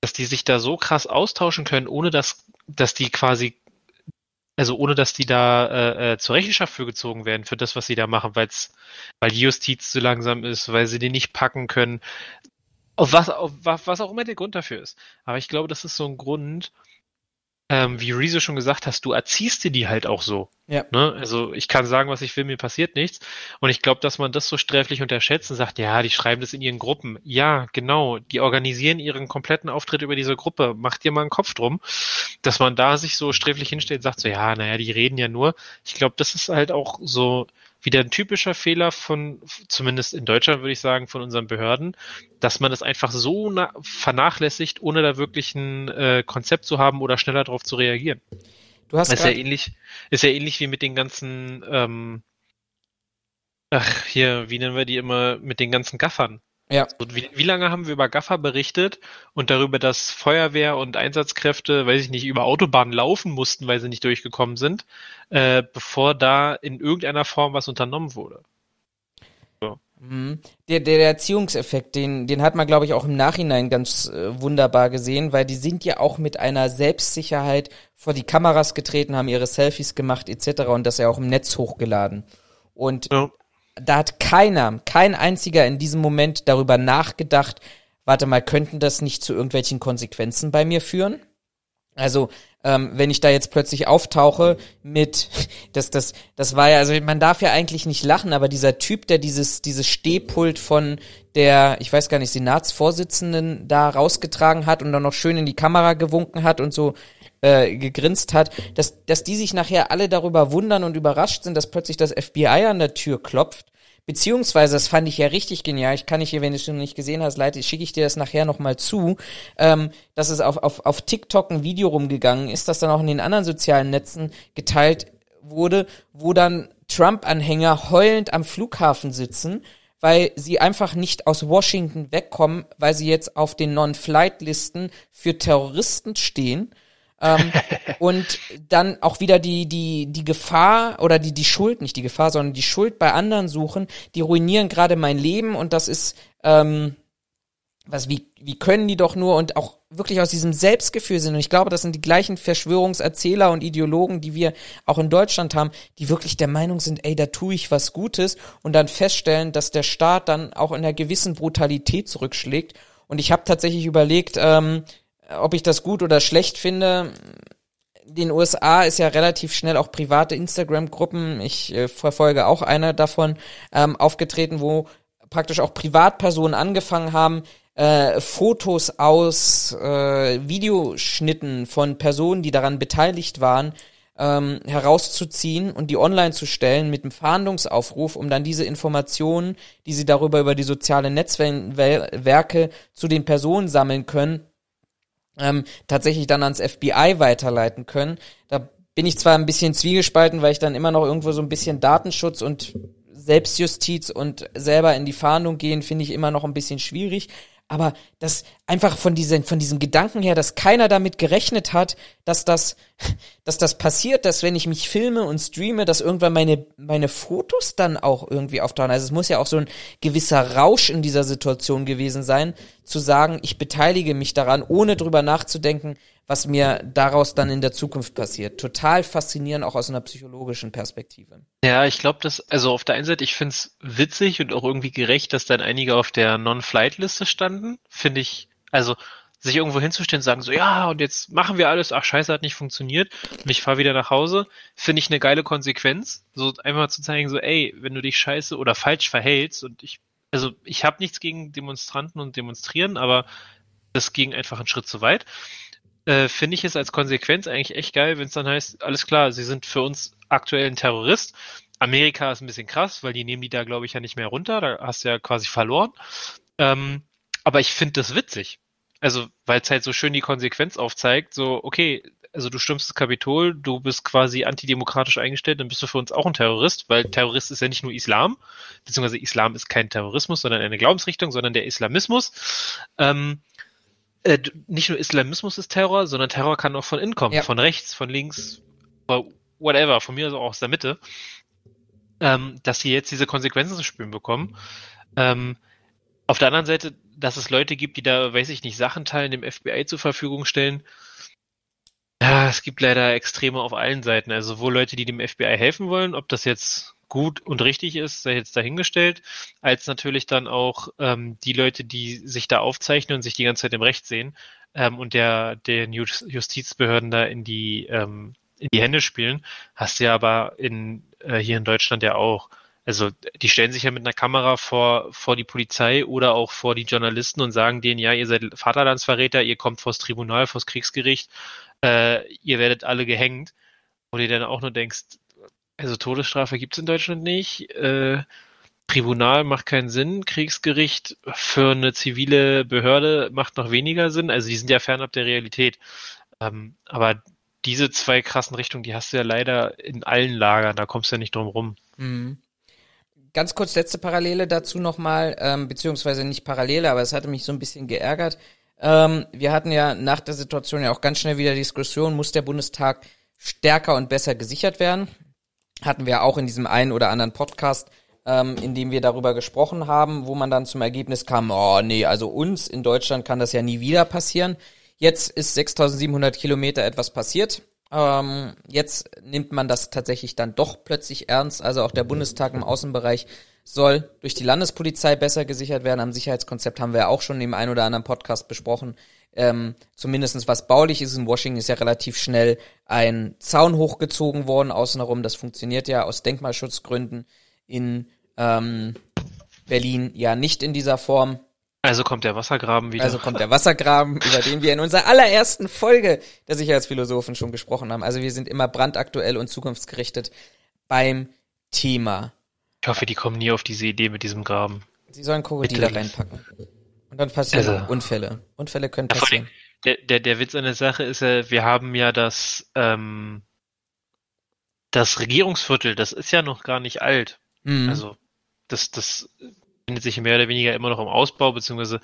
dass die sich da so krass austauschen können, ohne dass, dass die quasi, also ohne dass die da äh, äh, zur Rechenschaft für gezogen werden, für das, was sie da machen, weil's, weil die Justiz zu langsam ist, weil sie die nicht packen können. Auf was, auf was auch immer der Grund dafür ist. Aber ich glaube, das ist so ein Grund, ähm, wie Rezo schon gesagt hast, du erziehst dir die halt auch so. Ja. Ne? Also ich kann sagen, was ich will, mir passiert nichts. Und ich glaube, dass man das so sträflich unterschätzt und sagt, ja, die schreiben das in ihren Gruppen. Ja, genau. Die organisieren ihren kompletten Auftritt über diese Gruppe. Macht dir mal einen Kopf drum, dass man da sich so sträflich hinstellt und sagt so, ja, naja, die reden ja nur. Ich glaube, das ist halt auch so wieder ein typischer Fehler von, zumindest in Deutschland würde ich sagen, von unseren Behörden, dass man es einfach so vernachlässigt, ohne da wirklich ein äh, Konzept zu haben oder schneller darauf zu reagieren. Du hast ist ja ähnlich, ist ja ähnlich wie mit den ganzen, ähm, ach hier, wie nennen wir die immer, mit den ganzen Gaffern. Ja. Wie, wie, lange haben wir über Gaffer berichtet und darüber, dass Feuerwehr und Einsatzkräfte, weiß ich nicht, über Autobahnen laufen mussten, weil sie nicht durchgekommen sind, äh, bevor da in irgendeiner Form was unternommen wurde? So. Mhm. Der, der, Erziehungseffekt, den, den hat man, glaube ich, auch im Nachhinein ganz äh, wunderbar gesehen, weil die sind ja auch mit einer Selbstsicherheit vor die Kameras getreten, haben ihre Selfies gemacht etc. und das ja auch im Netz hochgeladen. Und ja da hat keiner, kein einziger in diesem Moment darüber nachgedacht, warte mal, könnten das nicht zu irgendwelchen Konsequenzen bei mir führen? Also, ähm, wenn ich da jetzt plötzlich auftauche mit, das, das, das war ja, also man darf ja eigentlich nicht lachen, aber dieser Typ, der dieses, dieses Stehpult von der, ich weiß gar nicht, Senatsvorsitzenden da rausgetragen hat und dann noch schön in die Kamera gewunken hat und so äh, gegrinst hat, dass, dass die sich nachher alle darüber wundern und überrascht sind, dass plötzlich das FBI an der Tür klopft. Beziehungsweise, das fand ich ja richtig genial. Ich kann nicht hier, wenn du es noch nicht gesehen hast, leite, schicke ich dir das nachher nochmal zu, ähm, dass es auf, auf, auf TikTok ein Video rumgegangen ist, das dann auch in den anderen sozialen Netzen geteilt wurde, wo dann Trump-Anhänger heulend am Flughafen sitzen, weil sie einfach nicht aus Washington wegkommen, weil sie jetzt auf den Non-Flight-Listen für Terroristen stehen ähm, und dann auch wieder die, die, die Gefahr oder die, die Schuld, nicht die Gefahr, sondern die Schuld bei anderen suchen, die ruinieren gerade mein Leben und das ist, ähm, was, wie, wie können die doch nur und auch wirklich aus diesem Selbstgefühl sind. Und ich glaube, das sind die gleichen Verschwörungserzähler und Ideologen, die wir auch in Deutschland haben, die wirklich der Meinung sind, ey, da tue ich was Gutes und dann feststellen, dass der Staat dann auch in einer gewissen Brutalität zurückschlägt. Und ich habe tatsächlich überlegt, ähm, ob ich das gut oder schlecht finde. Den USA ist ja relativ schnell auch private Instagram-Gruppen, ich äh, verfolge auch eine davon, ähm, aufgetreten, wo praktisch auch Privatpersonen angefangen haben, äh, Fotos aus äh, Videoschnitten von Personen, die daran beteiligt waren, ähm, herauszuziehen und die online zu stellen mit einem Fahndungsaufruf, um dann diese Informationen, die sie darüber über die sozialen Netzwerke zu den Personen sammeln können, ähm, tatsächlich dann ans FBI weiterleiten können. Da bin ich zwar ein bisschen zwiegespalten, weil ich dann immer noch irgendwo so ein bisschen Datenschutz und Selbstjustiz und selber in die Fahndung gehen, finde ich immer noch ein bisschen schwierig. Aber das einfach von diesem, von diesem Gedanken her, dass keiner damit gerechnet hat, dass das, dass das passiert, dass wenn ich mich filme und streame, dass irgendwann meine, meine Fotos dann auch irgendwie auftauchen. Also es muss ja auch so ein gewisser Rausch in dieser Situation gewesen sein, zu sagen, ich beteilige mich daran, ohne drüber nachzudenken, was mir daraus dann in der Zukunft passiert. Total faszinierend, auch aus einer psychologischen Perspektive. Ja, ich glaube, dass, also auf der einen Seite, ich finde es witzig und auch irgendwie gerecht, dass dann einige auf der Non-Flight-Liste standen. Finde ich, also sich irgendwo hinzustellen sagen so, ja, und jetzt machen wir alles, ach scheiße, hat nicht funktioniert, und ich fahre wieder nach Hause, finde ich eine geile Konsequenz. So einfach zu zeigen, so, ey, wenn du dich scheiße oder falsch verhältst und ich, also ich habe nichts gegen Demonstranten und Demonstrieren, aber das ging einfach einen Schritt zu weit. Äh, finde ich es als Konsequenz eigentlich echt geil, wenn es dann heißt, alles klar, sie sind für uns aktuell ein Terrorist. Amerika ist ein bisschen krass, weil die nehmen die da, glaube ich, ja nicht mehr runter. Da hast du ja quasi verloren. Ähm, aber ich finde das witzig. Also, weil es halt so schön die Konsequenz aufzeigt, so, okay, also du stimmst das Kapitol, du bist quasi antidemokratisch eingestellt, dann bist du für uns auch ein Terrorist, weil Terrorist ist ja nicht nur Islam, beziehungsweise Islam ist kein Terrorismus, sondern eine Glaubensrichtung, sondern der Islamismus. Ähm, äh, nicht nur Islamismus ist Terror, sondern Terror kann auch von innen kommen, ja. von rechts, von links, whatever, von mir also auch aus der Mitte. Ähm, dass sie jetzt diese Konsequenzen zu spüren bekommen. Ähm, auf der anderen Seite, dass es Leute gibt, die da, weiß ich nicht, Sachen teilen, dem FBI zur Verfügung stellen. Ja, es gibt leider Extreme auf allen Seiten. Also sowohl Leute, die dem FBI helfen wollen, ob das jetzt gut und richtig ist, sei jetzt dahingestellt, als natürlich dann auch ähm, die Leute, die sich da aufzeichnen und sich die ganze Zeit im Recht sehen ähm, und der den Justizbehörden da in die ähm, in die Hände spielen, hast du ja aber in äh, hier in Deutschland ja auch. Also die stellen sich ja mit einer Kamera vor, vor die Polizei oder auch vor die Journalisten und sagen denen, ja, ihr seid Vaterlandsverräter, ihr kommt vors Tribunal, vors Kriegsgericht, äh, ihr werdet alle gehängt. Wo du dann auch nur denkst, also Todesstrafe gibt's in Deutschland nicht, äh, Tribunal macht keinen Sinn, Kriegsgericht für eine zivile Behörde macht noch weniger Sinn, also die sind ja fernab der Realität. Ähm, aber diese zwei krassen Richtungen, die hast du ja leider in allen Lagern, da kommst du ja nicht drum rum. Mhm ganz kurz letzte Parallele dazu nochmal, ähm, beziehungsweise nicht Parallele, aber es hatte mich so ein bisschen geärgert. Ähm, wir hatten ja nach der Situation ja auch ganz schnell wieder Diskussion, muss der Bundestag stärker und besser gesichert werden? Hatten wir auch in diesem einen oder anderen Podcast, ähm, in dem wir darüber gesprochen haben, wo man dann zum Ergebnis kam, oh nee, also uns in Deutschland kann das ja nie wieder passieren. Jetzt ist 6700 Kilometer etwas passiert. Ähm, jetzt nimmt man das tatsächlich dann doch plötzlich ernst. Also auch der Bundestag im Außenbereich soll durch die Landespolizei besser gesichert werden. Am Sicherheitskonzept haben wir auch schon im einen oder anderen Podcast besprochen. Ähm, zumindestens was baulich ist in Washington ist ja relativ schnell ein Zaun hochgezogen worden außenrum. Das funktioniert ja aus Denkmalschutzgründen in ähm, Berlin ja nicht in dieser Form. Also kommt der Wassergraben wieder. Also kommt der Wassergraben, über den wir in unserer allerersten Folge der Sicherheitsphilosophen schon gesprochen haben. Also wir sind immer brandaktuell und zukunftsgerichtet beim Thema. Ich hoffe, die kommen nie auf diese Idee mit diesem Graben. Sie sollen Krokodile reinpacken. Dann passieren also, Unfälle. Unfälle können passieren. Der, der, der Witz an der Sache ist ja, wir haben ja das, ähm, das Regierungsviertel, das ist ja noch gar nicht alt. Mhm. Also das, das befindet sich mehr oder weniger immer noch im Ausbau, beziehungsweise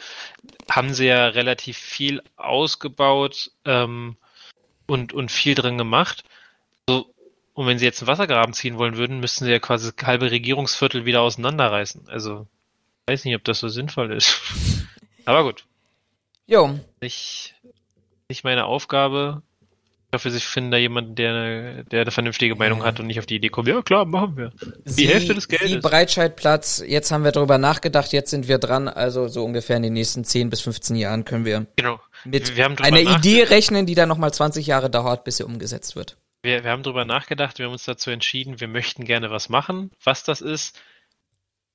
haben sie ja relativ viel ausgebaut ähm, und, und viel drin gemacht. So, und wenn sie jetzt einen Wassergraben ziehen wollen würden, müssten sie ja quasi das halbe Regierungsviertel wieder auseinanderreißen. Also, weiß nicht, ob das so sinnvoll ist. Aber gut. Jo. Nicht, nicht meine Aufgabe, hoffe, sie finden da jemanden, der, der eine vernünftige Meinung hat und nicht auf die Idee kommt, ja klar, machen wir. Die sie, Hälfte des Geldes. Sie Breitscheidplatz, jetzt haben wir darüber nachgedacht, jetzt sind wir dran, also so ungefähr in den nächsten 10 bis 15 Jahren können wir genau. mit wir einer Idee rechnen, die dann nochmal 20 Jahre dauert, bis sie umgesetzt wird. Wir, wir haben darüber nachgedacht, wir haben uns dazu entschieden, wir möchten gerne was machen. Was das ist,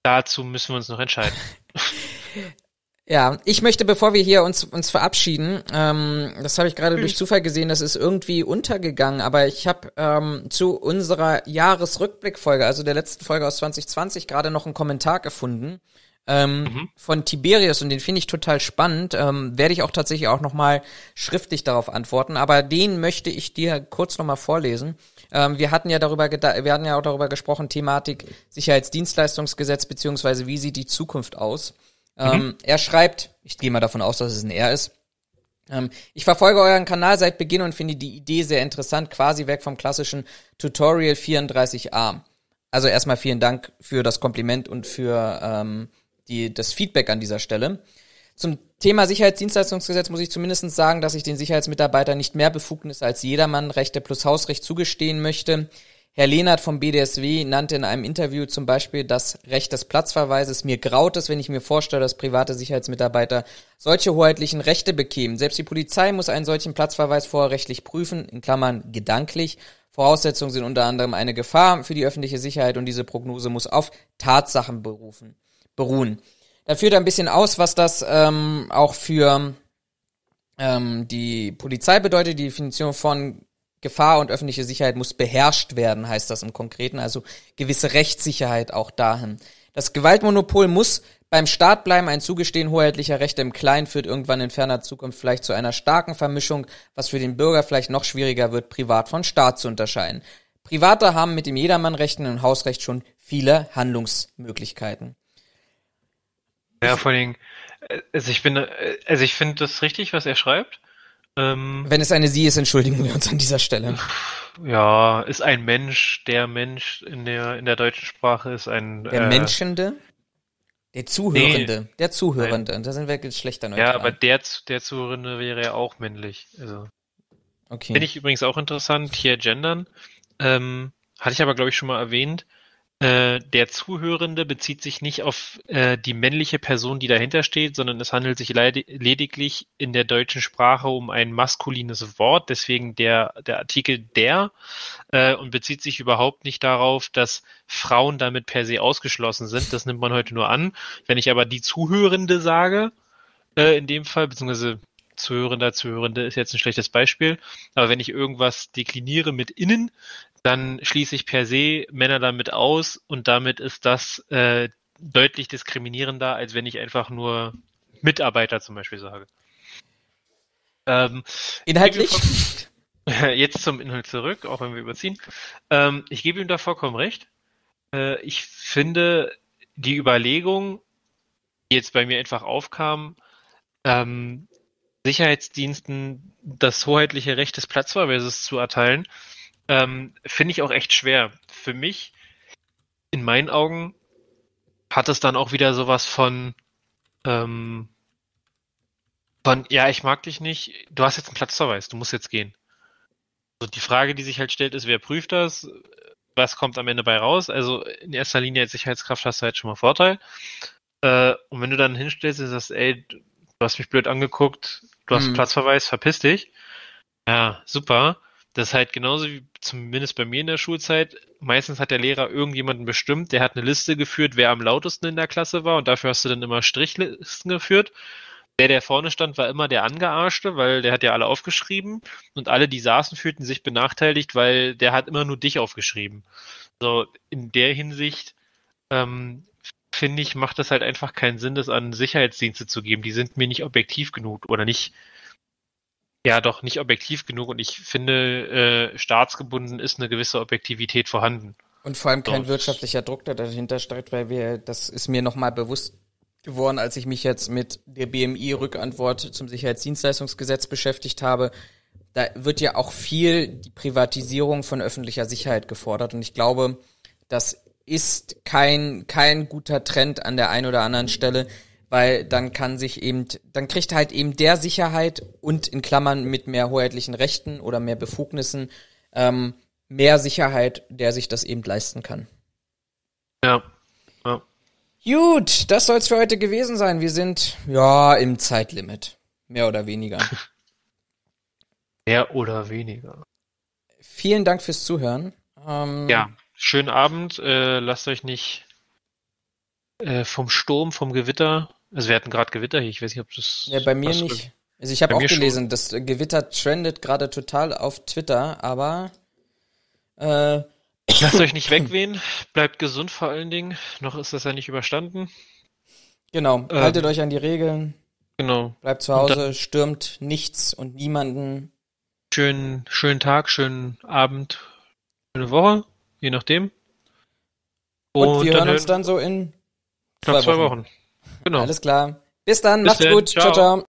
dazu müssen wir uns noch entscheiden. Ja, ich möchte, bevor wir hier uns uns verabschieden, ähm, das habe ich gerade durch Zufall gesehen, das ist irgendwie untergegangen, aber ich habe ähm, zu unserer Jahresrückblickfolge, also der letzten Folge aus 2020, gerade noch einen Kommentar gefunden ähm, mhm. von Tiberius und den finde ich total spannend. Ähm, Werde ich auch tatsächlich auch noch mal schriftlich darauf antworten, aber den möchte ich dir kurz noch mal vorlesen. Ähm, wir hatten ja darüber wir hatten ja auch darüber gesprochen, Thematik Sicherheitsdienstleistungsgesetz beziehungsweise wie sieht die Zukunft aus? Ähm, mhm. Er schreibt, ich gehe mal davon aus, dass es ein Er ist. Ähm, ich verfolge euren Kanal seit Beginn und finde die Idee sehr interessant, quasi weg vom klassischen Tutorial 34a. Also erstmal vielen Dank für das Kompliment und für ähm, die, das Feedback an dieser Stelle. Zum Thema Sicherheitsdienstleistungsgesetz muss ich zumindest sagen, dass ich den Sicherheitsmitarbeitern nicht mehr Befugnisse als jedermann Rechte plus Hausrecht zugestehen möchte. Herr Lehnert vom BDSW nannte in einem Interview zum Beispiel das Recht des Platzverweises. Mir graut es, wenn ich mir vorstelle, dass private Sicherheitsmitarbeiter solche hoheitlichen Rechte bekämen. Selbst die Polizei muss einen solchen Platzverweis vorrechtlich prüfen, in Klammern gedanklich. Voraussetzungen sind unter anderem eine Gefahr für die öffentliche Sicherheit und diese Prognose muss auf Tatsachen berufen, beruhen. Da führt ein bisschen aus, was das ähm, auch für ähm, die Polizei bedeutet. Die Definition von Gefahr und öffentliche Sicherheit muss beherrscht werden, heißt das im Konkreten. Also gewisse Rechtssicherheit auch dahin. Das Gewaltmonopol muss beim Staat bleiben. Ein Zugestehen hoheitlicher Rechte im Kleinen führt irgendwann in ferner Zukunft vielleicht zu einer starken Vermischung, was für den Bürger vielleicht noch schwieriger wird, privat von Staat zu unterscheiden. Private haben mit dem Jedermannrechten und Hausrecht schon viele Handlungsmöglichkeiten. Ja, vor allem, äh, also ich bin, äh, also ich finde das richtig, was er schreibt. Ähm, Wenn es eine Sie ist, entschuldigen wir uns an dieser Stelle. Ja, ist ein Mensch, der Mensch in der, in der deutschen Sprache ist ein. Der äh, Menschende? Der Zuhörende. Nee, der Zuhörende. Nein. Da sind wir schlechter neutral. Ja, aber der, der Zuhörende wäre ja auch männlich. Also. Okay. Finde ich übrigens auch interessant, hier gendern. Ähm, hatte ich aber, glaube ich, schon mal erwähnt. Äh, der Zuhörende bezieht sich nicht auf äh, die männliche Person, die dahinter steht, sondern es handelt sich lediglich in der deutschen Sprache um ein maskulines Wort, deswegen der, der Artikel der äh, und bezieht sich überhaupt nicht darauf, dass Frauen damit per se ausgeschlossen sind. Das nimmt man heute nur an. Wenn ich aber die Zuhörende sage, äh, in dem Fall, beziehungsweise Zuhörender, Zuhörende ist jetzt ein schlechtes Beispiel. Aber wenn ich irgendwas dekliniere mit innen, dann schließe ich per se Männer damit aus und damit ist das äh, deutlich diskriminierender, als wenn ich einfach nur Mitarbeiter zum Beispiel sage. Ähm, Inhaltlich? Jetzt zum Inhalt zurück, auch wenn wir überziehen. Ähm, ich gebe ihm da vollkommen recht. Äh, ich finde die Überlegung, die jetzt bei mir einfach aufkam, ähm, Sicherheitsdiensten das hoheitliche Recht des Platzverweises zu erteilen, ähm, finde ich auch echt schwer. Für mich, in meinen Augen, hat es dann auch wieder sowas von, ähm, von, ja, ich mag dich nicht, du hast jetzt einen Platzverweis, du musst jetzt gehen. Also die Frage, die sich halt stellt, ist, wer prüft das? Was kommt am Ende bei raus? Also in erster Linie als Sicherheitskraft hast du halt schon mal Vorteil. Äh, und wenn du dann hinstellst und sagst, ey, du hast mich blöd angeguckt, du hast einen mhm. Platzverweis, verpiss dich. Ja, super. Das ist halt genauso wie zumindest bei mir in der Schulzeit. Meistens hat der Lehrer irgendjemanden bestimmt, der hat eine Liste geführt, wer am lautesten in der Klasse war und dafür hast du dann immer Strichlisten geführt. Der, der vorne stand, war immer der Angearschte, weil der hat ja alle aufgeschrieben und alle, die saßen, fühlten sich benachteiligt, weil der hat immer nur dich aufgeschrieben. So, in der Hinsicht ähm, finde ich, macht das halt einfach keinen Sinn, das an Sicherheitsdienste zu geben. Die sind mir nicht objektiv genug oder nicht, ja doch, nicht objektiv genug und ich finde, äh, staatsgebunden ist eine gewisse Objektivität vorhanden. Und vor allem kein so. wirtschaftlicher Druck, der dahinter steckt, weil wir, das ist mir nochmal bewusst geworden, als ich mich jetzt mit der BMI-Rückantwort zum Sicherheitsdienstleistungsgesetz beschäftigt habe. Da wird ja auch viel die Privatisierung von öffentlicher Sicherheit gefordert und ich glaube, das ist kein, kein guter Trend an der einen oder anderen Stelle, weil dann kann sich eben, dann kriegt halt eben der Sicherheit und in Klammern mit mehr hoheitlichen Rechten oder mehr Befugnissen ähm, mehr Sicherheit, der sich das eben leisten kann. Ja. ja. Gut, das soll's für heute gewesen sein. Wir sind ja im Zeitlimit. Mehr oder weniger. Mehr oder weniger. Vielen Dank fürs Zuhören. Ähm, ja, schönen Abend. Äh, lasst euch nicht äh, vom Sturm, vom Gewitter. Also wir hatten gerade Gewitter hier. Ich weiß nicht, ob das. Ja, bei mir nicht. Also ich habe auch gelesen, schon. das Gewitter trendet gerade total auf Twitter, aber äh, Lasst euch nicht wegwehen, bleibt gesund vor allen Dingen. Noch ist das ja nicht überstanden. Genau, ähm, haltet euch an die Regeln. Genau. Bleibt zu Hause, stürmt nichts und niemanden. Schönen, schönen Tag, schönen Abend, schöne Woche, je nachdem. Und, und wir hören uns dann so in zwei, zwei Wochen. Wochen. Genau. Alles klar. Bis dann, Bis macht's denn. gut. ciao. ciao. ciao.